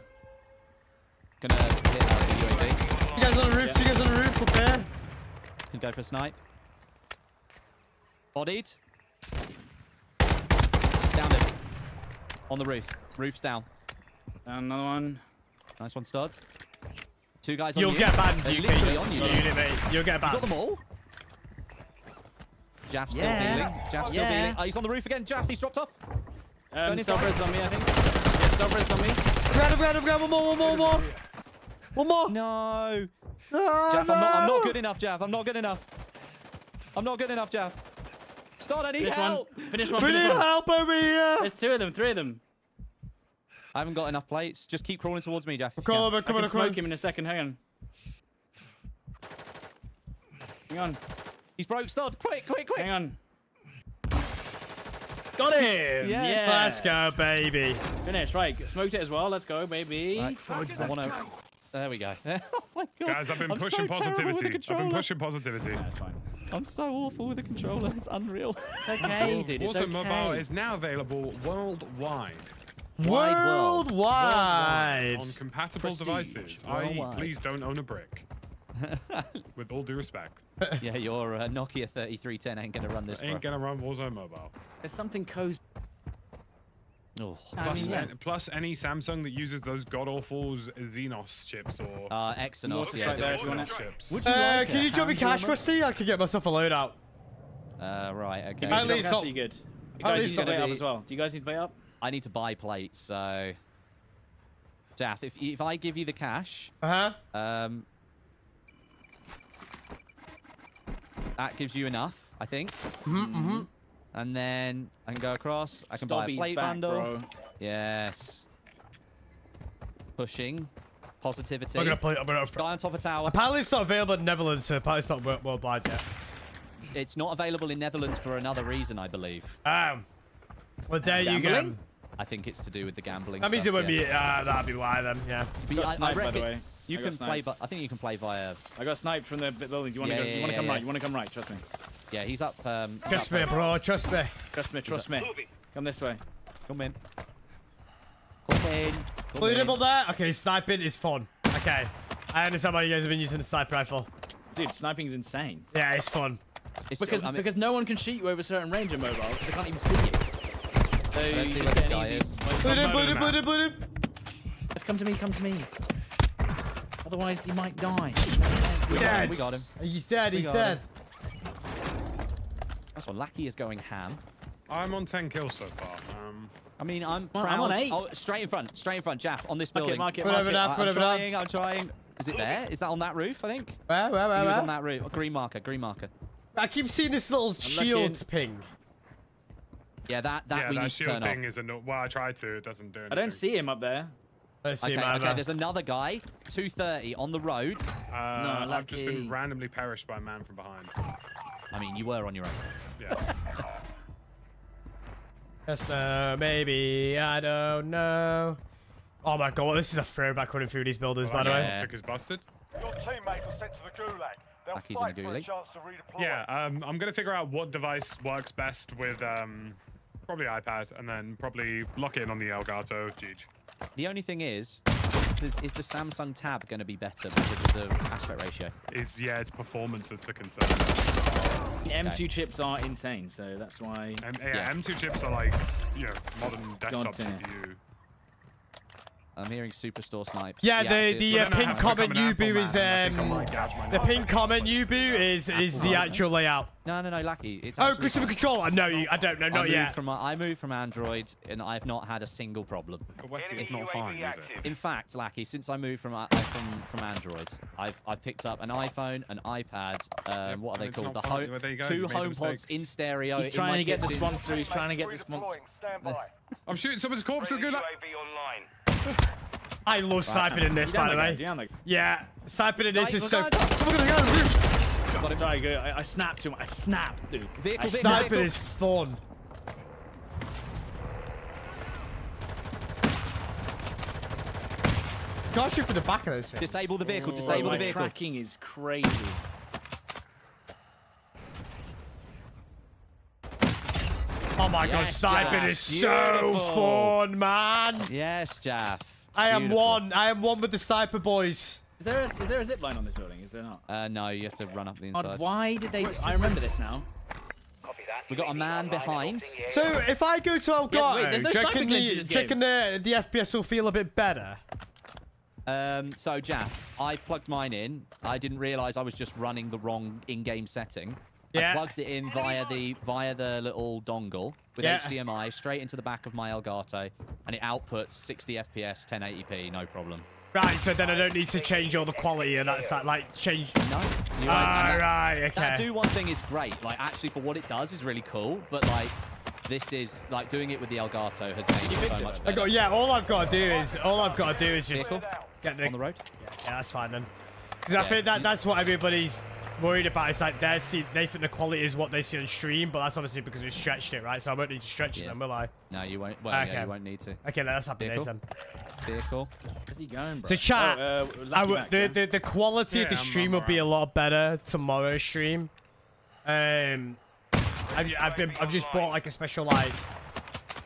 Gonna hit the UAV. You guys on the roof, you guys on the roof up there. Can go for a snipe. Bodied. Down him. On the roof. Roof's down. Down another one. Nice one, stud. Two guys on You'll you. get banned, They're you literally on you. Unit, You've mate. You'll get got banned. them all. Jaff still Yeah. dealing. Jaff still Yeah. dealing. Oh, he's on the roof again. Jaff, he's dropped off. Um, inside. On me, I think. Self-res on me. Grab him, grab him, grab him. One more, one more, one more. One more. No. Ah, Jaff, I'm not, I'm not good enough, Jaff. I'm not good enough. I'm not good enough, Jaff. Start, I need Finish help. one. Finish one. We Finish need one. help over here. There's two of them. Three of them. I haven't got enough plates. Just keep crawling towards me, Jaff. if you Come can. on, I come can on, come on. smoke him in a second. Hang on. Hang on. He's broke. Start. Quick, quick, quick. Hang on. Got him. Yes. Let's go, baby. Finish. Right. Smoked it as well. Let's go, baby. Right. I want to. There we go. (laughs) oh my god. Guys, I've been I'm pushing so terrible with the positivity. I've been pushing positivity. Yeah, it's fine. I'm so awful with the controller. It's unreal. It's okay, (laughs) dude. It's Warzone okay. Mobile is now available worldwide Wide world. Worldwide. on compatible Prestige, devices. I.e., worldwide. please don't own a brick. (laughs) With all due respect, (laughs) yeah, your uh, Nokia 3310 ain't gonna run this, bro. ain't gonna run Warzone Mobile. There's something cozy. Oh. I Plus, mean, yeah. plus any Samsung that uses those god awful Exynos chips or Uh, Exynos. What's Yeah, right there the if you want Exynos. chips. Would you Uh, like can you drop me hand cash, warmer? Rusty? I can get myself a loadout. Uh, right. Okay. At At least least not- you good. You at guys least need to not pay up as well. Do you guys need to pay up? I need to buy plates, so. Jaff, if if I give you the cash, Uh huh. um, that gives you enough, I think. Mm-hmm. And then I can go across. I can buy a plate back, bundle. bro. Yes. Pushing. Positivity. I'm gonna play. I'm gonna. Guy on top of tower. Apparently, it's not available in Netherlands, so apparently it's not wor- worldwide yet. It's not available in Netherlands for another reason, I believe. Um. Well, there you go. I think it's to do with the gambling. That means stuff, it won't yeah. be. Uh, that'd be why then. Yeah. But Got I- I sniped, by the way. You I can play, but I think you can play via. I got sniped from the building. Do you want to Yeah, go? yeah, you want to yeah, come yeah. right? You want to come right? Trust me. Yeah, he's up. Um, Trust up me, bro. Trust me. Trust me. Trust me. Come this way. Come in. Come in. Come Include him in. up there. Okay, sniping is fun. Okay. I understand why you guys have been using the sniper rifle. Dude, sniping is insane. Yeah, it's fun. It's Because I mean, because no one can shoot you over a certain range in mobile. They can't even see you. So Let's you see just what this get an guy easy- is. Bleed him, better bleed him, than bleed that. him, bleed him. Just come to me. Come to me. Otherwise, he might die. we, got him, we got him. He's dead. We He's dead. him. That's what Lackey is going ham. I'm on 10 kills so far. Um, I mean, I'm Well, proud. I'm on eight. Oh, straight in front, straight in front, Jaff, on this Mark building. it. Mark it. Whatever Mark now. it. I- I'm Put it up. trying, I'm trying. Is it there? Is that on that roof, I think? Where, where, where, He was on that roof. Oh, green marker, green marker. I keep seeing this little shield looking. ping. Yeah, that, that yeah, we that need to turn off. shield turn thing off. is a no. Well, I tried to. It doesn't do anything. I don't see him up there. Let's see, Okay, man. okay, there's another guy, 230 on the road. Uh, I've just been randomly perished by a man from behind. I mean, you were on your own. Yeah. (laughs) Yes, no, maybe. I don't know. Oh my god, this is a throwback running through these buildings, by the way. Yeah. Is busted. Your teammate was sent to the gulag. They'll Like he's in a fight for a gulag. chance to redeploy. Yeah, um, I'm gonna figure out what device works best with um, probably iPad, and then probably lock in on the Elgato Jeej. The only thing is, is the, is the Samsung Tab going to be better because of the aspect ratio? Is yeah, it's performance that's the concern. The M2 chips are insane, so that's why. And yeah, Yeah. M2 chips are like you know modern desktop God damn. GPU. I'm hearing Superstore snipes. Yeah, the- it's- the, Well, uh, pink comment become an Ubu is, man, and I think um, my The nose. pink comment Ubu is is the actual layout. No, no, no, Lucky. It's Oh, Christopher fine. Controller. No, you, I don't know, I not moved yet. From, I moved from Android, and I've not had a single problem. But it's not fine, is it? In fact, Lackey, since I moved from uh, from from Android, I've I've picked up an iPhone, an iPad, um, Yep, what are they called? The fine. home, Well, there you go, two you made HomePods in stereo. He's in trying to get the kitchen. sponsor. He's trying to get the sponsor. Redeploying. Stand by. I'm shooting someone's corpse. Good luck. I love sniping in this, by the way. Yeah, sniping in this Right, is we're so. Going. Come on, come on, come on. guy. Sorry. I, I snapped him. I snapped, dude. Vehicle, I vehicle, snapped. Sniping vehicle. is fun. Can't shoot for the back of those things. Disable the vehicle. Oh, Disable my the vehicle. tracking is crazy. Oh my god, Yes, sniping Jack. is so Beautiful. fun, man. Yes, Jaff. I am Beautiful. one. I am one with the sniper boys. Is there a, is there a zip line on this building? Is there not? Uh, no, you have to run up the God, inside. why did they? I remember this now. We got a man behind. So if I go to Elgato, wait, there's no do you sniper reckon glitch in the, this do you reckon the, the FPS will feel a bit better? Um, so Jaff, I plugged mine in. I didn't realise I was just running the wrong in-game setting. Yeah. I plugged it in via the via the little dongle with Yeah. HDMI straight into the back of my Elgato, and it outputs 60 FPS, 1080p, no problem. Right, so then I don't need to change all the quality and that's that, like, change. No. won't, and Ah, that- okay. do one thing is great. Like actually, for what it does, is really cool. But like, this is like doing it with the Elgato has made it so it, much though? I better. got, yeah, all I've got to do is, all I've got to do is just get the, on the road. Yeah, that's fine then. Because I think that that's what everybody's worried about. It's like they see they think the quality is what they see on stream, but that's obviously because we stretched it, right? So I won't need to stretch it Yeah. then, will I? No, you won't. Well, Okay. yeah, you won't need to. Okay, that's happy days Vehicle? then. Vehicle. Where's he going, bro? So chat, Oh, uh, I Lucky the, yeah? the the quality of the I'm- stream I'm will be a lot better tomorrow's stream. Um, I've, I've been I've just bought like a special like.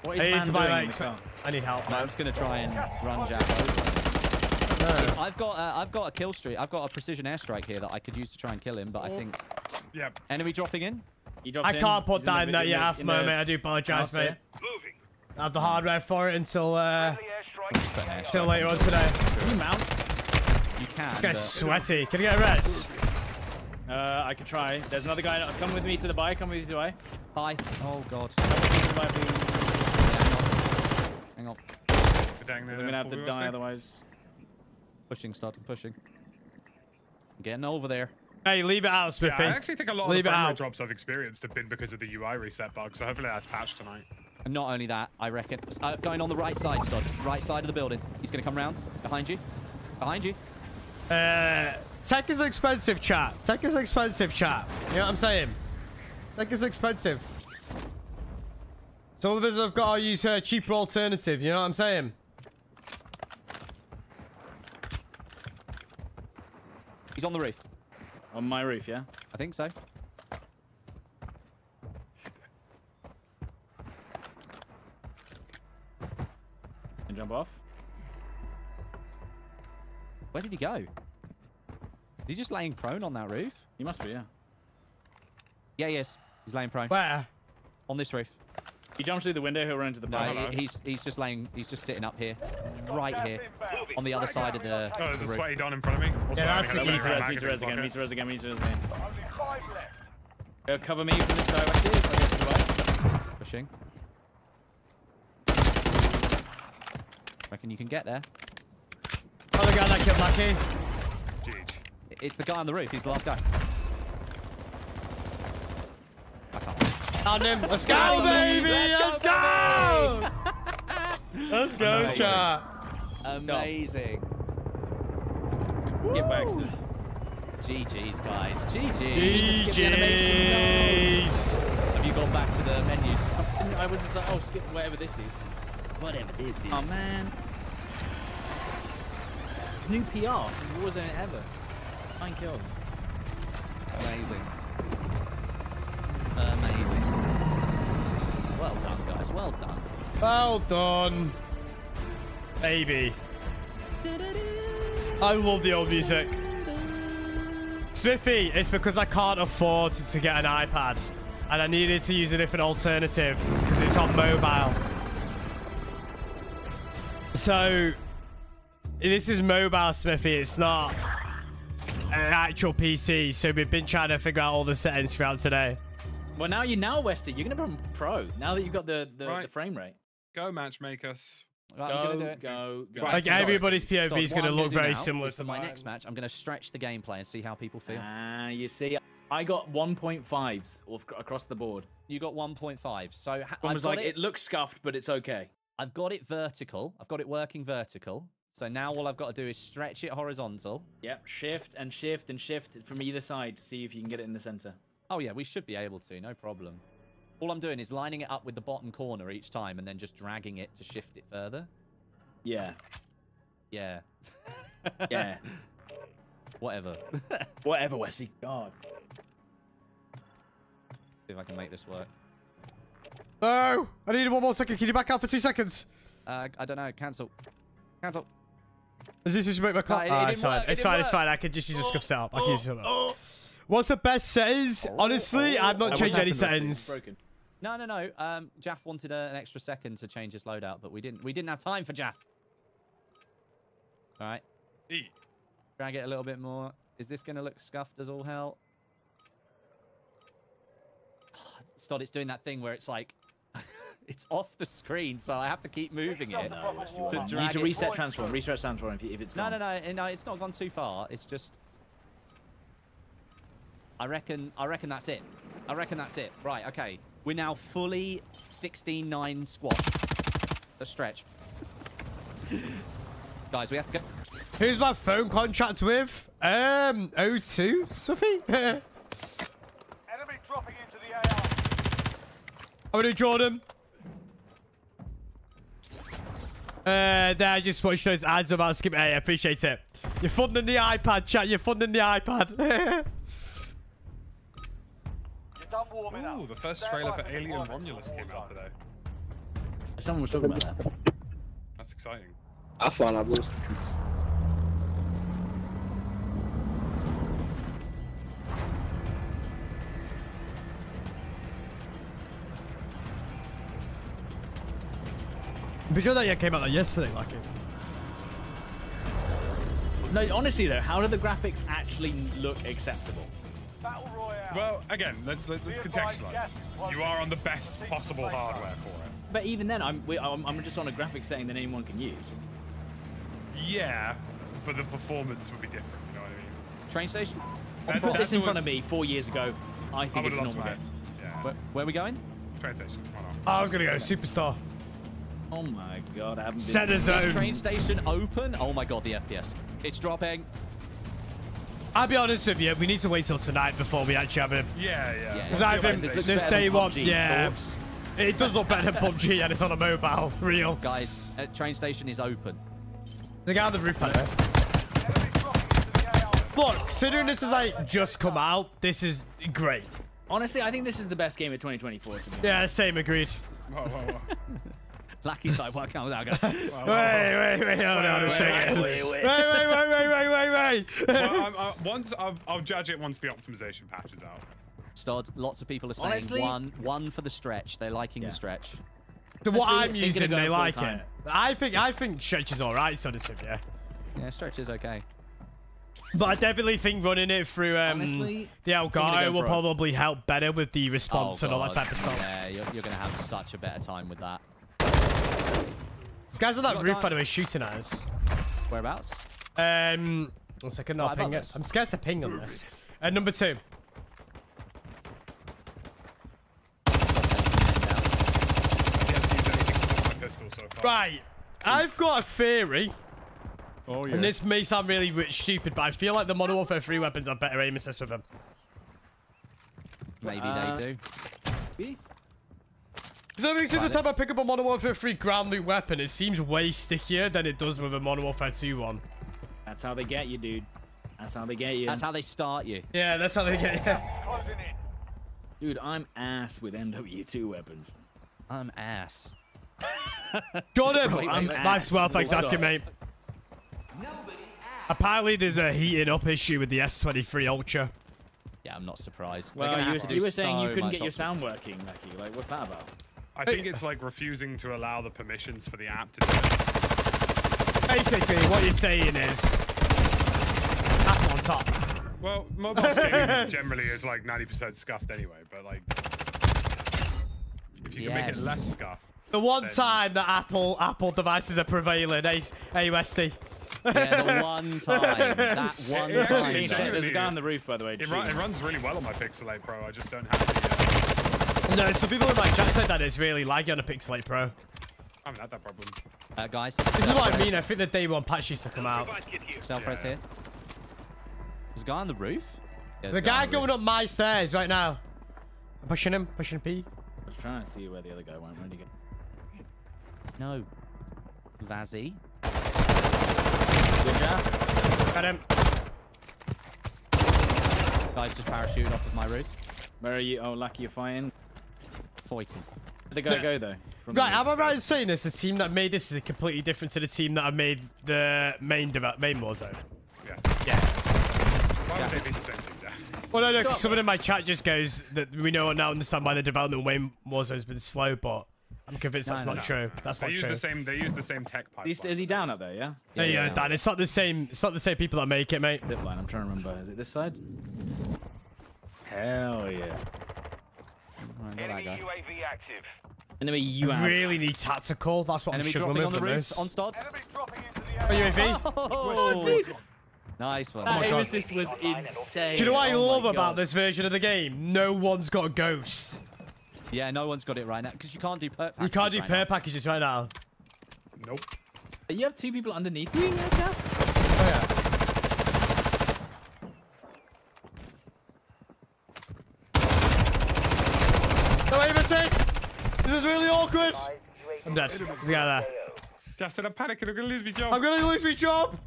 What is I need man to buy doing like. in the car? I need help. No, I'm just gonna try and run Jack over. No. I've got uh, I've got a kill streak. I've got a precision airstrike here that I could use to try and kill him, but I think Yep. enemy dropping in. I in? can't put He's that the in vi- that in yet, half moment. I do apologise, mate. there. I have the hardware for it until uh, Friendly airstrike Put an inbound. till later on today. Can you mount? You can. This guy's sweaty. Can you get a res? Uh, I could try. There's another guy. Come with me to the buy. Come with me to the buy. Hi. Oh god. With me to the buy, please. Hang on. Dang, I'm gonna have to die otherwise. Pushing. Starting pushing. Getting over there. Hey, leave it out, Yeah, I actually think a lot Leave of the it frame rate out. drops I've experienced have been because of the UI reset bug, so hopefully that's patched tonight. And not only that, I reckon. Uh, going on the right side, Stod. Right side of the building. He's going to come round. Behind you. Behind you. Uh, tech is expensive, chat. Tech is expensive, chat. You know what I'm saying? Tech is expensive. Some of us have got to use a cheaper alternative. You know what I'm saying? He's on the roof. On my roof, yeah. I think so. And jump off. Where did he go? Is he just laying prone on that roof? He must be, yeah. Yeah, he is. He's laying prone. Where? On this roof. He jumps through the window. He'll run into the No, buy. he- he's he's just laying. He's just sitting up here, right here, on the other side of the, Oh, there's the a roof. sweaty Don in front of me. Also, Yeah, I that's the had Me a to bit res, of me to res again, me his to res again, me to res again. Only five left. Cover me from this directive. I get to the buy. Pushing. Reckon you can get there. Oh, the guy that killed Mackie. pocket. It's the guy on the roof. He's the last guy. I can't. Found him. Let's go, go, baby. let's Let's go, go. Let's go, Amazing. chat. Amazing. Get back. Stu. GG's, guys. GG's. Skip the animation. GG's. Have you gone back to the menus? I was just like, oh, skip whatever this is. Whatever this is. Oh man. New PR. It wasn't it ever. Nine kills. Amazing. Amazing. Well done, guys. Well done. Well done. Baby. I love the old music. Smithy, it's because I can't afford to, to get an iPad. And I needed to use a different alternative because it's on mobile. So, this is mobile, Smithy. It's not an actual PC. So we've been trying to figure out all the settings throughout today. Well, now you're now Westy, you're gonna become pro. Now that you've got the the, the frame rate. Go matchmake us. Right, Go, I'm gonna do go, go. Right, Like Stop. everybody's POV Stop. is going to I'm look very similar to my mine. next match. I'm going to stretch the gameplay and see how people feel. Ah, you see, I got 1.5s across the board. You got 1.5. So I've was like, it, it looks scuffed, but it's okay. I've got it vertical. I've got it working vertical. So now all I've got to do is stretch it horizontal. Yep, shift and shift and shift from either side to see if you can get it in the center. Oh yeah, we should be able to, no problem. All I'm doing is lining it up with the bottom corner each time and then just dragging it to shift it further. Yeah, Yeah. (laughs) yeah. (laughs) Whatever. (laughs) Whatever, Wesley. God. See if I can make this work. No! I need one more second. Can you back out for two seconds? Uh, I don't know. Cancel. Cancel. Is this just make my car? it- it didn't it's fine. work, it It's didn't fine. It's fine. I can just use a scuff setup. I can use it. Oh, What's the best settings? Honestly, I've oh. not changed any happened, Wesley? It's settings. broken. No, no, no. Um, Jaff wanted a, an extra second to change his loadout, but we didn't. We didn't have time for Jaff. All right. Eat. Drag it a little bit more. Is this going to look scuffed as all hell? (sighs) Stod, it's doing that thing where it's like, it's off the screen, so I have to keep moving it. No, you To are. You need to reset forward. transform. Reset transform if, if it's No, gone. no, no, eh, no, it's not gone too far. It's just. I reckon. I reckon that's it. I reckon that's it. Right. Okay. We're now fully 16-9 squat. A stretch. (laughs) Guys, we have to go. Who's my phone contract with? Um, O2, Sophie? I'm (laughs) Enemy dropping into the AR. gonna Jordan. Uh, there, I just watched those ads about skip. Hey, I appreciate it. You're funding the iPad, chat. You're funding the iPad. (laughs) You're done warming Ooh, the first trailer for Alien Romulus came out today. Someone was talking about that. That's exciting. I found out. I'm sure that yeah came out like yesterday, like it. No, honestly though, how do the graphics actually look acceptable? Battle Royale. Well, again, let's let's, let's contextualize. gas is closing You are on the best possible safe zone. hardware for it. But even then, I'm we, I'm, I'm just on a graphic setting that anyone can use. Yeah, but the performance would be different. You know what I mean? Train station. That's- Put this in front of me four years ago. I I think would it's a normal game. Yeah. Where, where are we going? Train station. Why not? I was gonna go Superstore. Oh my god, I haven't been. Center Is zone. train station open? Oh my god, the FPS. It's dropping. I'll be honest with you. We need to wait till tonight before we actually have him. Yeah, yeah. Yeah. Because I Train think This this day one, PUBG. yeah, Thoughts? it does look better than PUBG and it's on a mobile. (laughs) Real. Guys, uh, train station is open. The guy on the roof pad. Enemy dropping into the AR. Look, considering this is like just come out, this is great. Honestly, I think this is the best game of 2024. To me. Yeah, same, agreed. Whoa, whoa, whoa. (laughs) Lucky's like, (laughs) well, calm down, guys. Whoa, Wait, whoa, whoa. wait, wait, hold on a second. wait, Wait, wait, wait, wait, wait, wait, wait. well, I'm, (laughs) uh, once I'll, I'll judge it once the optimization patch is out. Stod, lots of people are saying Honestly- one one for the stretch. They're liking Yeah. the stretch. So what I'm using, they like time. it. I think I think stretch is alright, so to speak, yeah. Yeah, stretch is okay. But I definitely think running it through um, Honestly, the thinking Elgato going will probably help better with the Oh, response and all that type of stuff. Yeah, you're, you're going to have such a better time with that. This guy's on that Look, roof, guy- by the way, shooting at us. Whereabouts? Um, one second, no, Right above ping it. us. I'm scared to ping on this. Uh, number two. He hasn't used anything but my pistol so far. Right, I've got a theory, Oh, yeah. and this may sound really stupid, but I feel like the Modern Warfare 3 weapons are better aim assist with them. Maybe Uh, they do. Be- Because every single Right. time I pick up a Modern Warfare 3 ground loot weapon, it seems way stickier than it does with a Modern Warfare 2 one. That's how they get you, dude. That's how they get you. That's how they start you. Yeah, that's how they get you. Closing (laughs) in. Dude, I'm ass with MW2 weapons. I'm ass. Jordan, Wait, wait, I'm, wait. life's well, thanks for stop. asking, mate. Apparently, there's a heating up issue with the S23 Ultra. Yeah, I'm not surprised. They're Well, gonna you, have to were- do you were saying you couldn't get your sound working, Lucky. Like, what's that about? I think it's like refusing to allow the permissions for the app to do it. Basically, what you're saying is Apple on top. Well, mobile (laughs) streaming generally is like 90% scuffed anyway, but like, if you can make it less scuffed. The one Then- time that Apple Apple devices are prevailing, hey, hey Westy. Yeah, the (laughs) one time. That one It time. actually- it though. There's a guy on the roof, by the way. It, run, it runs really well on my Pixel 8 Pro. I just don't have the. No, some people in my chat said that it's really laggy on a Pixel 8 Pro. I haven't had that problem. Uh, guys, This is what I mean. I think the day one patch used to come out. self press Yeah. here. There's a guy on the roof. Yeah, The there's a guy the going roof. up my stairs right now. I'm pushing him, pushing P. I was trying to see where the other guy went. Where'd he go? No. Vazzy. Good job. Got him. Guys just parachuted off of my roof. Where are you? Oh, Lucky, you're fighting. Fighting. Where'd the guy No. go, though? Right, roof? am I right in saying this? The team that made this is completely different to the team that have made the main develop main Warzone. Yeah. Yeah. Why would they be the same team, Dad? Well, no, no, 'cause Stop. someone in my chat just goes that we know now understand why the development of Wayne Warzone's been slow, but I'm convinced that's No, not no, true. That's They not use true. the same. They use the same tech pipeline. Is, is he down up there, yeah? There you Yeah, yeah. Dan. It's not the same. It's not the same people that make it, mate. Zip line, I'm trying to remember. Is it this side? Hell yeah. Right, Enemy guy. UAV active. Enemy, you I really need tactical. That's what Enemy I'm struggling dropping on the the roof most. on start. Enemy dropping into the Oh. UAV. (laughs) Oh, dude. Nice one. Oh aim assist was insane. Do you know what I Oh my love about this version of the game? No one's got a ghost. Yeah, no one's got it right now because you can't do perk. You can't do right pair now. packages right now. Nope. You have two people underneath you, yeah, Cap? Oh yeah. No aim assist! This is really awkward! I'm dead. There's a guy there. Just said I'm panicking. I'm gonna lose my job. I'm gonna lose my job!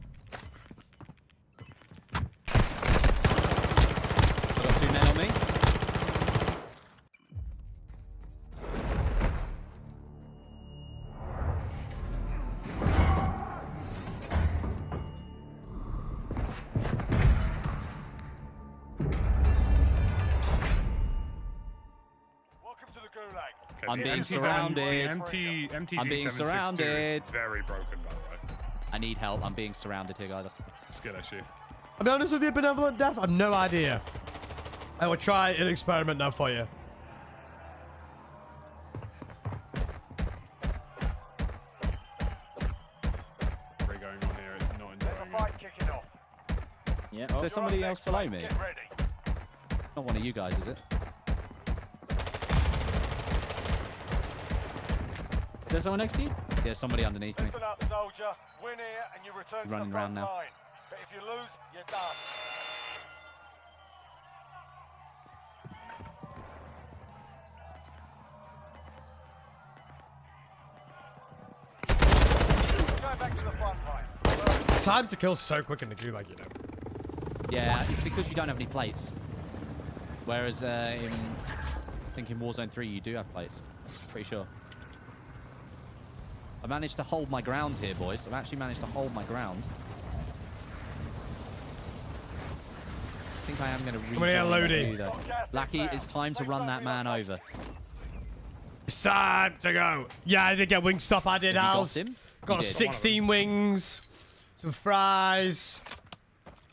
Being MT surrounded. MT, MTZ I'm being surrounded. very broken, by the way. I need help. I'm being surrounded here, guys. It's good, actually. I'll be honest with you, Benevolent Death, I've no idea. I will try an experiment now for you. Very going on here. It's not There's a it. fight kicking off. Yeah. Is Oh, there somebody else next, below me? Get ready. Not one of you guys, is it? Is there someone next to you? Yeah, somebody underneath me. Listen up, soldier. Win here and you return Running to the around now. line. But if you lose, you're done. Go back to the front line. Time to kill so quick in the gulag, you know. Yeah, it's because you don't have any plates. Whereas uh, in, I think in Warzone 3 you do have plates. Pretty sure. I managed to hold my ground here, boys. I've actually managed to hold my ground. I think I am going to rejoin gonna Lodi. you, though. Lucky, it's time to run that man over. It's time to go. Yeah, I did get Wingstop. I did, Have got Got, 16 wings, some fries.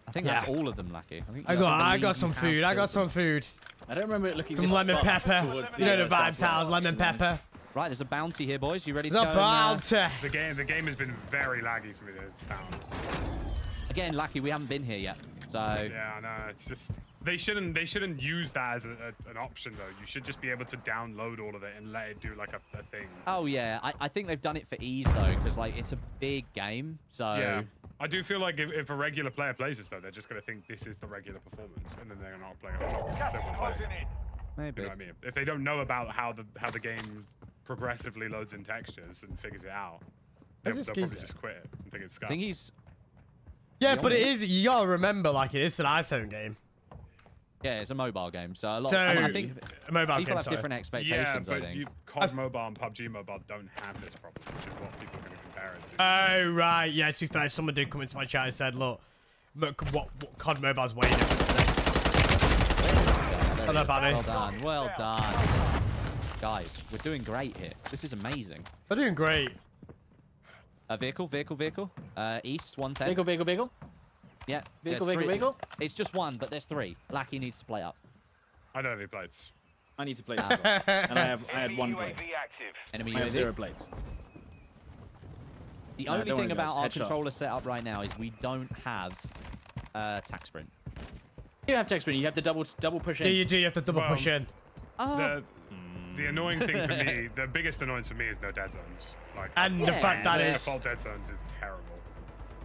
I think that's all of them, Lucky. I, think, I I got, I got some food. I got some food. I don't remember it looking Some lemon pepper. You know the vibes, southwest, Al's. Lemon to be pepper. Right, there's a bounty here, boys. You ready There's to a go? and, uh, bounty. The game, the game has been very laggy for me to down. Again, Lucky, we haven't been here yet. So, Yeah, I know. It's just they shouldn't they shouldn't use that as a, a, an option though. You should just be able to download all of it and let it do like a, a thing. oh yeah, I, I think they've done it for ease though, because like it's a big game. So Yeah. I do feel like if, if a regular player plays this though, they're just gonna think this is the regular performance, and then they're not playing. Not, Gas they is won't play. closing in. maybe. You know what I mean? If they don't know about how the how the game progressively loads in textures and figures it out, they'll, Where's this they'll probably just quit it and think it's I think he's Yeah, but it is, You gotta remember, like it is an iPhone game. yeah, it's a mobile game. So a lot. So I, mean, I think a mobile people game. have sorry. different yeah, expectations. I but think. you, COD I've- Mobile and PUBG Mobile don't have this problem, which is what people are going to compare it to. Oh right, yeah. To be fair, someone did come into my chat and said, "Look, mo- what, what COD Mobile's way different to this." There Well he done, Well done. Well done. Guys, we're doing great here. This is amazing. We're doing great. Uh, vehicle, vehicle, vehicle. Uh, east, 110. Vehicle, vehicle, vehicle. Yeah. Vehicle, vehicle, three- vehicle. It's just one, but there's three. Lackey needs to play up. I don't have any plates. I need to play (laughs) as well. And I have I had one plate. UAV active. Enemy I have zero plates. The No, only thing about our Headshot. controller setup right now is we don't have uh, tac sprint. You have text screen. You have to double double push in. Yeah, you do. You have to double Well, push in. Oh, The, the annoying thing for me, (laughs) the biggest annoyance for me is no dead zones. Like, And the fact that the is default dead zones is terrible.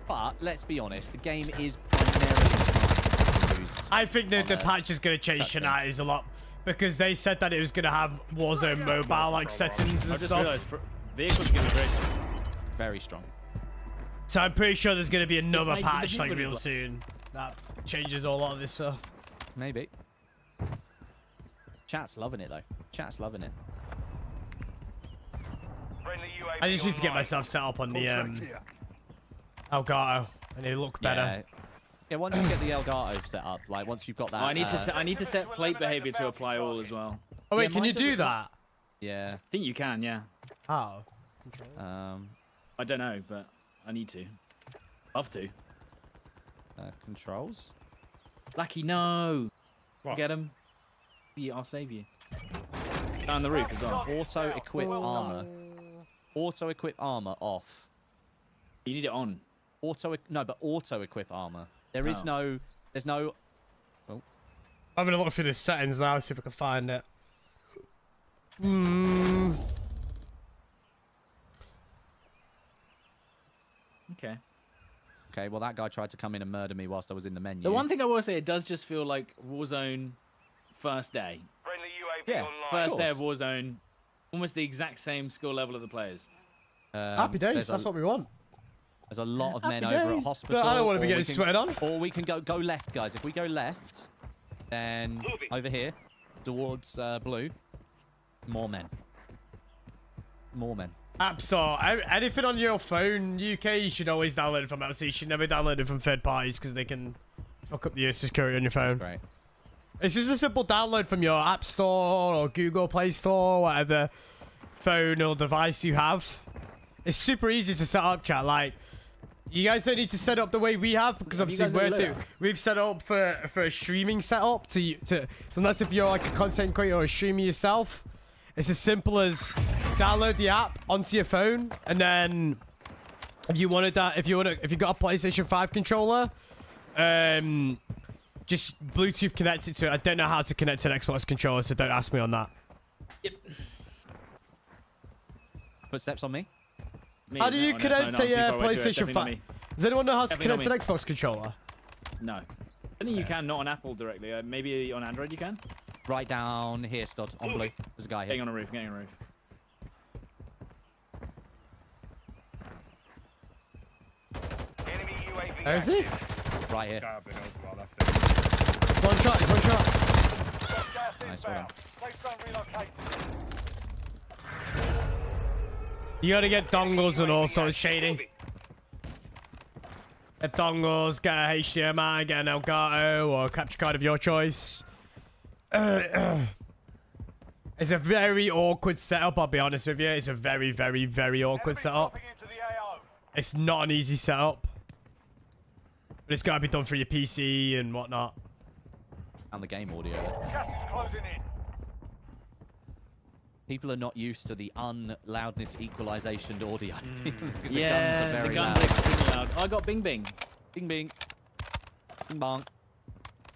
but let's be honest, the game is primarily. I think that the patch is going to change touchscreen. tonight a lot because they said that it was going to have Warzone mobile like settings and stuff. vehicles are going to be very strong. Very strong. So I'm pretty sure there's going to be another patch like real soon that changes a lot of this stuff. Maybe. Chat's loving it though. Chat's loving it. I just need to get myself set up on the um, Elgato and it look better. Yeah. Yeah, once you get the Elgato set up, like once you've got that. Oh, I need to uh, set, I need to set plate behavior to apply all as well. Oh wait, Yeah, can you do that? Yeah. I think you can, yeah. Oh. Um. I don't know, but I need to. Love to. Uh, controls. Lucky, no. What? Get him. Yeah, I'll save you. Down the roof as well. Auto equip armor. Auto equip armor off. You need it on. Auto no, but auto equip armor. There is Oh. no. There's no. Oh. I'm having a look through the settings now, see if I can find it. Hmm. Okay. Okay, well that guy tried to come in and murder me whilst I was in the menu. The one thing I will say, it does just feel like Warzone first day. Friendly UAV Yeah. online. First day of. Warzone, almost the exact same skill level of the players. Um, Happy days, that's a, what we want. There's a lot of Happy men over at hospital. But I don't wanna be getting sweat on. Or we can go go left, guys. If we go left, then Moving. over here towards uh, blue, more men. More men. App Store. a- Anything on your phone, UK, you should always download it from LC. You should never download it from third parties because they can fuck up the security on your That's phone. great. It's just a simple download from your App Store or Google Play Store, whatever phone or device you have. It's super easy to set up, chat. Like, you guys don't need to set up the way we have because obviously we're do, we've set up for for a streaming setup to to. So unless if you're like a content creator or a streamer yourself, it's as simple as download the app onto your phone and then if you wanted that, if you want to, if you got a PlayStation 5 controller, um, just Bluetooth connected to it. I don't know how to connect to an Xbox controller, so don't ask me on that. Yep. Footsteps on me. Me, How do you Oh, connect sorry, to I'm your far away to it. PlayStation 5? Does anyone know how to connect to an Xbox controller? No. I think you can, not on Apple directly. Uh, maybe on Android you can. Right down here, Stod, on blue. There's a guy Getting here. on a roof, getting on a roof. Enemy UAV There is he? Right here. One shot, one shot. Nice, well inbound. Safe zone relocated. You gotta get dongles and all sorts shady. Get dongles, get a HDMI, get an Elgato, or a capture card of your choice. (clears throat) it's a very awkward setup, I'll be honest with you. It's a very, very, very awkward setup. dropping into the AO. It's not an easy setup. But it's gotta be done for your PC and whatnot. And the game audio. Gas is closing in. People are not used to the un-loudness equalization audio. (laughs) the yeah, guns are very the guns loud. are extremely loud. I got Bing Bing. Bing bing. Bing bong.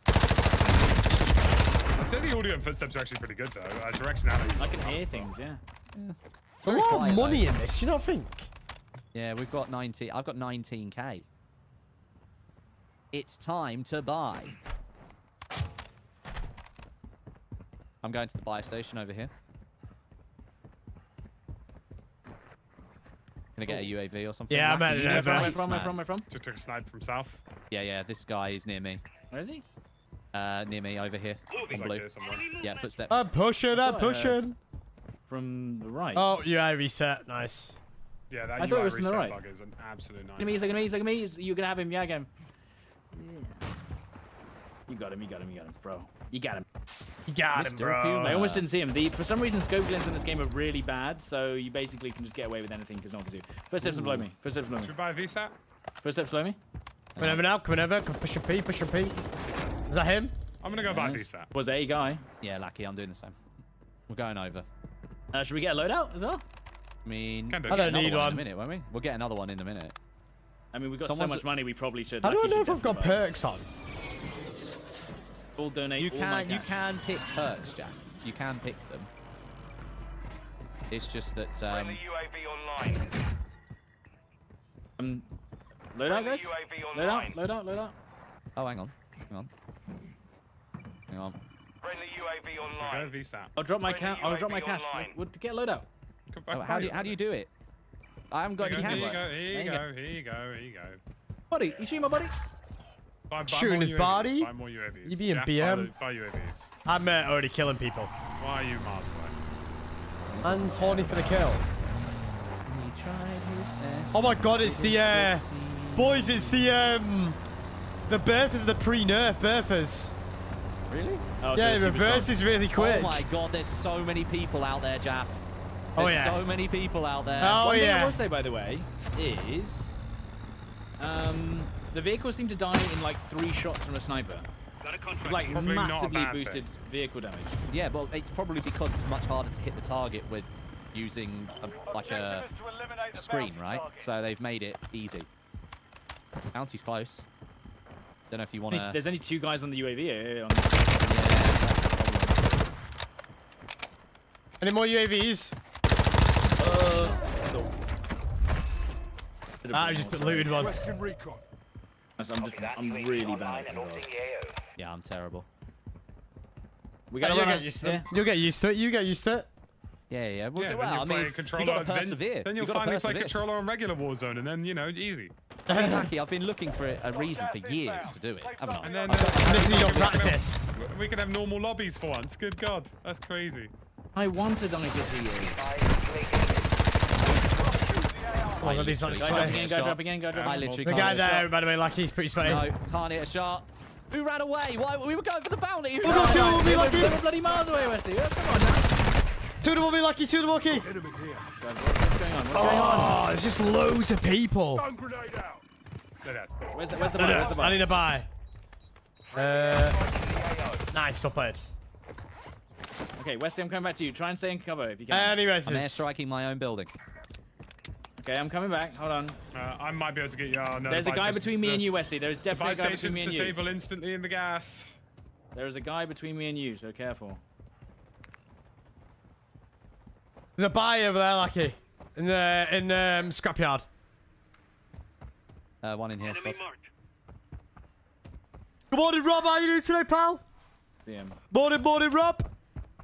I'd say the audio and footsteps are actually pretty good though. Uh, directionality. I can hear things, yeah. It's a Very lot quiet, of money though. in this, you don't think? Yeah, we've got 19. I've got 19k. It's time to buy. I'm going to the buy station over here. Can I get a UAV or something? Yeah, I'm Lucky, at it you over. never Where Nice, from, where man. from, where from? Just took a snipe from south. Yeah, yeah, this guy is near me. Where is he? Uh, near me over here. He's On like blue. here. Yeah, footsteps. I'm pushing, I'm thought I heard- pushing. From the right. Oh, yeah, reset. Nice. Yeah, that I UI thought it was from the reset right. bug is an absolute Look at me, nightmare. he's looking at me, he's looking at me. he's- You're gonna have him, yeah, get him. Yeah. You got him, you got him, you got him, bro. You got him. You got him, bro. Puma. I almost didn't see him. The, for some reason, scope glints in this game are really bad, so you basically can just get away with anything because no one can see you. Footsteps below me. Footsteps below me. Should we buy a VSAT? Footsteps below me. Coming over now, coming over. Push and P, push and P. Is that him? I'm gonna go buy a VSAT. Was a guy. Yeah, lucky. I'm doing the same. We're going over. Uh, should we get a loadout as well? I mean, Can do. I don't need one, one. in a minute, won't we? We'll get another one in a minute. I mean, we've got Someone's- so much money, we probably should. How do I Lucky know if I've got buy perks on? Full donate You all my can you can pick perks, Jack. You can pick them. It's just that um, Friendly UAV online. Um, loadout, Friendly guys. UAV Loadout, online. loadout, loadout. oh, hang on, hang on, hang on. Friendly UAV Go online. VSAT. I'll drop my cash. I'll drop my UAV cash. online. To get a loadout. Come Oh, how do you, how do you do it? I haven't got Here any you go, here you go, here you go, here you go, here you go. Buddy, you see my buddy? Buy, buy Shooting his UAVs, body? Buy more UAVs. You being Jack, BM? Buy, buy UAVs. I'm uh, already killing people. Why are you miles away? Man's horny for the kill. Oh my god, it's the, uh... Boys, it's the, um... The Berthas, the pre-nerf Berthas. Really? Oh, Yeah, it's the reverse is really quick. Oh my god, there's so many people out there, Jaff. Oh, There's yeah. so many people out there. Oh, One thing I yeah. will say, by the way, is um, the vehicles seem to die in like three shots from a sniper. With, like Probably massively bad thing. boosted vehicle damage. Yeah, well, it's probably because it's much harder to hit the target with using a, like a, Objective is to eliminate a screen, right? target. So they've made it easy. Bounty's close. Don't know if you want There's- to. There's only two guys on the UAV. here, on- Yeah, Any more UAVs? Uh, no. Ah, I just more, put looted one. Requesting I'm, just, I'm really bad at controls. yeah, I'm terrible. We You'll gotta run get used to it. You'll get used to it. You get used to it. Yeah, yeah. Well, Yeah, well, then you I play mean, a you controller. got to then- persevere. Then, you you'll got to finally play controller on regular Warzone, and then you know, easy. (laughs) Lucky, I've been looking for a reason for years to do it, haven't I? And then I've uh, This is your we have- practice. We can have normal lobbies for once. Good God, that's crazy. I wanted only for three years. Oh, at least not literally Guy sweaty. dropping can't in, hit guy a shot. dropping in, guy I dropping in. literally The guy hit a shot. there, by the way, like he's pretty sweaty. No, can't hit a shot. Who ran away? Why? We were going for the bounty. Who We'll go two, away? we'll be lucky. they were bloody miles away, Wesley. Come on now. Two to one, be lucky, two to lucky. What's going on? What's going on? Oh, there's just loads of people. Stun grenade out. Where's the, where's the buy? Where's the I need a buy. Uh, nice, well played. Okay, Wesley, I'm coming back to you. Try and stay in cover if you can. Anyways, I'm it's- airstriking my own building. Okay, I'm coming back. Hold on. Uh, I might be able to get you. Uh, no, There's the a guy between me the- and you, Wesley. There's The definitely a guy between me and you. disable instantly in the gas. There is a guy between me and you, so careful. there's a buy over there, lucky. In the in um, scrapyard. Uh, one in here. Scott. Good morning, Rob. How are you doing today, pal? DM. Morning, morning, Rob.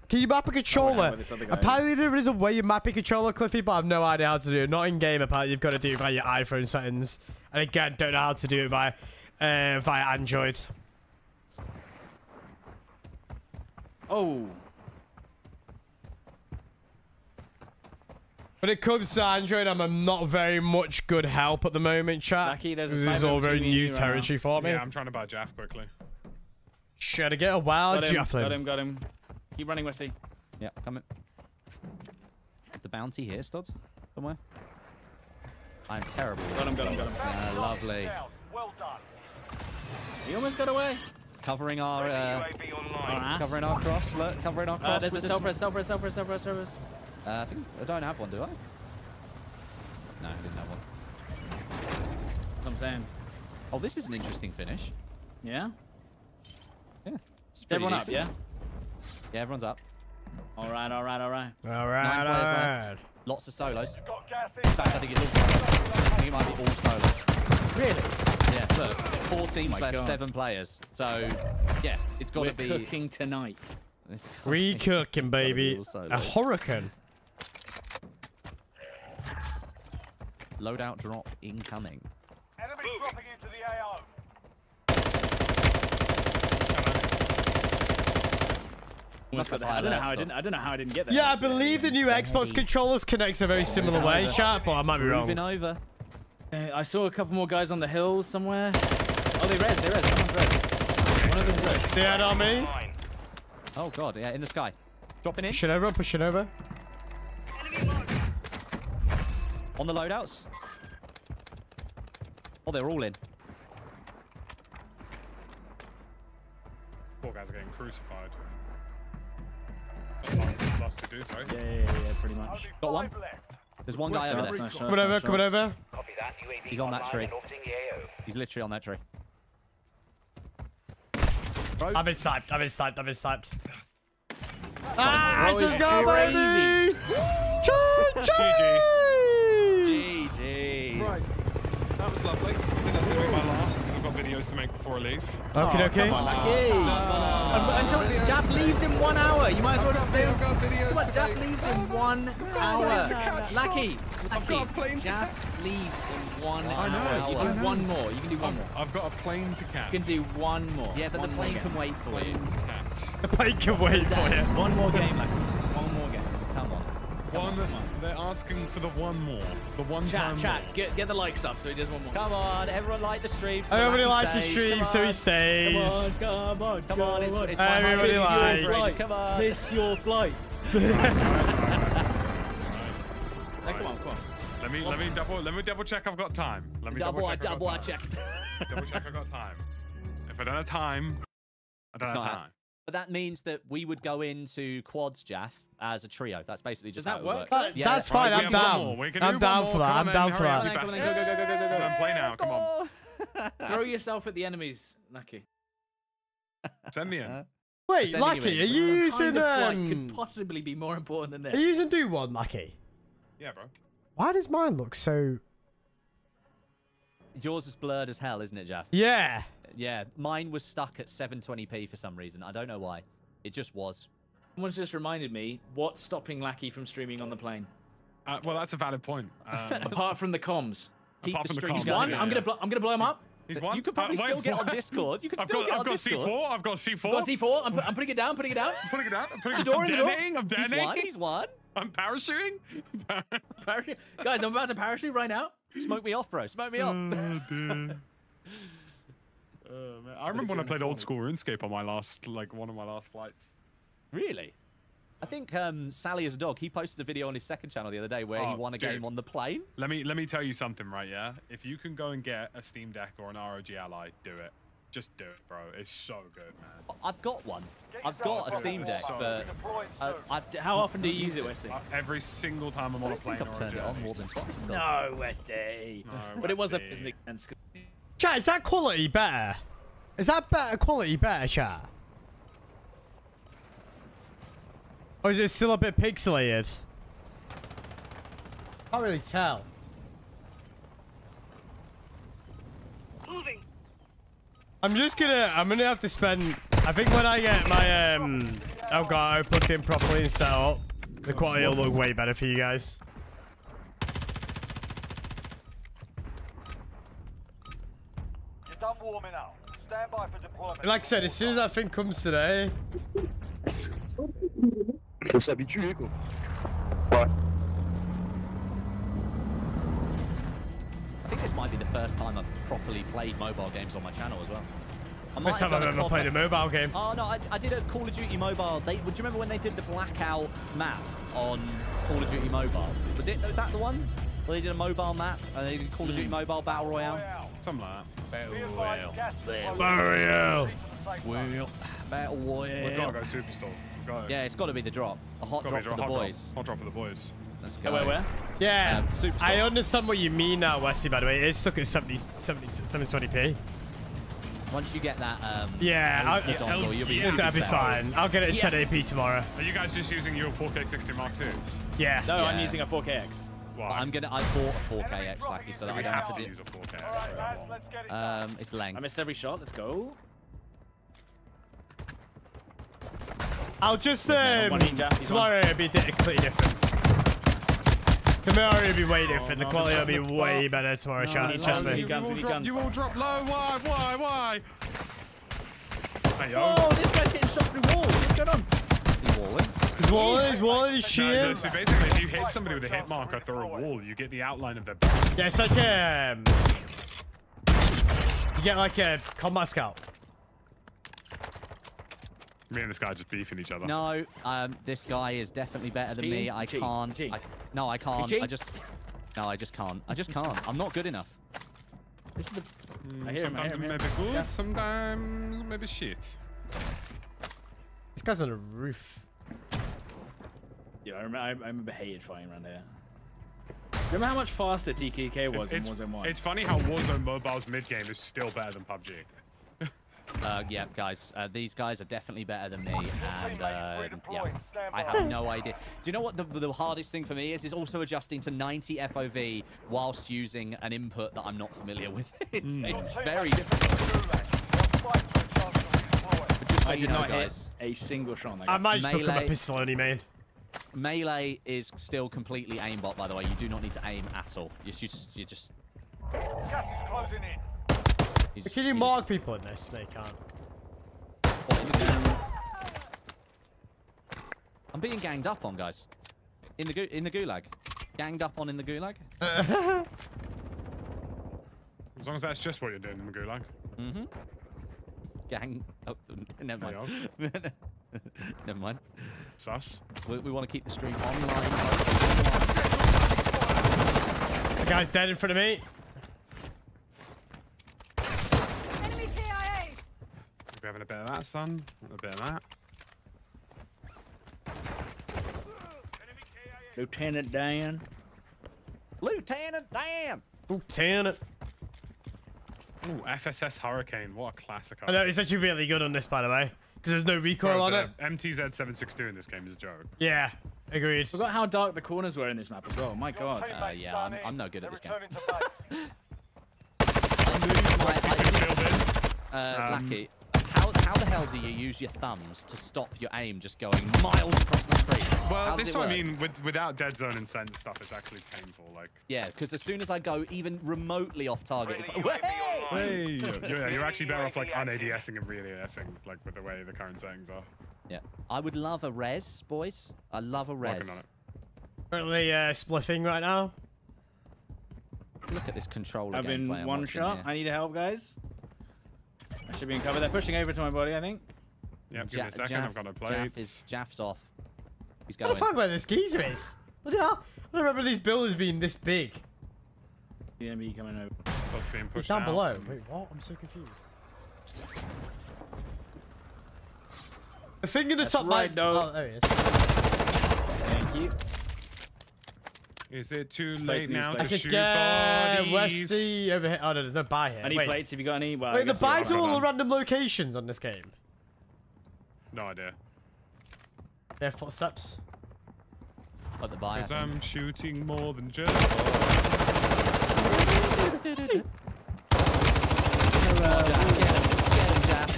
Can you map a controller? where this apparently there is a way you map a controller, Cliffy, but I've no idea how to do it. Not in game, apparently you've got to do it via your iPhone settings. And again, don't know how to do it via uh, via Android. Oh, When it comes to Android, I'm a not very much good help at the moment, chat. Lucky there's a this is all very between me and new you right now. territory for me. Yeah, I'm trying to buy Jaff quickly. Should I get a wild got him, javelin? got him, got him. Keep running, Wesley. Yeah, coming. The bounty here, Stods? Somewhere? I'm terrible. with Got him, got him, got him. Uh, lovely. Well done. He almost got away. Covering our, uh, Our ass. covering our cross. Look, covering our cross. Uh, there's a with this- self rest, self rest, self rest, self rest, self rest. Uh, I think I don't have one, do I? No, I didn't have one. That's what I'm saying. Oh, this is an interesting finish. Yeah? Yeah. it's pretty Everyone up, yeah? Yeah, everyone's up. All right, all right, all right. All right, Nine players all left. Lots of solos. Got gas In fact, I think it's all solos. I think it might be all solos. Really? Yeah, look, four teams my left, God. seven players. So, yeah, it's got We're to be. cooking tonight. it's gotta We be- cooking, baby. A solos. hurricane. Loadout drop incoming. Enemy dropping into the AO. Almost have got there. I don't know how I didn't. I don't know how I didn't get there. Yeah, I believe the new Xbox controllers connects a very similar way, chat, but I might be wrong. Moving wrong. over. Uh, I saw a couple more guys on the hills somewhere. Oh, they red. They res. Someone's res. One of them's red. They had on me. Oh god, yeah, in the sky. Dropping in Pushing over, pushing over. on the loadouts. Oh, they're all in. Poor guys are getting crucified. That's lost, lost to do, right? Yeah, yeah, yeah, yeah, pretty much. Got one. five. There's one guy over Nice, there. nice shots, Coming over, come coming over. He's on that tree. He's literally on that tree. Bro, I've been sniped, I've been sniped, I've been sniped. Ah, Bro let's is go, crazy. baby! Choo-choo! GG's. Right. That was lovely. I think that's going to be my last because I've got videos to make before I leave. Okay, okay. Lucky. Un- um, Until Jaff leaves in one hour. You might as well just stay. Come on, Jaff leaves in one hour. Lucky. Lucky. Jaff leaves in one I know, hour. You can do one more. You can do one more. I've got a plane to catch. You can do one more. Yeah, but One the (laughs) plane can wait for you. plane to catch. The plane can wait for you. One more game, Lucky. One more game. Come on. One, they're asking for the one more. The one Chat, time chat. more. Get get the likes up so he does one more. Come on, everyone like the stream. so Everybody like he his stays. stream so he stays. come on, Come on, it's, it's Everybody like- average. Come on. Miss your flight. Right. (laughs) Hey, come on, come on. Let me let me double let me double check I've got time. Let me Double, double, check. I've double, I check. (laughs) double check I've got time. If I don't have time, I don't It's have not time. But that means that we would go into quads, Jaff, as a trio. That's basically just Does how it would work? work. That- Yeah, that's Right, fine. we I'm down. more. We I'm down for that. I'm down for that. you Come on, go, go, go, go, go, go, go. Play now. Come on. Throw yourself at the enemies, Lucky. Send me in. (laughs) Wait, Lucky, are you What using kind of um? could possibly be more important than this. Are this? you using do one, Lucky? Yeah, bro. Why does mine look so? Yours is blurred as hell, isn't it, Jeff? Yeah. Yeah, mine was stuck at 720p for some reason. I don't know why. It just was. Someone's just reminded me what's stopping Lackey from streaming on the plane. Uh, well, that's a valid point. Um, (laughs) Apart from the comms. Keep Apart the from the comms, going. One, yeah, I'm yeah. gonna blo- I'm gonna blow him up. he's one. You could probably Uh, wait, still get on? Discord. You (laughs) could I've still got, get I've on got Discord. C4. I've got C4. I've got C4. I'm, put, I'm putting it down. Putting it down. (laughs) I'm putting it out. I'm putting The it door I'm in the door. detonating, I'm He's one. He's one. I'm parachuting. Parachute. Guys, I'm about to parachute right now. Smoke me off, bro. Smoke me off. Oh, dear. Oh, man. I remember when I played old school RuneScape on my last, like one of my last flights. Really? I think um, Sally is a dog. He posted a video on his second channel the other day where he Oh, won a dude. game on the plane. Let me let me tell you something, right? Yeah, if you can go and get a Steam Deck or an ROG Ally, do it. Just do it, bro. It's so good, man. I've got one. I've got a a Steam Deck, proper but uh. I've, D- How often do you use it, Westy? Uh, every single time I'm on I a plane think I've turned it on more than twice. still. No, Westy. No, but it was a Westy. business expense. Chat, is that quality better? Is that better quality better, chat? Or is it still a bit pixelated? Can't really tell. I'm just gonna, I'm gonna have to spend, I think when I get my, um, Elgato plugged in properly and set up, the quality will look way better for you guys. You're done warming up. Stand by for deployment. Like I said, as soon as that thing comes today, Faut s'habituer, quoi. I think this might be the first time I've properly played mobile games on my channel as well. I might first have time I've ever COD played a mobile game. Oh no, I, I did a Call of Duty Mobile. They, would you remember when they did the blackout map on Call of Duty Mobile? Was it? Was that the one? Where they did a mobile map and they did Call of Duty hmm. Mobile Battle Royale. Royale. Something like that. Be advised, gas is closing. Mario. Proceed to the safe zone. Well, Battle Royale. We've Royale. got to go superstore. Go. Yeah, it's got to be the drop. A hot drop be for the hot boys. Drop. Hot drop for the boys. Let's go. Where, where? Yeah, Um, I understand what you mean now, Wesley, by the way. It's stuck at 70, 70, 720p. Once you get that, um, Yeah, the I'll, dongle, you'll be, yeah, you'll that'll be fine. I'll get it at Yeah. 1080p tomorrow. Are you guys just using your 4K 60 Mark IIs? Yeah. No, I'm using a 4KX. Well, I'm gonna. I bought a 4K X lucky so that we I don't have have to to use do. a 4K. All right, lads, let's get it. Um, it's length. I missed every shot. Let's go. I'll just, no, um, one in, Jaff, he's tomorrow it'll be completely different. Tomorrow it'll be way different. The quality will be no, way better tomorrow, no, chat. Trust no, me. you guns, all drop, you all drop low. Why? Why? Why? Oh, this guy's getting shot through walls. What's going on? He's walling. He's walling, he's walling, he's No, no, so basically, if you hit somebody with a hit marker through a wall, you get the outline of their back. Yeah, it's like, um, you get like a combat scout. Me and this guy just beefing each other. No, um, this guy is definitely better than me. Cheating, I can't. cheating. I, no, I can't. I just. No, I just can't. I just can't. I'm not good enough. This is the. Mm, I hear him, I sometimes hear him, it may yeah. be good, Yeah. sometimes maybe shit. This guy's on a roof. Yeah, I remember, I, I remember hated fighting around here. Remember how much faster TTK was It's, in Warzone 1? it's funny how Warzone Mobile's mid game is still better than PUBG. Uh, yeah, guys, uh, these guys are definitely better than me, and uh, yeah, I have no idea. Do you know what the, the hardest thing for me is? Is also adjusting to 90 FOV whilst using an input that I'm not familiar with. (laughs) It's, Your it's very difficult. in the gulag. You're fighting for a chance to redeploy. Just so I did know, not guys, hit a single shot on that I guy. might just pick up a Melee. pistol only, main. melee is still completely aimbot. By the way, you do not need to aim at all. You, you just, you just, Gas is closing in. You Can you mark people in this? They can't. What, in the goo- I'm being ganged up on, guys. In the gu in the gulag. Ganged up on in the gulag. (laughs) As long as that's just what you're doing in the gulag. Mm-hmm. Gang. Oh, (laughs) never mind. (laughs) never mind. Sus. We, we want to keep the stream online. The guy's dead in front of me. Enemy We're having a bit of that, son. A bit of that. Lieutenant Dan. Lieutenant Dan. Lieutenant. Ooh, FSS Hurricane. What a classic. I know it's actually really good on this, by the way, because there's no recoil on it. MTZ762 in this game is a joke. Yeah, agreed. Forgot how dark the corners were in this map as well. My Your god. Uh, yeah, I'm- in. I'm no good at They're this game. returning to base. (laughs) I moved my. I, uh, Um, Lackey, how, how the hell do you use your thumbs to stop your aim just going miles across the screen? Well, How this it is what I mean. With, without dead zone and sense stuff, it's actually painful. Like, Yeah, because as soon as I go even remotely off target, it's like, Really, you "Way!" ain't hey, (laughs) you're, you're actually better off like un-ADSing and re-ADSing, like with the way the current settings are. Yeah, I would love a res, boys. I love a res. Working on it. Currently uh, spliffing right now. Look at this controller I've been one shot. here. I need help, guys. I should be in cover. They're pushing over to my body, I think. Yep, give me a second. Jaff, I've got no Jaff plates. is Jaff's off. He's What going. the fuck where this geezer is? What the hell? I don't remember these buildings being this big. The enemy coming over. Both being It's down out. below. Wait, what? I'm so confused. The thing in the That's top right, right. no. Oh, there he is. Thank you. Is it too Place late now I to plates. shoot get bodies? Westy over here. Oh no, there's no buy here. Any Wait, plates? Have you got any? Well, wait the guess you got buys are one. all random locations on this game. No idea. Their footsteps. At the buy. Because. I'm shooting more than just. Come on, Jaff, get him, get him, Jaff.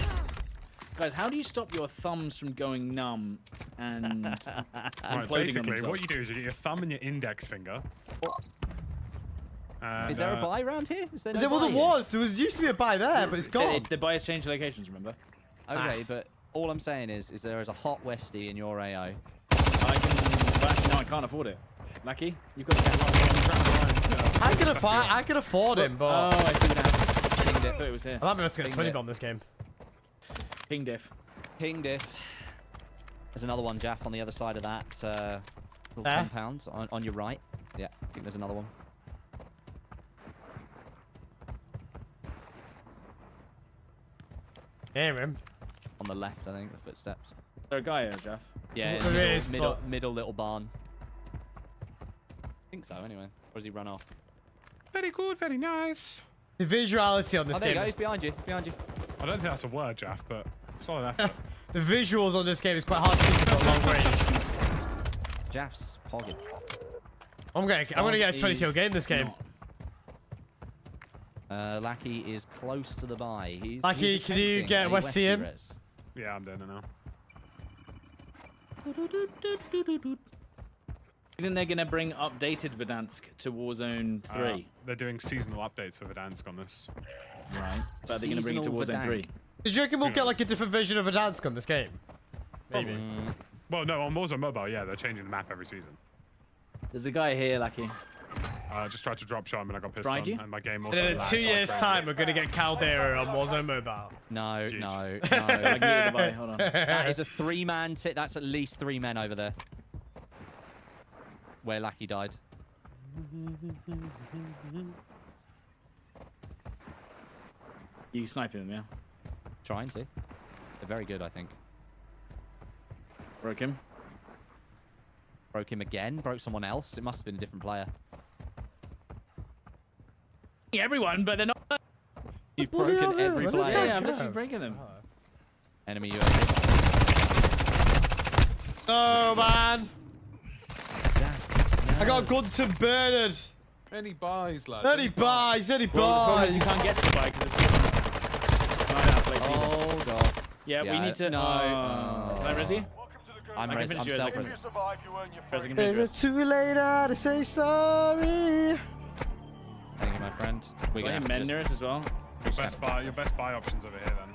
Guys, how do you stop your thumbs from going numb and (laughs) Right, imploding on basically, what you do is you get your thumb and your index finger. And, Is there a uh, buy around here? Is there no There, well, buy there here? was. There was used to be a buy there, but it's gone. it- the bias changed locations, remember? Okay, but all I'm saying is, is there is a hot Westie in your AO. I can. But actually, no, I can't afford it. Lucky, you've got the camera. I can afford. I can afford him, but Oh, I see what happened. Ping I diff. thought it was here. I'm not going to get Pinged 20 it. bomb this game. Ping diff. Ping diff. There's another one, Jaff, on the other side of that uh, little There? compound on, on your right. Yeah, I think there's another one. Hear him. On the left, I think, the footsteps. Is there a guy here, Jeff? Yeah, in There middle, is, middle, but- middle little barn. I think so, anyway. Or has he run off? Very good, very nice. The visuality on this Oh, there you game. go. He's behind you. Behind you. I don't think that's a word, Jaff, but it's solid effort. (laughs) The visuals on this game is quite hard to see from long range. Jaff's pogging. I'm gonna, I'm gonna get a 20 kill game this game. Uh, Lackey is close to the buy. He's, Lackey, he's can you get a Westy Westy in? res. yeah, I'm doing it now. You think they're gonna bring updated Verdansk to Warzone Uh, 3? they're doing seasonal updates for Verdansk on this. Right. But they're gonna bring it to Seasonal Warzone 3. Verdansk. Did you reckon we'll get like a different version of a dance gun this game? Maybe. Mm, Well, no, on Warzone Mobile, yeah, they're changing the map every season. There's a guy here, Lucky. I just tried to drop shot him and I got pissed Tried on, you? and my game also And in two years' crazy. time, we're gonna get (laughs) Caldera on Warzone Mobile. no, Jeez. no, no. can get the buy. Hold on. (laughs) that is a three-man. T- that's at least three men over there. Where Lackey died. You sniping him, yeah? Trying to. They're very good, I think. Broke him. Broke him again. Broke someone else. It must have been a different player. Everyone, but they're not. You've What I broken do? every Where did this Yeah, guy player. yeah, I'm go? literally breaking them. Enemy UAV. Oh man, Jaff, I got Gunson Bernard. Any buys, lads? Any buys, any Well, the problem is you buys. can't get to the buy because it's. No, I don't have plates either. Oh god. Yeah, we need to. no, uh, uh, Can I res you? Welcome to the good I'm, I res- I'm you as I self can- If you survive, you earn your Res I free. can Is it too late now to say sorry? Thank you, my friend. We're Got gonna men to just, as well. Your best buy, your best buy options over here then.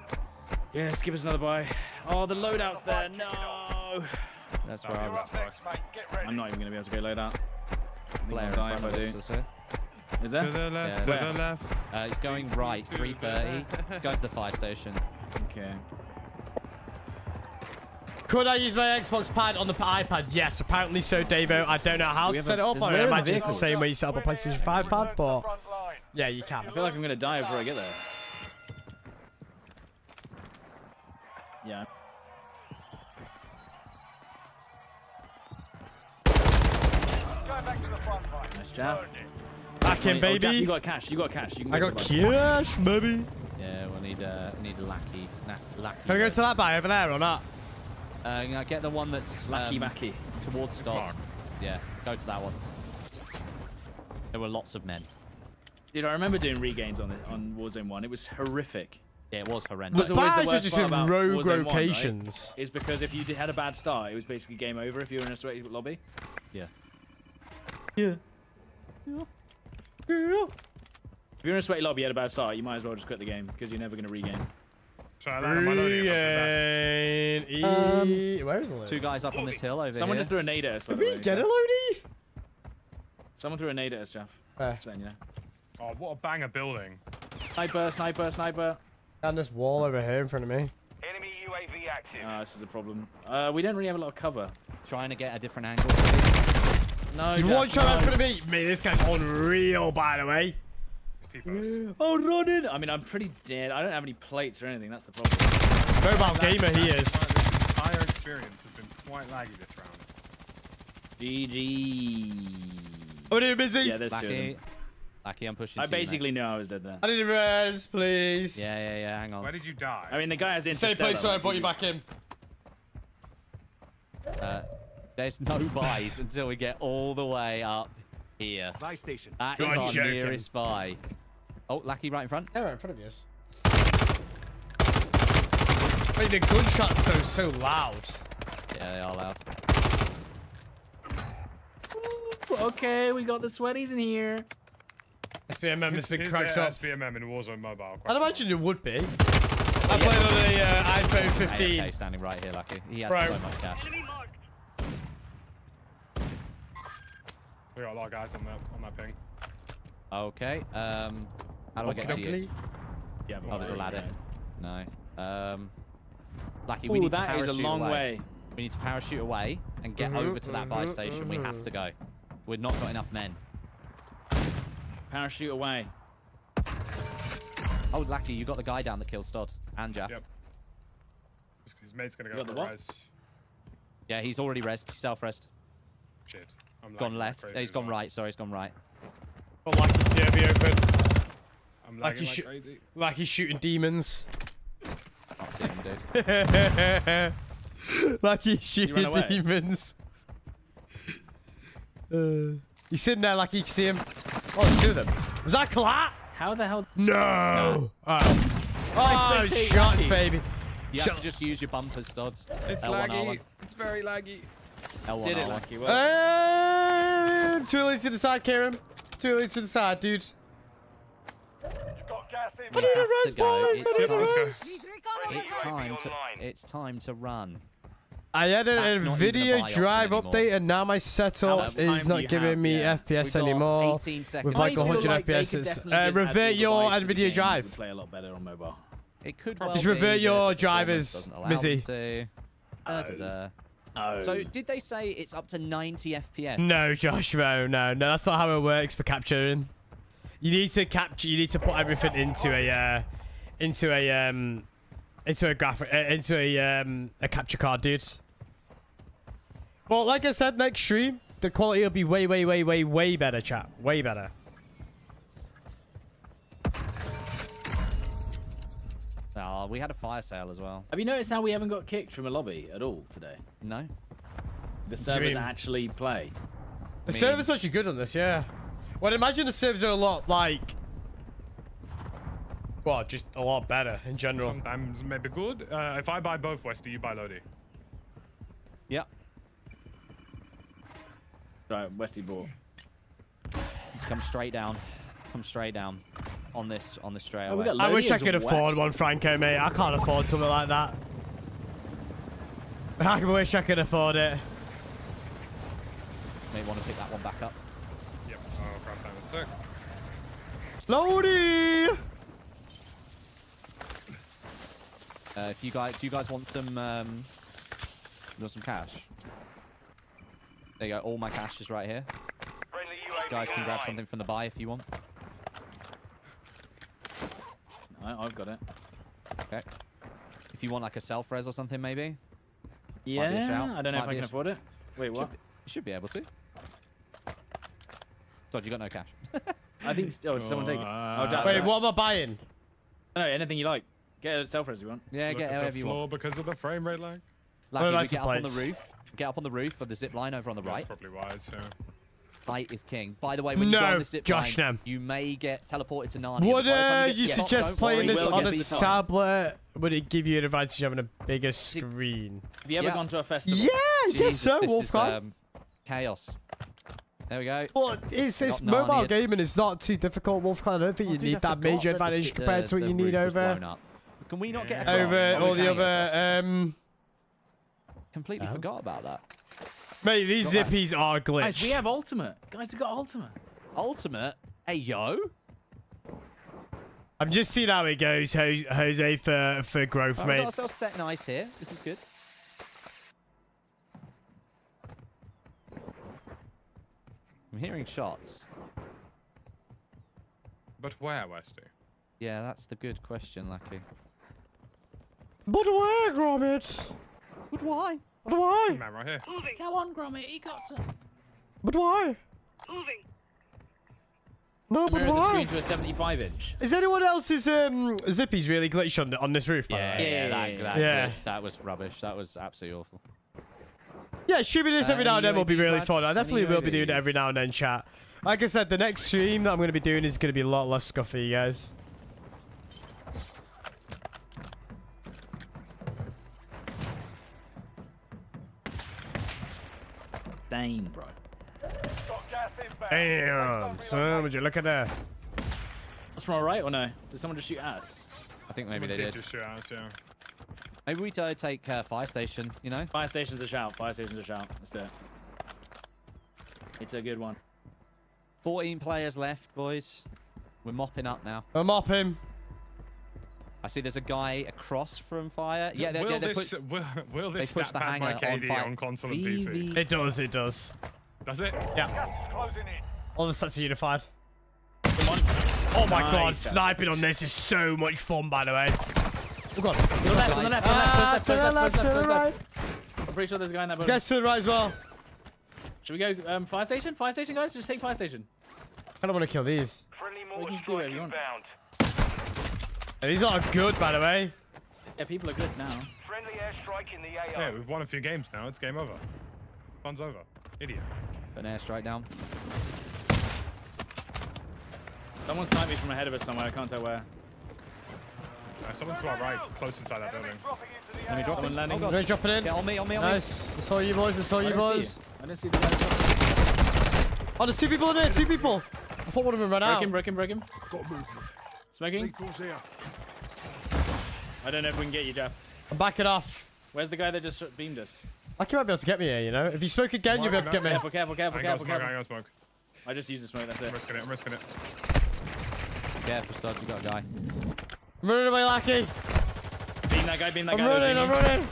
Yes, give us another buy. Oh, the loadout's there. No. That's where I was. next, mate. Get ready. I'm not even gonna be able to go loadout. I think Player in die front if I of do. us, is it? Is To the left, Yeah. to the left. Uh, he's going right, 330. Go to the fire station. Okay. Could I use my Xbox pad on the iPad? Yes, apparently so, Davo. I don't know how to set it up. I imagine it's the same way you set up a PlayStation 5 pad, but... Yeah, you can. I feel like I'm going to die before I get there. Yeah. Nice job. Back in, baby. Oh, Jack, you got cash. You got cash. You can I got cash, baby. Yeah, we'll need uh, need lackey. Lack, lackey. Can we go to that guy over there or not? Uh, you know, get the one that's Lucky um, Mackey. towards start. Yeah, go to that one. There were lots of men. Dude, I remember doing regains on it on Warzone One. It was horrific. Yeah, it was Was horrendous. always the Buys are worst just part in about rogue Warzone 1, right? locations. Is because if you had a bad start, it was basically game over if you were in a sweaty lobby. Yeah. Yeah. Yeah. If you're in a sweaty lobby, you had a bad start, you might as well just quit the game because you're never going to regain. So I landed my loading up E- Um, Where is the load? Two guys up on this hill over Someone here. just threw a nade at us. Did we way, get a Jaff. loadie? Someone threw a nade at us, Jeff. Where? Just you know. Oh, what a banger building. Sniper, sniper, sniper. And this wall over here in front of me. Enemy UAV active. Ah, this is a problem. Uh, we don't really have a lot of cover. Trying to get a different angle. No, There's Jaff, one shot no. in front of me. Man, this guy's unreal, by the way. It's T-post. Oh, running! I mean, I'm pretty dead. I don't have any plates or anything. That's the problem. Mobile gamer he is. This entire experience has been quite laggy this round. GG. I'm doing busy. Yeah, there's two of them. Lackey, I'm pushing I to you, mate. basically knew I was dead there. I need a res, please. Yeah, yeah, yeah. Hang on. Where did you die? I mean, the guy has Same place where I like, brought you back in. Uh, there's no buys until we get all the way up here. Buy station. That is our joking. nearest buy. Oh, Lackey right in front. Yeah, right in front of you. Wait, the gunshot's so so loud. Yeah, they are loud. Okay, we got the sweaties in here. SBMM has been Here's cracked the up. SBMM in Warzone Mobile. I'd imagine it would be. I played on the uh, iPhone 15. AFK standing right here, Lucky. He had Right. so much cash. We got a lot of guys on that on that ping. Okay. Um, how do I get to you? Oakley. Yeah, Oh, there's a ladder. No. Um, Lucky, we Ooh, need to that is a parachute long away. way. We need to parachute away and get Mhm, over to that buy mhm, station. We have mhm. to go. We've not got enough men. Parachute away. Oh, Lucky, you got the guy down that killed Stodd and Jack. Yep. His mate's gonna You go got the for a what? res. Yeah, he's already rest. He's self-rest. Shit. I'm Gone left. He's gone well. right. Sorry, he's gone right. Got like his POV open. I'm Like lagging you like crazy. Like he's shooting demons. Can't him, dude. (laughs) like he's shooting away? demons. Uh, he's sitting there like you can see him. Oh, there's two of them. Was that Collat? How the hell? No. Oh. Oh, spectate shots, Lucky. baby. You Shut- have to just use your bumpers, studs. It's L1, laggy. R1. It's very laggy. L1, Did it, R1. Lucky? Well, Uh, too early to decide, Kieran. Too early to decide, dude. You've got gas in. We need a have res, to go. boys, It's I need a time- It's time to. It's time to run. I had a, That's a not even a video drive anymore. update and now my setup is not giving have? me Yeah. FPS We've anymore. 18. With like feel 100 like could FPS. Uh, revert your buys to NVIDIA drive. Play a lot better on mobile. It could Just well Just revert that your drivers, doesn't Mizzy. Da, da, da. Oh. So did they say it's up to 90 FPS? No, Josh, no, no, no. That's not how it works for capturing. You need to capture. You need to put everything into a, uh, into a, um, into a graphic, uh, into a, um, a capture card, dude. Well, like I said, next stream, the quality will be way, way, way, way, way better, chat. Way better. Oh, we had a fire sale as well. Have you noticed how we haven't got kicked from a lobby at all today? No? The servers Dream. actually play. The mean- server's actually good on this, yeah. Well, imagine the servers are a lot like, well, just a lot better in general. Sometimes maybe good. Uh, if I buy both West, do you buy Lodi? Yep. Right, Westy bought. Come straight down. Come straight down. On this, on this straight Oh, away. got I wish I could as afford wet. one, Franco, mate. I can't afford something like that. (laughs) I wish I could afford it. May want to pick that one back up. Yep. I'll grab that in a sec. Lodi! Uh, if you guys, do you guys want some, um, you want some cash? There you go. All my cash is right here. Friendly You guys can grab online. something from the buy if you want. I, I've got it. Okay. If you want like a self res or something, maybe Yeah, be a shout. I don't know Might if I can afford it. Wait, what? Should be, you should be able to. Todd, you got no cash. (laughs) I think. Oh, did someone take it? Oh, Jack. Wait, right. what am I buying? No, anything you like. Get a self res you want. Yeah, Look get at however you want. because of the frame rate lag. Lucky, we license get up on the roof. Get up on the roof of the zip line over on the right. That's probably wise. Yeah. Height is king. By the way, when you No, join the zip Josh, line, no. you may get teleported to Narnia. Would but by the time uh, get you to suggest don't playing worry, this on a tablet? Would it give you an advantage having a bigger screen? Have you ever Yeah. gone to a festival? Yeah, I guess so, this is, Wolfgang. um, chaos. There we go. Well, it's, it's mobile Narnia'd. gaming. It's not too difficult, Wolfgang. I don't think Oh, you dude, need that major that advantage shit- compared the- to what you need over blown up. Can we not get Yeah. across? over Are all the other. Um, Completely Oh. forgot about that. mate, these Got that. zippies are glitched. Guys, we have ultimate. Guys, we got ultimate. Ultimate. Hey yo. I'm just seeing how it goes, Jose, for for growth, Right, we got mate. ourselves set nice here. This is good. I'm hearing shots. But where, Westy? Yeah, that's the good question, Lucky. But where, Gromit? But why? But why? Man, right here. Moving. Go on, Gromit. He got some. But why? Moving. No, I but mirrored the screen to a 75 inch. Is anyone else's um zippies really glitched on the, on this roof? by the Yeah, yeah, Yeah, that, yeah, that, yeah. that was rubbish. That was absolutely awful. Yeah, streaming this Uh, every now and then will be really fun. I definitely will be doing it every now and then, chat. Like I said, the next stream that I'm going to be doing is going to be a lot less scuffy, you guys. Dang, bro. Got gas inbound. Damn, son, would you look at that? That's from our right or no? Did someone just shoot at us? I think maybe Someone they did. Just shoot out, yeah. Maybe we take uh, fire station. You know. Fire station's a shout. Fire station's a shout. Let's do it. It's a good one. 14 players left, boys. We're mopping up now. I'm mopping. I see there's a guy across from fire. Yeah, they, will they, they this put, will, will this push stat the pad my hanger on fire. on, console and PC? It does, it does. Does it? Yeah, closing in. all the sets are unified. Oh my god, sniping on this is so much fun, by the way. Oh god. To the left, on the left, on the left, Ah, close to the left, left, close to left, the close right. left. I'm pretty sure there's a guy in that This building. guy's to the right as well. Should we go um, fire station? Fire station, guys? Just take fire station. I don't want to kill these. Friendly more We mortar can do whatever strike you want. inbound. These are good, by the way. Yeah, people are good now. Friendly airstrike in the AO. Yeah, we've won a few games now. It's game over. Fun's over. Idiot. an airstrike down. Someone sniped me from ahead of us somewhere. I can't tell where. Uh, someone to our right, close inside that building. dropping into the Let me drop Someone it. landing. Oh, God. Ready, drop it in. Yeah, on me, on me, on me. Nice. I saw you boys, I saw you don't boys. I don't see the guy. Oh, there's two people in there, two people. I thought one of them ran Break out. him, break him, break him. Got movement. Smoking. Here. I don't know if we can get you, Jeff. I'm backing off. Where's the guy that just beamed us? Like you might be able to get me here, you know? If you smoke again, you'll be able to get me. Careful, careful, careful, I ain't careful, I got smoke. I just used the smoke, that's it. I'm risking it, I'm risking it. Careful, stud. You got a guy. I'm running away, Lackey. Beam that guy, beam that I'm guy. that was running, I'm running.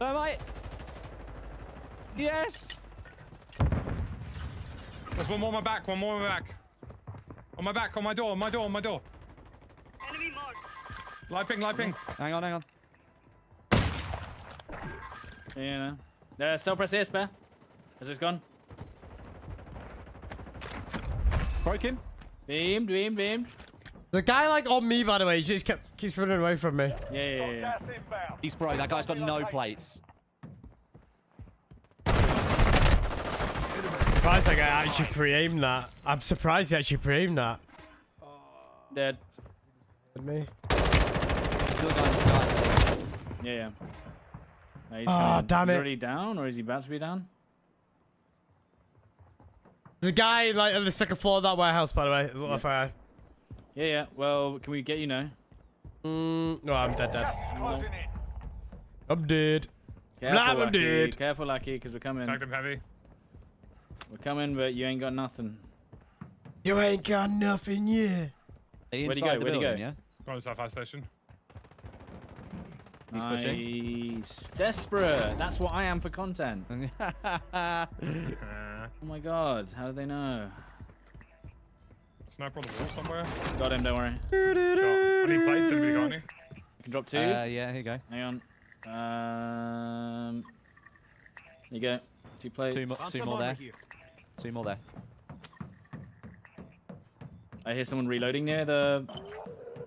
Mate. Yes. There's one more on my back, one more on my back. On my back, on my door, on my door, on my door. Enemy marked. Light ping, light ping. Hang on, hang on. Yeah, no. Uh, self press here, spare. Has this gone? Broke him. Beamed, beamed, beamed. The guy like on me, by the way, he just kept keeps running away from me. Yeah, yeah, yeah. yeah. He's broke. That guy's got no plates. Surprised that guy actually pre-aimed that. I'm surprised he actually pre-aimed that. Dead. With me. Still a guy in the. Yeah, yeah. No, he's Ah, coming. damn He's it. already down, or is he about to be down? There's a guy like on the second floor of that warehouse, by the way. There's a little FYI. Yeah, yeah. Well, can we get you now? Mm, no, I'm dead, dead. Gas is closing in. I'm dead. Careful, Nah, I'm Lucky. dead. Careful, Lucky, because we're coming. Tagged him heavy. We're coming, but you ain't got nothing. You ain't got nothing yet. Are you Where'd he go? the Where'd he building, go? yeah? Going to South Station. He's nice. pushing. Desperate. That's what I am for content. (laughs) (laughs) Oh my god. How do they know? sniper on the wall somewhere. Got him. Don't worry. Got any plates? Anybody got any? I can drop two. Uh, yeah, here you go. Hang on. Um. There you go. Two plates. Two, mo- two more there. Two more there. I hear someone reloading near the.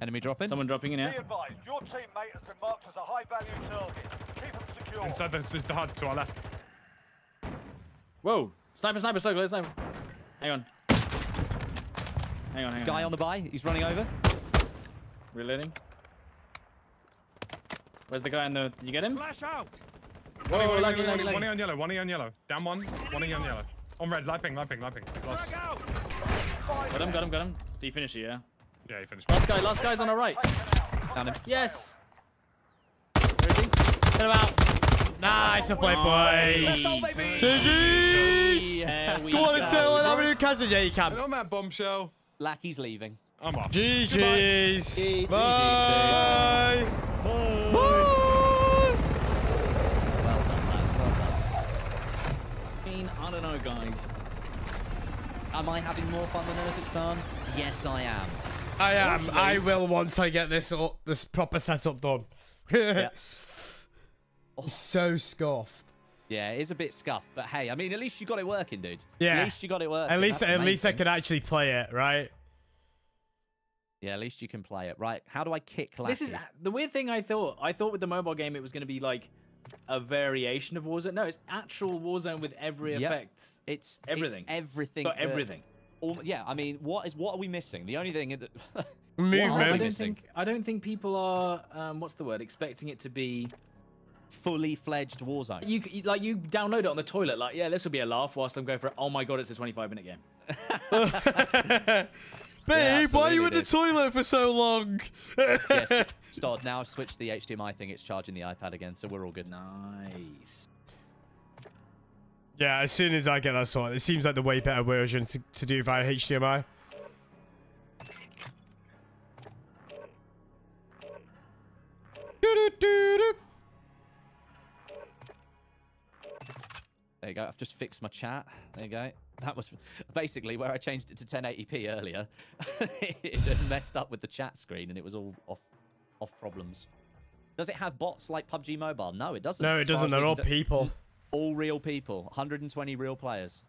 Enemy dropping. Someone dropping in Be here. advised, your teammate has been marked as a high-value target. Keep them secure. Inside the, the, the hut to our left. Whoa! Sniper, sniper, so close, sniper. Hang on. Hang on, hang on. Guy hang on the buy. He's running over. Reloading. Where's the guy in the? Did you get him? Flash out! Whoa, One, whoa, one, lucky, one, lucky, one, one on yellow, one on yellow. Down one, one on yellow. On red, light ping, light ping, light ping. Lost. Frag! Got him, got him, got him. Did you finish it, yeah? Yeah, he finished. Last guy, last guy's on the right. Down him. Yes! Where is he? Get him out. Nice to play, boys. GG's. There we Go on and settle it. How go. many can Yeah, you can. And on that bombshell, Lackey's leaving. I'm off. GG's. GG's, Bye. Well Bye. done, lads. Well done. I mean, I don't know, guys. Am I having more fun than Urzikstan? Yes, I am. I am. I will once I get this up, this proper setup done. Yeah. He's so scuffed. Yeah, it is a bit scuffed, but hey, I mean, at least you got it working, dude. Yeah. At least you got it working. At least, That's at least I amazing. could actually play it, right? Yeah, at least you can play it. Right, how do I kick Lackey? This is the weird thing I thought. I thought with the mobile game it was going to be like a variation of Warzone. No, it's actual Warzone with every Yep. effect. It's everything. It's everything. Got that- everything. all- yeah, I mean, what is what are we missing? The only thing that (laughs) Movement. I don't missing? think I don't think people are um, what's the word expecting it to be fully fledged Warzone. you, you like you download it on the toilet like yeah this will be a laugh whilst I'm going for it. Oh my god it's a 25 minute game. (laughs) Babe, why are you absolutely, in the toilet for so long? yes, (laughs) Stod. Now I've switched the HDMI thing. It's charging the iPad again, so we're all good. Nice. Yeah, as soon as I get that sorted, it seems like the way better version to, to do via HDMI. Doo-doo-doo-doo. There you go. I've just fixed my chat. There you go. That was basically where I changed it to 1080p earlier. (laughs) it messed up with the chat screen and it was all off off problems. Does it have bots like PUBG Mobile? No, it doesn't. No, it doesn't. They're all people. all real people. 120 real players.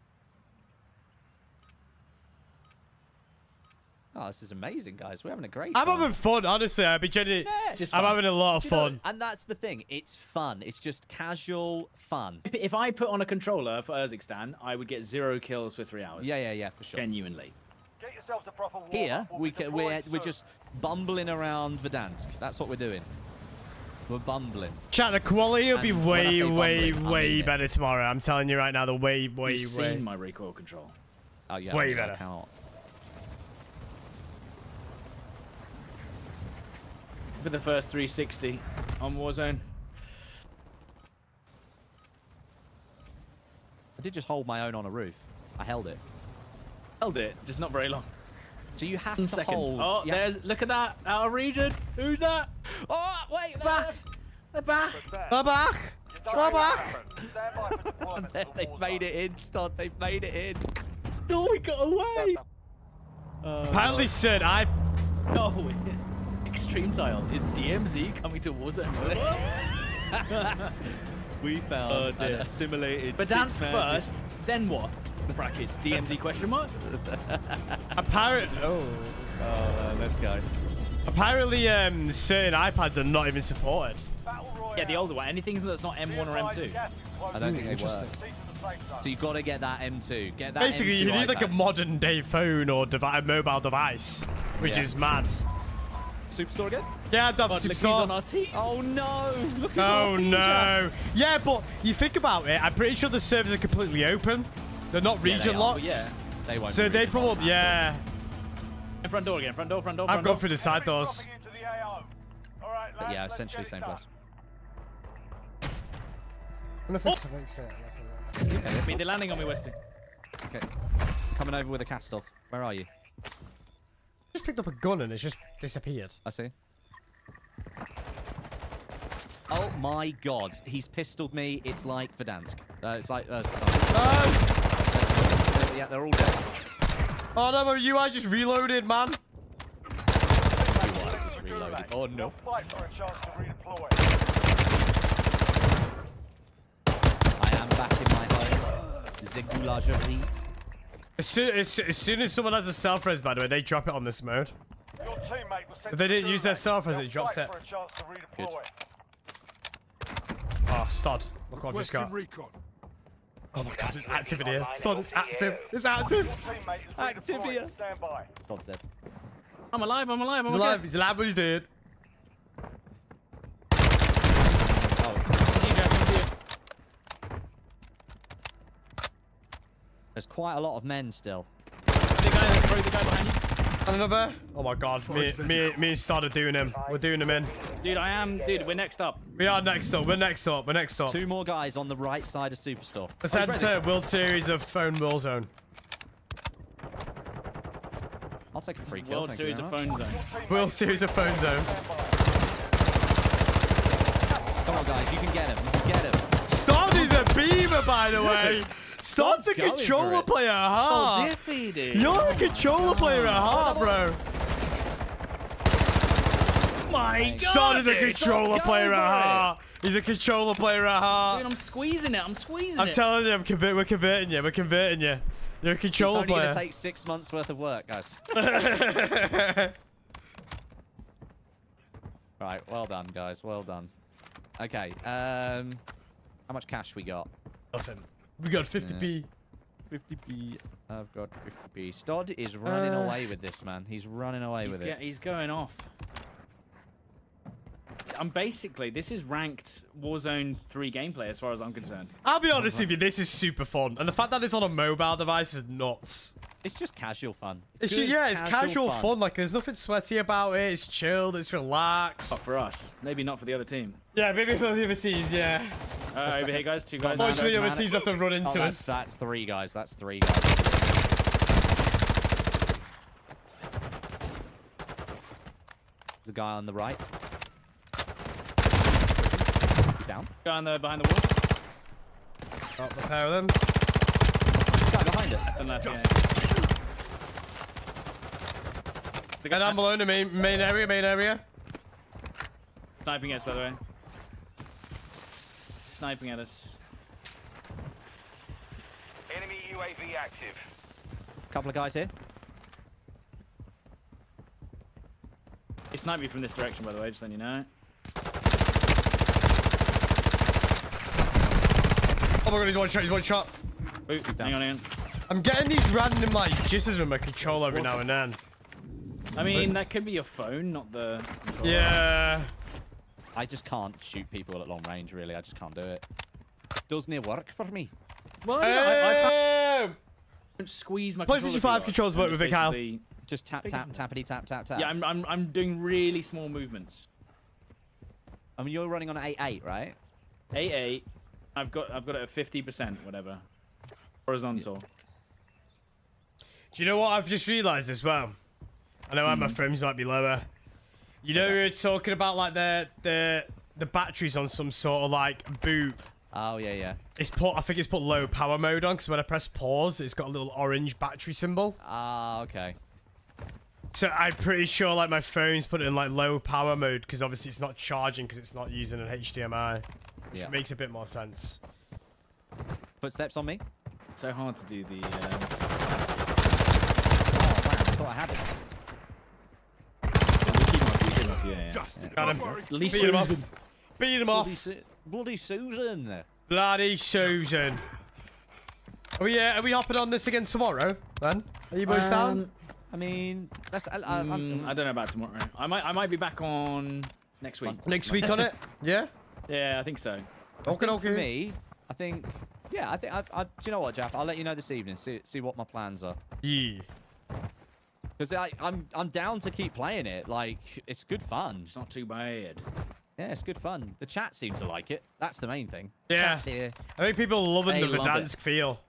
Oh, this is amazing, guys. We're having a great I'm time. having fun, honestly. I'll be genuinely. Yeah. Just I'm fun. having a lot of Do you know- fun. and that's the thing. It's fun. It's just casual fun. If- If I put on a controller for Urzikstan, I would get zero kills for three hours. Yeah, yeah, yeah, for sure. Genuinely. Get yourselves a proper warm Here, up. we ca- we're, we're just bumbling around Verdansk. That's what we're doing. We're bumbling. Chat, the quality will be And when I way, say way, bumbling, I way mean it. better tomorrow. I'm telling you right now, the way, way, You've way. seen my recoil control. Oh, yeah. Way I mean, I better. For the first 360 on Warzone. I did just hold my own on a roof. I held it. Held it, just not very long. So you have One to second. hold. Oh, you have- there's look at that out of region. Who's that? Oh, wait. Back. They're back. They're back. They're back. Stand by for deployment They- to the (laughs) They've made it in, Stod. They've made it in. Oh, we got away. Apparently, uh, said I. No. Extreme tile. Is DMZ coming to Warzone? (laughs) We found Oh, an assimilated. but dance six-man first, then what? Brackets. DMZ question mark? (laughs) Apparently, oh. Oh, uh, let's go. Apparently, um, certain iPads are not even supported. Yeah, the older one. Anything that's not M1 or M2. gas is closing I don't think they work. Proceed to the safe zone. So you've got to get that M2. Get that. Basically, M2 you need like a modern day phone or devi- a mobile device, which Yeah. is mad. Superstore again. Yeah, I've done God, look, he's Superstore. on our team. Oh no! Look who's Oh on team, Jack. no! Yeah, but you think about it. I'm pretty sure the servers are completely open. They're not Yeah, they region are, locked. yeah. They won't. So be they probably fun. yeah. In front door again. Front door. Front door. I've front gone through the side doors. dropping into the AO. All right, But lads, yeah, let's essentially get it same done. place. I mean, they're landing on me, Weston. Okay. Coming over with a cast off. Where are you? Just picked up a gun and it's just disappeared. I see. Oh my god, he's pistoled me. It's like Verdansk. Uh, it's like. Uh, Oh, yeah, they're all dead. oh no, but you I just reloaded, man. Just reloaded. Oh no. We'll fight for a chance to redeploy. I am back in my home. Lingerie. As soon as, as soon as someone has a self res, by the way, they drop it on this mode. Your teammate was sent If they didn't use their Gulag. self-res, They'll it drops it. for a chance to redeploy. Oh, Stod. Look what I've just got. recon. Oh my god, it's active in here. Stod, it's active. It's active. Teammate Active redeployed. here. Stand by. Stod's dead. I'm alive. I'm alive. I'm He's okay. alive. He's alive, but he's dead. Oh, Thank you, Jack, thank you. There's quite a lot of men still. The guy, throw the guy behind you. And another. Oh my god, me, me, me and Stod are doing him. We're doing him in. Dude, I am. Dude, we're next up. We are next up. We're next up. We're next up. Two more guys on the right side of Superstore. Let's head to. World Series of Phone Warzone. I'll take a free kill. World thank you Series very of much. Phone Zone. World Series of Phone Zone. Come on, guys, you can get him. You can get him. Stod is a beaver, by the way. Stod's a controller player at Oh, heart. Diffie, dude. You're a controller player at heart, bro. my god. Stod is a controller player at heart. He's a controller player at Dude. I'm squeezing it. I'm squeezing it. I'm telling you, I'm convert- we're converting you. We're converting you. You're a It's controller only going to take six months worth of work, guys. (laughs) right, well done, guys. Well done. Okay, um, how much cash we got? Nothing. We got 50p. 50p. I've got 50p. Stod is running Uh, away with this, man. He's running away He's, with get, it. he's going off. I'm basically this is ranked Warzone 3 gameplay as far as I'm concerned. I'll be honest with you, this is super fun. And the fact that it's on a mobile device is nuts. It's just casual fun. It's just, yeah, it's casual fun. Like, there's nothing sweaty about it. It's chilled. It's relaxed. Not for us. Maybe not for the other team. Yeah, maybe for the other teams, yeah. Uh, over here, guys. Two guys. Unfortunately, the man. other teams have to run Oh, into that's, us. that's three guys. That's three guys. There's a guy on the right. He's down. Guy on the, behind the wall. Got the pair of them. Guy behind us. And left, yeah. The Guy guy down below in the main, main area, main area. sniping at us, by the way. Sniping at us. Enemy UAV active. Couple of guys here. He sniped me from this direction, by the way, just letting you know. Oh my god, he's one shot, he's one shot. Ooh, down. hang on, hang on. I'm getting these random, like, jitters with my controller every now and then. I mean, that could be your phone, not the. controller. Yeah. I just can't shoot people at long range, really. I just can't do it. Doesn't it work for me? Well, I, I, I Hey! don't squeeze my. PlayStation 5 controls work with just it, Kyle. Just tap, tap, one. tappity, tap, tap, tap. Yeah, I'm, I'm, I'm doing really small movements. I mean, you're running on 8.8, right? Eight eight. I've got I've got it at fifty percent, whatever. Horizontal. Do you know what I've just realised as well? I know why my frames might be lower. You know, we were talking about like the the the batteries on some sort of like boot. Oh, yeah, yeah. It's put. I think it's put low power mode on because when I press pause, it's got a little orange battery symbol. Ah, okay. So I'm pretty sure like my phone's put it in like low power mode because obviously it's not charging because it's not using an HDMI. Which Yeah. makes a bit more sense. Footsteps on me. So hard to do the. Uh... Oh, man, I thought I had it. Yeah, yeah. Got him. Lee Beat him off. Susan. Beat him Bloody, off. Su- Bloody Susan. Bloody Susan. Are we, uh, are we hopping on this again tomorrow, then? Are you boys down? Um, I mean, that's. I, I, I'm- mm, I don't know about tomorrow. I might I might be back on next week. Next week on it? Yeah? Yeah, I think so. Okay, okay. For me, I think. Yeah, I think. I, I, do you know what, Jeff? I'll let you know this evening. See, see what my plans are. Yeah. Because I'm, I'm down to keep playing it. Like, it's good fun. It's not too bad. Yeah, it's good fun. The chat seems to like it. That's the main thing. Yeah. Here. I think people are loving They the love it. Feel.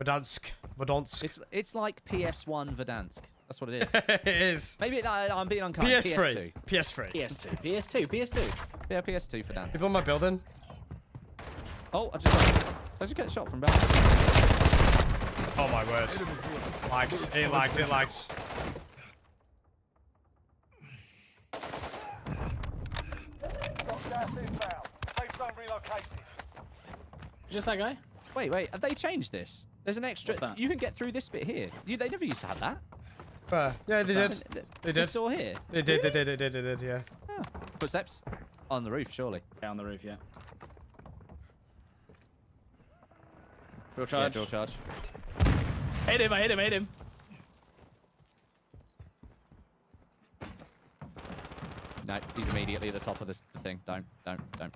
Verdansk. Verdansk. It's it's like PS1 Verdansk. That's what it is. (laughs) it is. Maybe I, I'm being unkind. PS3. PS2. PS3. PS2, PS2, PS2. Yeah, PS2 Verdansk. People in my building. Oh, I just got, I just get shot from behind. Oh my word. Lags. It lags. It lags. Got gas inbound. Safe zone relocated. Just that guy? Wait, wait. Have they changed this? There's an extra. What's that? You can get through this bit here. You, they never used to have that. Uh, yeah, they did. What's that? They This did. door here. They did. They did. They did. They did. Yeah. Oh. Footsteps on the roof, surely. Yeah, on the roof, yeah. Drill Yeah, charge. drill charge. Hit him, I hit him, I hit him. No, he's immediately at the top of this thing. Don't, don't, don't.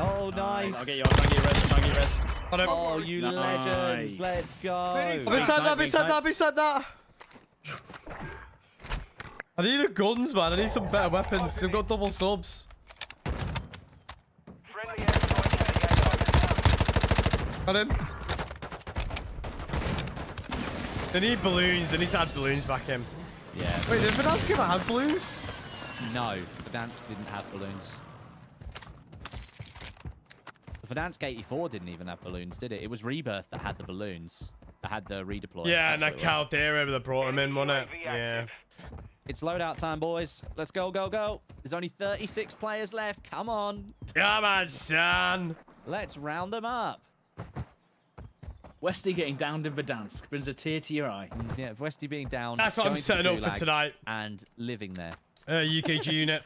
Oh, nice. I'll get you, I'll get you rest, I'll get you rest. Oh, you legends. Let's go. Beside Big that, snipe, big beside that, snipe. beside that. I need a guns, man. I need some better weapons because I've got double subs. Friendly airstrike Got him. They need balloons. They need to add balloons back in. Yeah. Wait, did Verdansk ever have balloons? No, Verdansk didn't have balloons. The Verdansk 84 didn't even have balloons, did it? It was Rebirth that had the balloons. That had the redeploy. Yeah, and that what it was. Caldera that brought him in, wasn't it? Yeah. It's loadout time, boys. Let's go, go, go. There's only 36 players left. Come on. Come on, son. Let's round them up. Westy getting downed in Verdansk brings a tear to your eye. Yeah, Westy being down. That's what I'm going setting up for tonight. And living there. Uh, UKG (laughs) unit.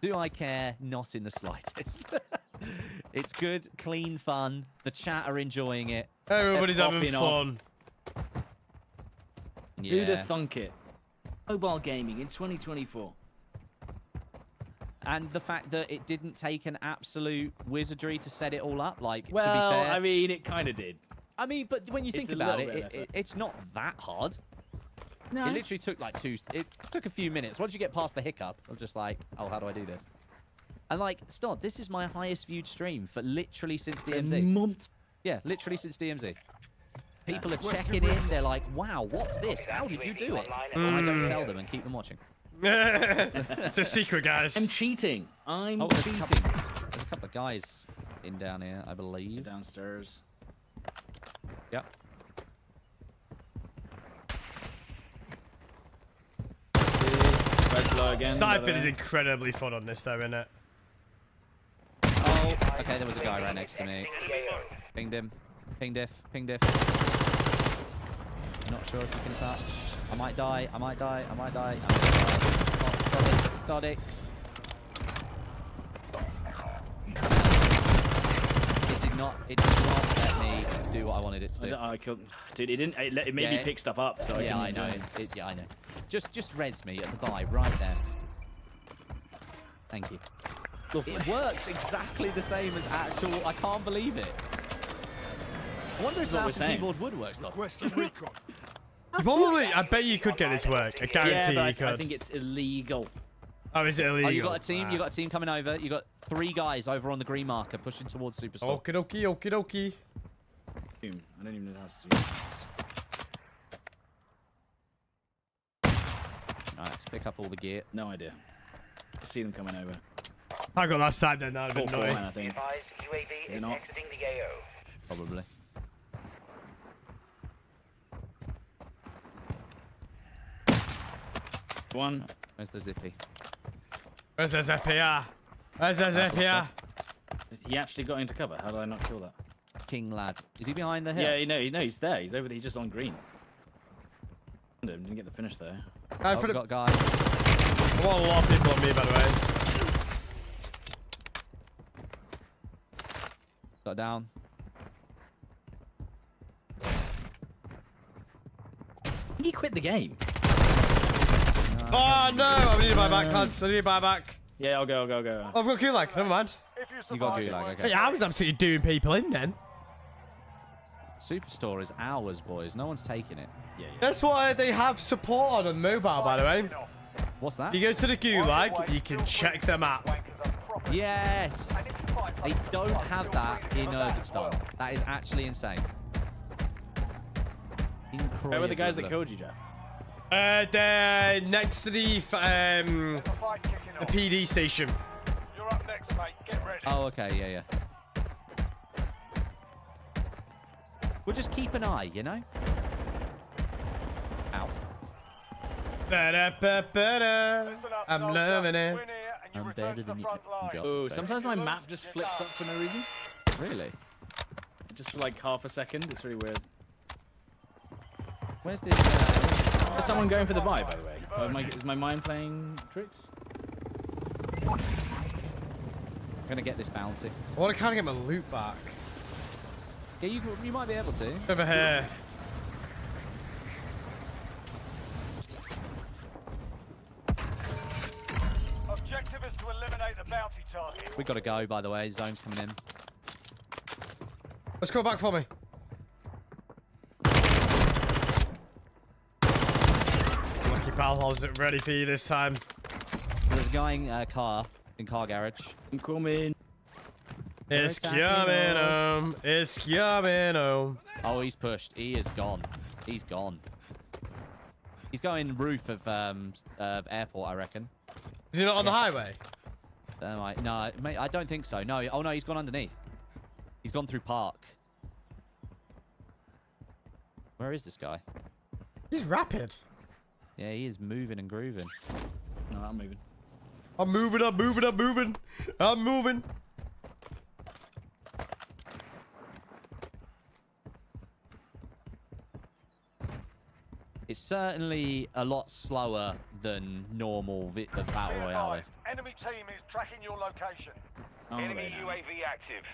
Do I care? Not in the slightest. (laughs) it's good, clean fun. The chat are enjoying it. Everybody's having popping off. fun. Who'd have thunk it? Mobile gaming in 2024. And the fact that it didn't take an absolute wizardry to set it all up, like Well, to be fair. I mean, it kind of did. I mean, but when you It's think a about it, it, it, it's not that hard. No. It literally took like two. It took a few minutes. Once you get past the hiccup of just like, oh, how do I do this? And like, Stod, this is my highest viewed stream for literally since DMZ. months. Yeah, literally since DMZ. People uh, are checking in. They're like, wow, what's this? How did you do it? Mm. And I don't tell them and keep them watching. It's a secret, guys. I'm cheating. I'm Oh, there's a cheating. couple, there's a couple of guys in down here, I believe. Downstairs. Yep. Red again. Sniping is incredibly fun on this, though, isn't it? Oh, okay, there was a guy right next to me. Pinged him. Pinged diff. Pinged diff. Not sure if you can touch. I might die. I might die. I might die. I might die. Oh, stop it. Stop it. It did not. It did not let me do what I wanted it to do. don't- I couldn't. Dude, it didn't. It, let- it made me pick stuff up, so I yeah, I know. it. It, yeah, I know. Just, just res me at the buy right there. Thank you. Lovely. It works exactly the same as actual. I can't believe it. I wonder if what we're mouse and saying. keyboard would work. Stop. Western recon. (laughs) You probably, I bet you could get this work. I guarantee Yeah, but I, you could. I think it's illegal. oh, is it illegal? Oh, you got a team. You Ah. got a team coming over. You got three guys over on the green marker pushing towards Superstore. Okie dokie, okie dokie. Boom. I don't even know how to see this. Alright, let's pick up all the gear. No idea. I see them coming over. I got that side then, that'd Full have four been man, annoying. I think. Advised UAV Is is it not? exiting the One. Where's the zippy? Where's the ZPR? Ah, where's the That's what's ZPR? He actually got into cover. How did I not kill that? King lad. Is he behind the hill? Yeah, you know, you know, he's there. He's over there. He's just on green. Didn't get the finish there. I Oh, put a, got guys. I want a lot of people on me, by the way. Got down. He quit the game. Oh no! I need to buy back, lads. I need to buy back. Yeah, I'll go, I'll go, I'll go. Oh, I've got Gulag. Never mind. You You got survive, Gulag, it okay. Hey, I was absolutely doing people in then. Superstore is ours, boys. No one's taking it. Yeah, yeah. That's why they have support on the mobile, by the way. What's that? You go to the Gulag, you can check the map. Wankers are proper- Yes. And if you find They don't have that in you'll be Urzikstan. That is actually insane. Incredible. Where were the guys that killed you, Jeff? Uh, they're next to the um There's a fight kicking the. PD station. You're up next, mate. Get ready. Oh, okay, yeah, yeah. We'll just keep an eye, you know? Ow. Ba-da-ba-ba-da. Up, I'm soldier. loving it. Win here and you I'm better to the than you. front line. Job. Oh, sometimes my map just flips up for no reason. Really? Just for like half a second. It's really weird. Where's this? Uh, There's someone going for the buy, by the way. Uh, my, is my mind playing tricks? I'm gonna get this bounty. I want to kind of get my loot back. Yeah, you you might be able to. Over here. Objective is to eliminate the bounty target. We gotta go. By the way, zone's coming in. Let's go back for me. Pal, I was ready for you this time. There's a guy in uh, car in car garage. I'm coming. It's coming home. It's coming home. Oh, he's pushed. He is gone. He's gone. He's going roof of um of airport, I reckon. Is he not on the highway? Um, I, no, mate, I don't think so. No. Oh no, he's gone underneath. He's gone through park. Where is this guy? He's rapid. Yeah, he is moving and grooving. No, I'm moving. I'm moving, I'm moving, I'm moving. I'm moving. It's certainly a lot slower than normal vi- battle royale. enemy team is tracking your location. Oh, Enemy. UAV active.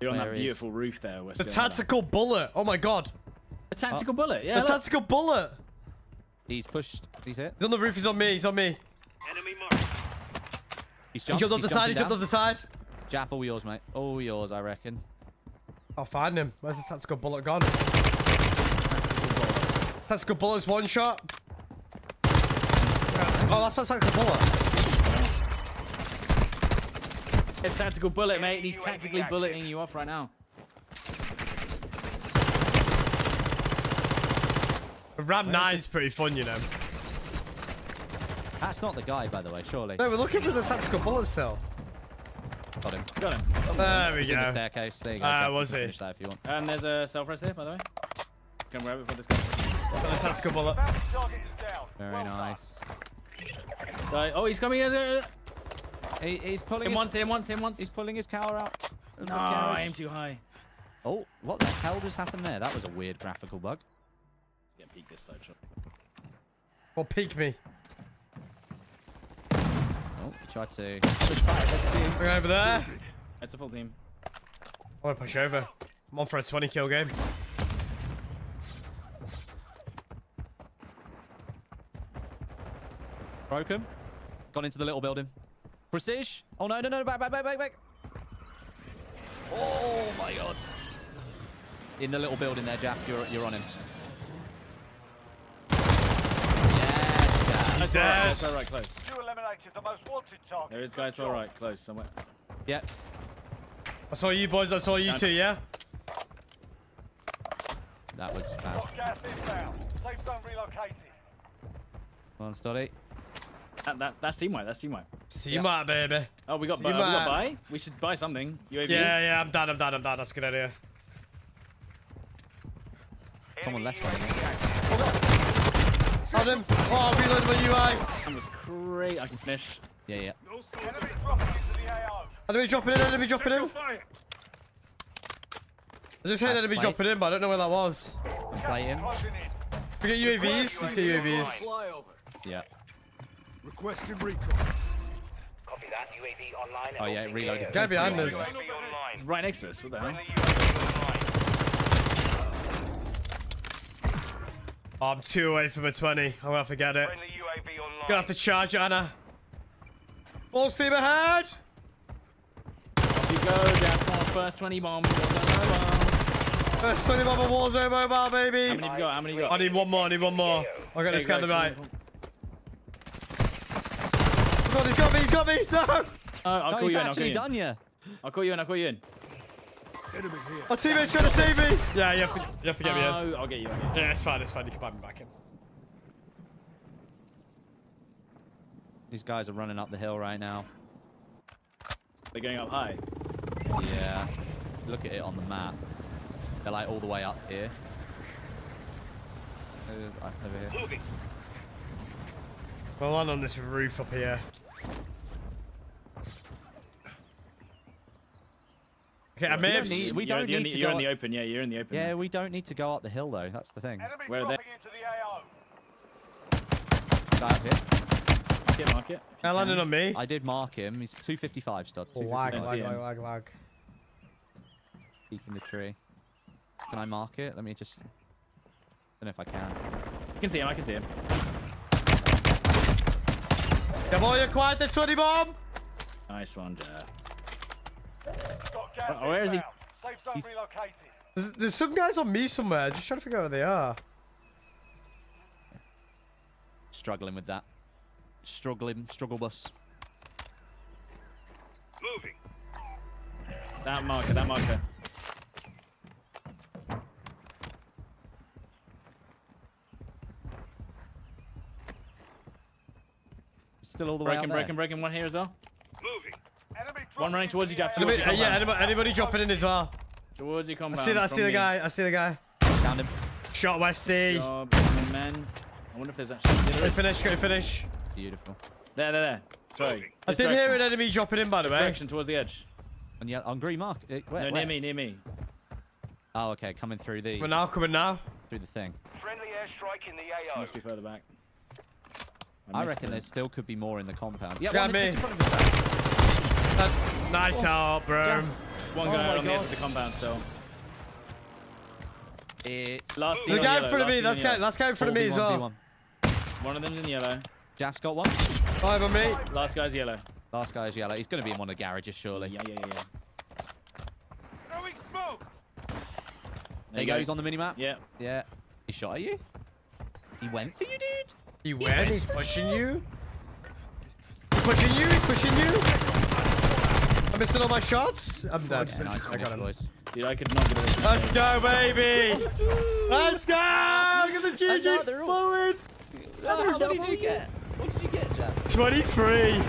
You're on There that is. beautiful roof there. We're The still on tactical bullet. Oh my god. A tactical bullet. Yeah. The look. tactical bullet. He's pushed. He's hit. He's on the roof, he's on me, he's on me. Enemy mark. He's He jumped. jumped off he's the side, he jumped off the side. Jaff, all yours, mate. All yours, I reckon. I'll find him. Where's the tactical bullet gone? Tactical bullet's one shot. Oh, that's not tactical bullet. It's tactical bullet, mate. He's tactically bulleting you off right now. Ram 9's pretty fun, you know. That's not the guy, by the way. Surely. No, we're looking for the tactical bullet still. Got him. Got him. There we He's in the go. staircase. There you go. Ah, Jaff, you was can he? Finish that if you want. And there's a self rest here, by the way. Can grab it for this guy. Got the tactical bullet. Bounty target is down. Very well nice. Uh, oh, he's coming. Uh, He, he's pulling. him his, once, him once, him once. He's pulling his cower out. of No. I aim too high. Oh, what the hell just happened there? That was a weird graphical bug. Yeah, peek this side shot. Well, peek me. Oh, he tried to. We're over there. It's a full team. I want to push over. I'm on for a 20 kill game. Broken. Gone into the little building. Prestige. Oh no, no, no, back, back, back, back, back. Oh my god. In the little building there, Jaff. You're, you're on him. Yes, Jaff. Guys to our right, guys to our dead. right, close. You eliminated the most wanted target. There is guys to our right, close somewhere. Yep. I saw you boys, I saw you Done. two, yeah? That was bad. Got gas inbound. Safe zone relocated. Come on, Stoddy. That, that, that's team wipe. That's team wipe. See Yeah. my baby. Oh, we got, See buy, we got buy. We should buy something. UAVs. Yeah, yeah, I'm done, I'm done, I'm done. That's a good idea. Someone Enemy left on UAV him. active. Got him. Oh, I reloaded my UI. That was great. I can finish. Yeah, yeah. Enemy dropping into the AO. Enemy dropping in, enemy dropping in. I just heard enemy dropping in, but I don't know where that was. Play him. Closing in. We get UAVs. Let's get UAVs. Yeah. Requesting recon. Copy that. UAV online. Oh yeah, it reloaded. Guy behind us. It's right next to us. What the hell? Friendly UAV online. Oh, I'm two away from a 20. I'm gonna have to get it. Friendly UAV online. Gonna have to charge Anna. Full steam ahead. Off you go, Jack. First 20 bomb. Well done, mobile. First 20 bomb of Warzone mobile, How many baby. have you got? How many you got? I need one more, I need one more. I'll get this guy go, the right. Oh God, he's got me, he's got me. No. come. Oh, I'll No, call he's you in. I'll call actually you in. done you. I'll call you in. I'll call you in. Enemy here. My teammate's trying to save me. Yeah, you have to, you have to get me in. I'll get you. I'll get you. Yeah, it's fine, it's fine. You can buy me back in. These guys are running up the hill right now. They're going up high. Yeah. Look at it on the map. They're like all the way up here. Over here. Moving. Well, I'm on this roof up here. Okay, I We may don't have. need- we don't the- need to You're go in the open. Yeah, you're in the open. Yeah, we don't need to go up the hill though. That's the thing. Enemy Where are they? dropping into the AO. That hit. Mark it, mark it. if They're landing on me. I did mark him. He's 255 stud. Oh, lag, 255. see lag, him. lag, lag, lag. Peek in the tree. Can I mark it? Let me just. I don't know if I can. I can see him. I can see him. Come on, you quiet the 20 bomb. Nice one, Jeff. Got gas Uh, where is he? Safe zone relocated. There's, there's some guys on me somewhere. Just trying to figure out where they are. Struggling with that. Struggling. Struggle bus. Moving. That marker. That marker. Still all the way Breaking, out there. breaking, breaking. One here as well. Moving. Enemy One running towards you, the Jeff. AO. Anybody, Towards uh, yeah, anybody, anybody dropping in as well. Towards your I see that. I see the me. guy. I see the guy. Down him. Shot Westy. Job, men. I wonder if there's actually. Go finish. Go finish. Beautiful. there, there. there. Sorry. I This did hear an enemy dropping in, by the way. Direction towards the edge. And yeah, on green mark. Uh, where, No, where? near me, near me. Oh, okay. Coming through the Coming now. Coming now. through the thing. Friendly airstrike in the AO. Must be further back. I missed reckon it. there still could be more in the compound. Yeah, Grab one just in front of his back. Uh, nice out, bro. One Oh guy my on the edge of the compound still. It's Last There's a guy in front of me. last That's in guy. yellow. That's guy in front of me as well. 4v1v1. Of them's in yellow. Jaff's got one. Five on me. Last guy's yellow. Last guy's yellow. He's going to be in one of the garages, surely. Yeah, yeah, yeah, yeah. Throwing smoke. There you go. He's on the minimap. Yeah. Yeah. He shot at you. He went for you, dude. He went. He's pushing you. He's pushing you. He's pushing you. I'm missing all my shots. I'm dead. Yeah, nice I got him. boys. Dude, I could not get away from Let's go, baby. Let's go. Look at the I know, GG's they're all- forward. what did you get? What did you get, Jack? 23.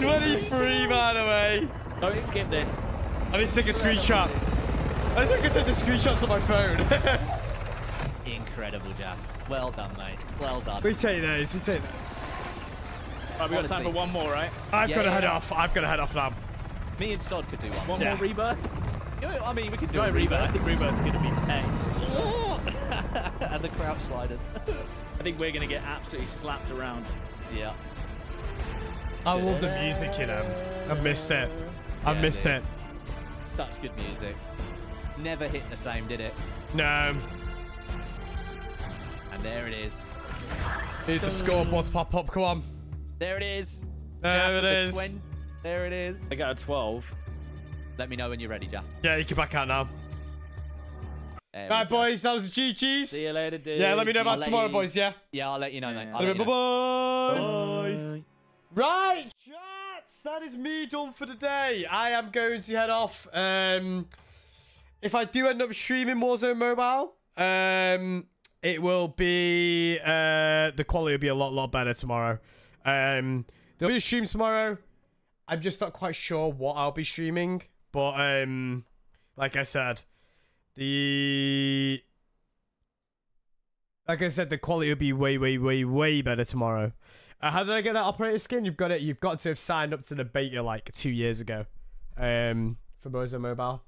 23, by the way. Don't skip this. I need to take a screenshot. I think I can take the screenshots on my phone. (laughs) Incredible, Jack. Well done, mate. Well done. we take those. We take those. Right, we got time for one more, right? I've Yeah, got to yeah, head yeah. off. I've got to head off now. Me and Stod could do one. One Yeah. more rebirth. Yeah, I mean, we could do Try a rebirth. I think rebirth's gonna be pain. (laughs) and the crouch sliders. I think we're gonna get absolutely slapped around. yeah. I love the music, you know. I missed it. I Yeah, missed dude. it. Such good music. Never hit the same, did it? No. And there it is. Need the scoreboard to pop up. Come on. There it is. There Jaff it with the is. Twen- There it is. I got a 12. Let me know when you're ready, Jaff. Yeah, you can back out now. There we Right, boys. That was the GG's. See you later, dude. Yeah, let me know I'll about tomorrow, you- boys. Yeah. Yeah, I'll let you know, mate. Yeah. I'll let you Bye know. bye. Right, chats. That is me done for the day. I am going to head off. Um, if I do end up streaming Warzone Mobile, um, it will be uh, the quality will be a lot, lot better tomorrow. Um, there'll be a stream tomorrow. I'm just not quite sure what I'll be streaming, but um, like I said, the like I said, the quality will be way, way, way, way better tomorrow. Uh, how did I get that operator skin? You've got it. You've got to have signed up to the beta like two years ago, um, for Mozo Mobile.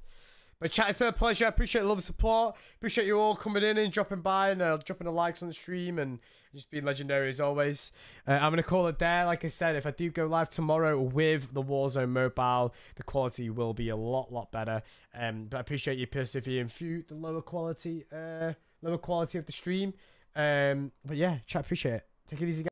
But chat, it's been a pleasure. I appreciate the love and support. Appreciate you all coming in and dropping by and uh, dropping the likes on the stream and just being legendary as always. Uh, I'm gonna call it there. Like I said, if I do go live tomorrow with the Warzone Mobile, the quality will be a lot, lot better. Um, but I appreciate you persevering through the lower quality, uh, lower quality of the stream. Um, but yeah, chat, appreciate it. Take it easy, guys.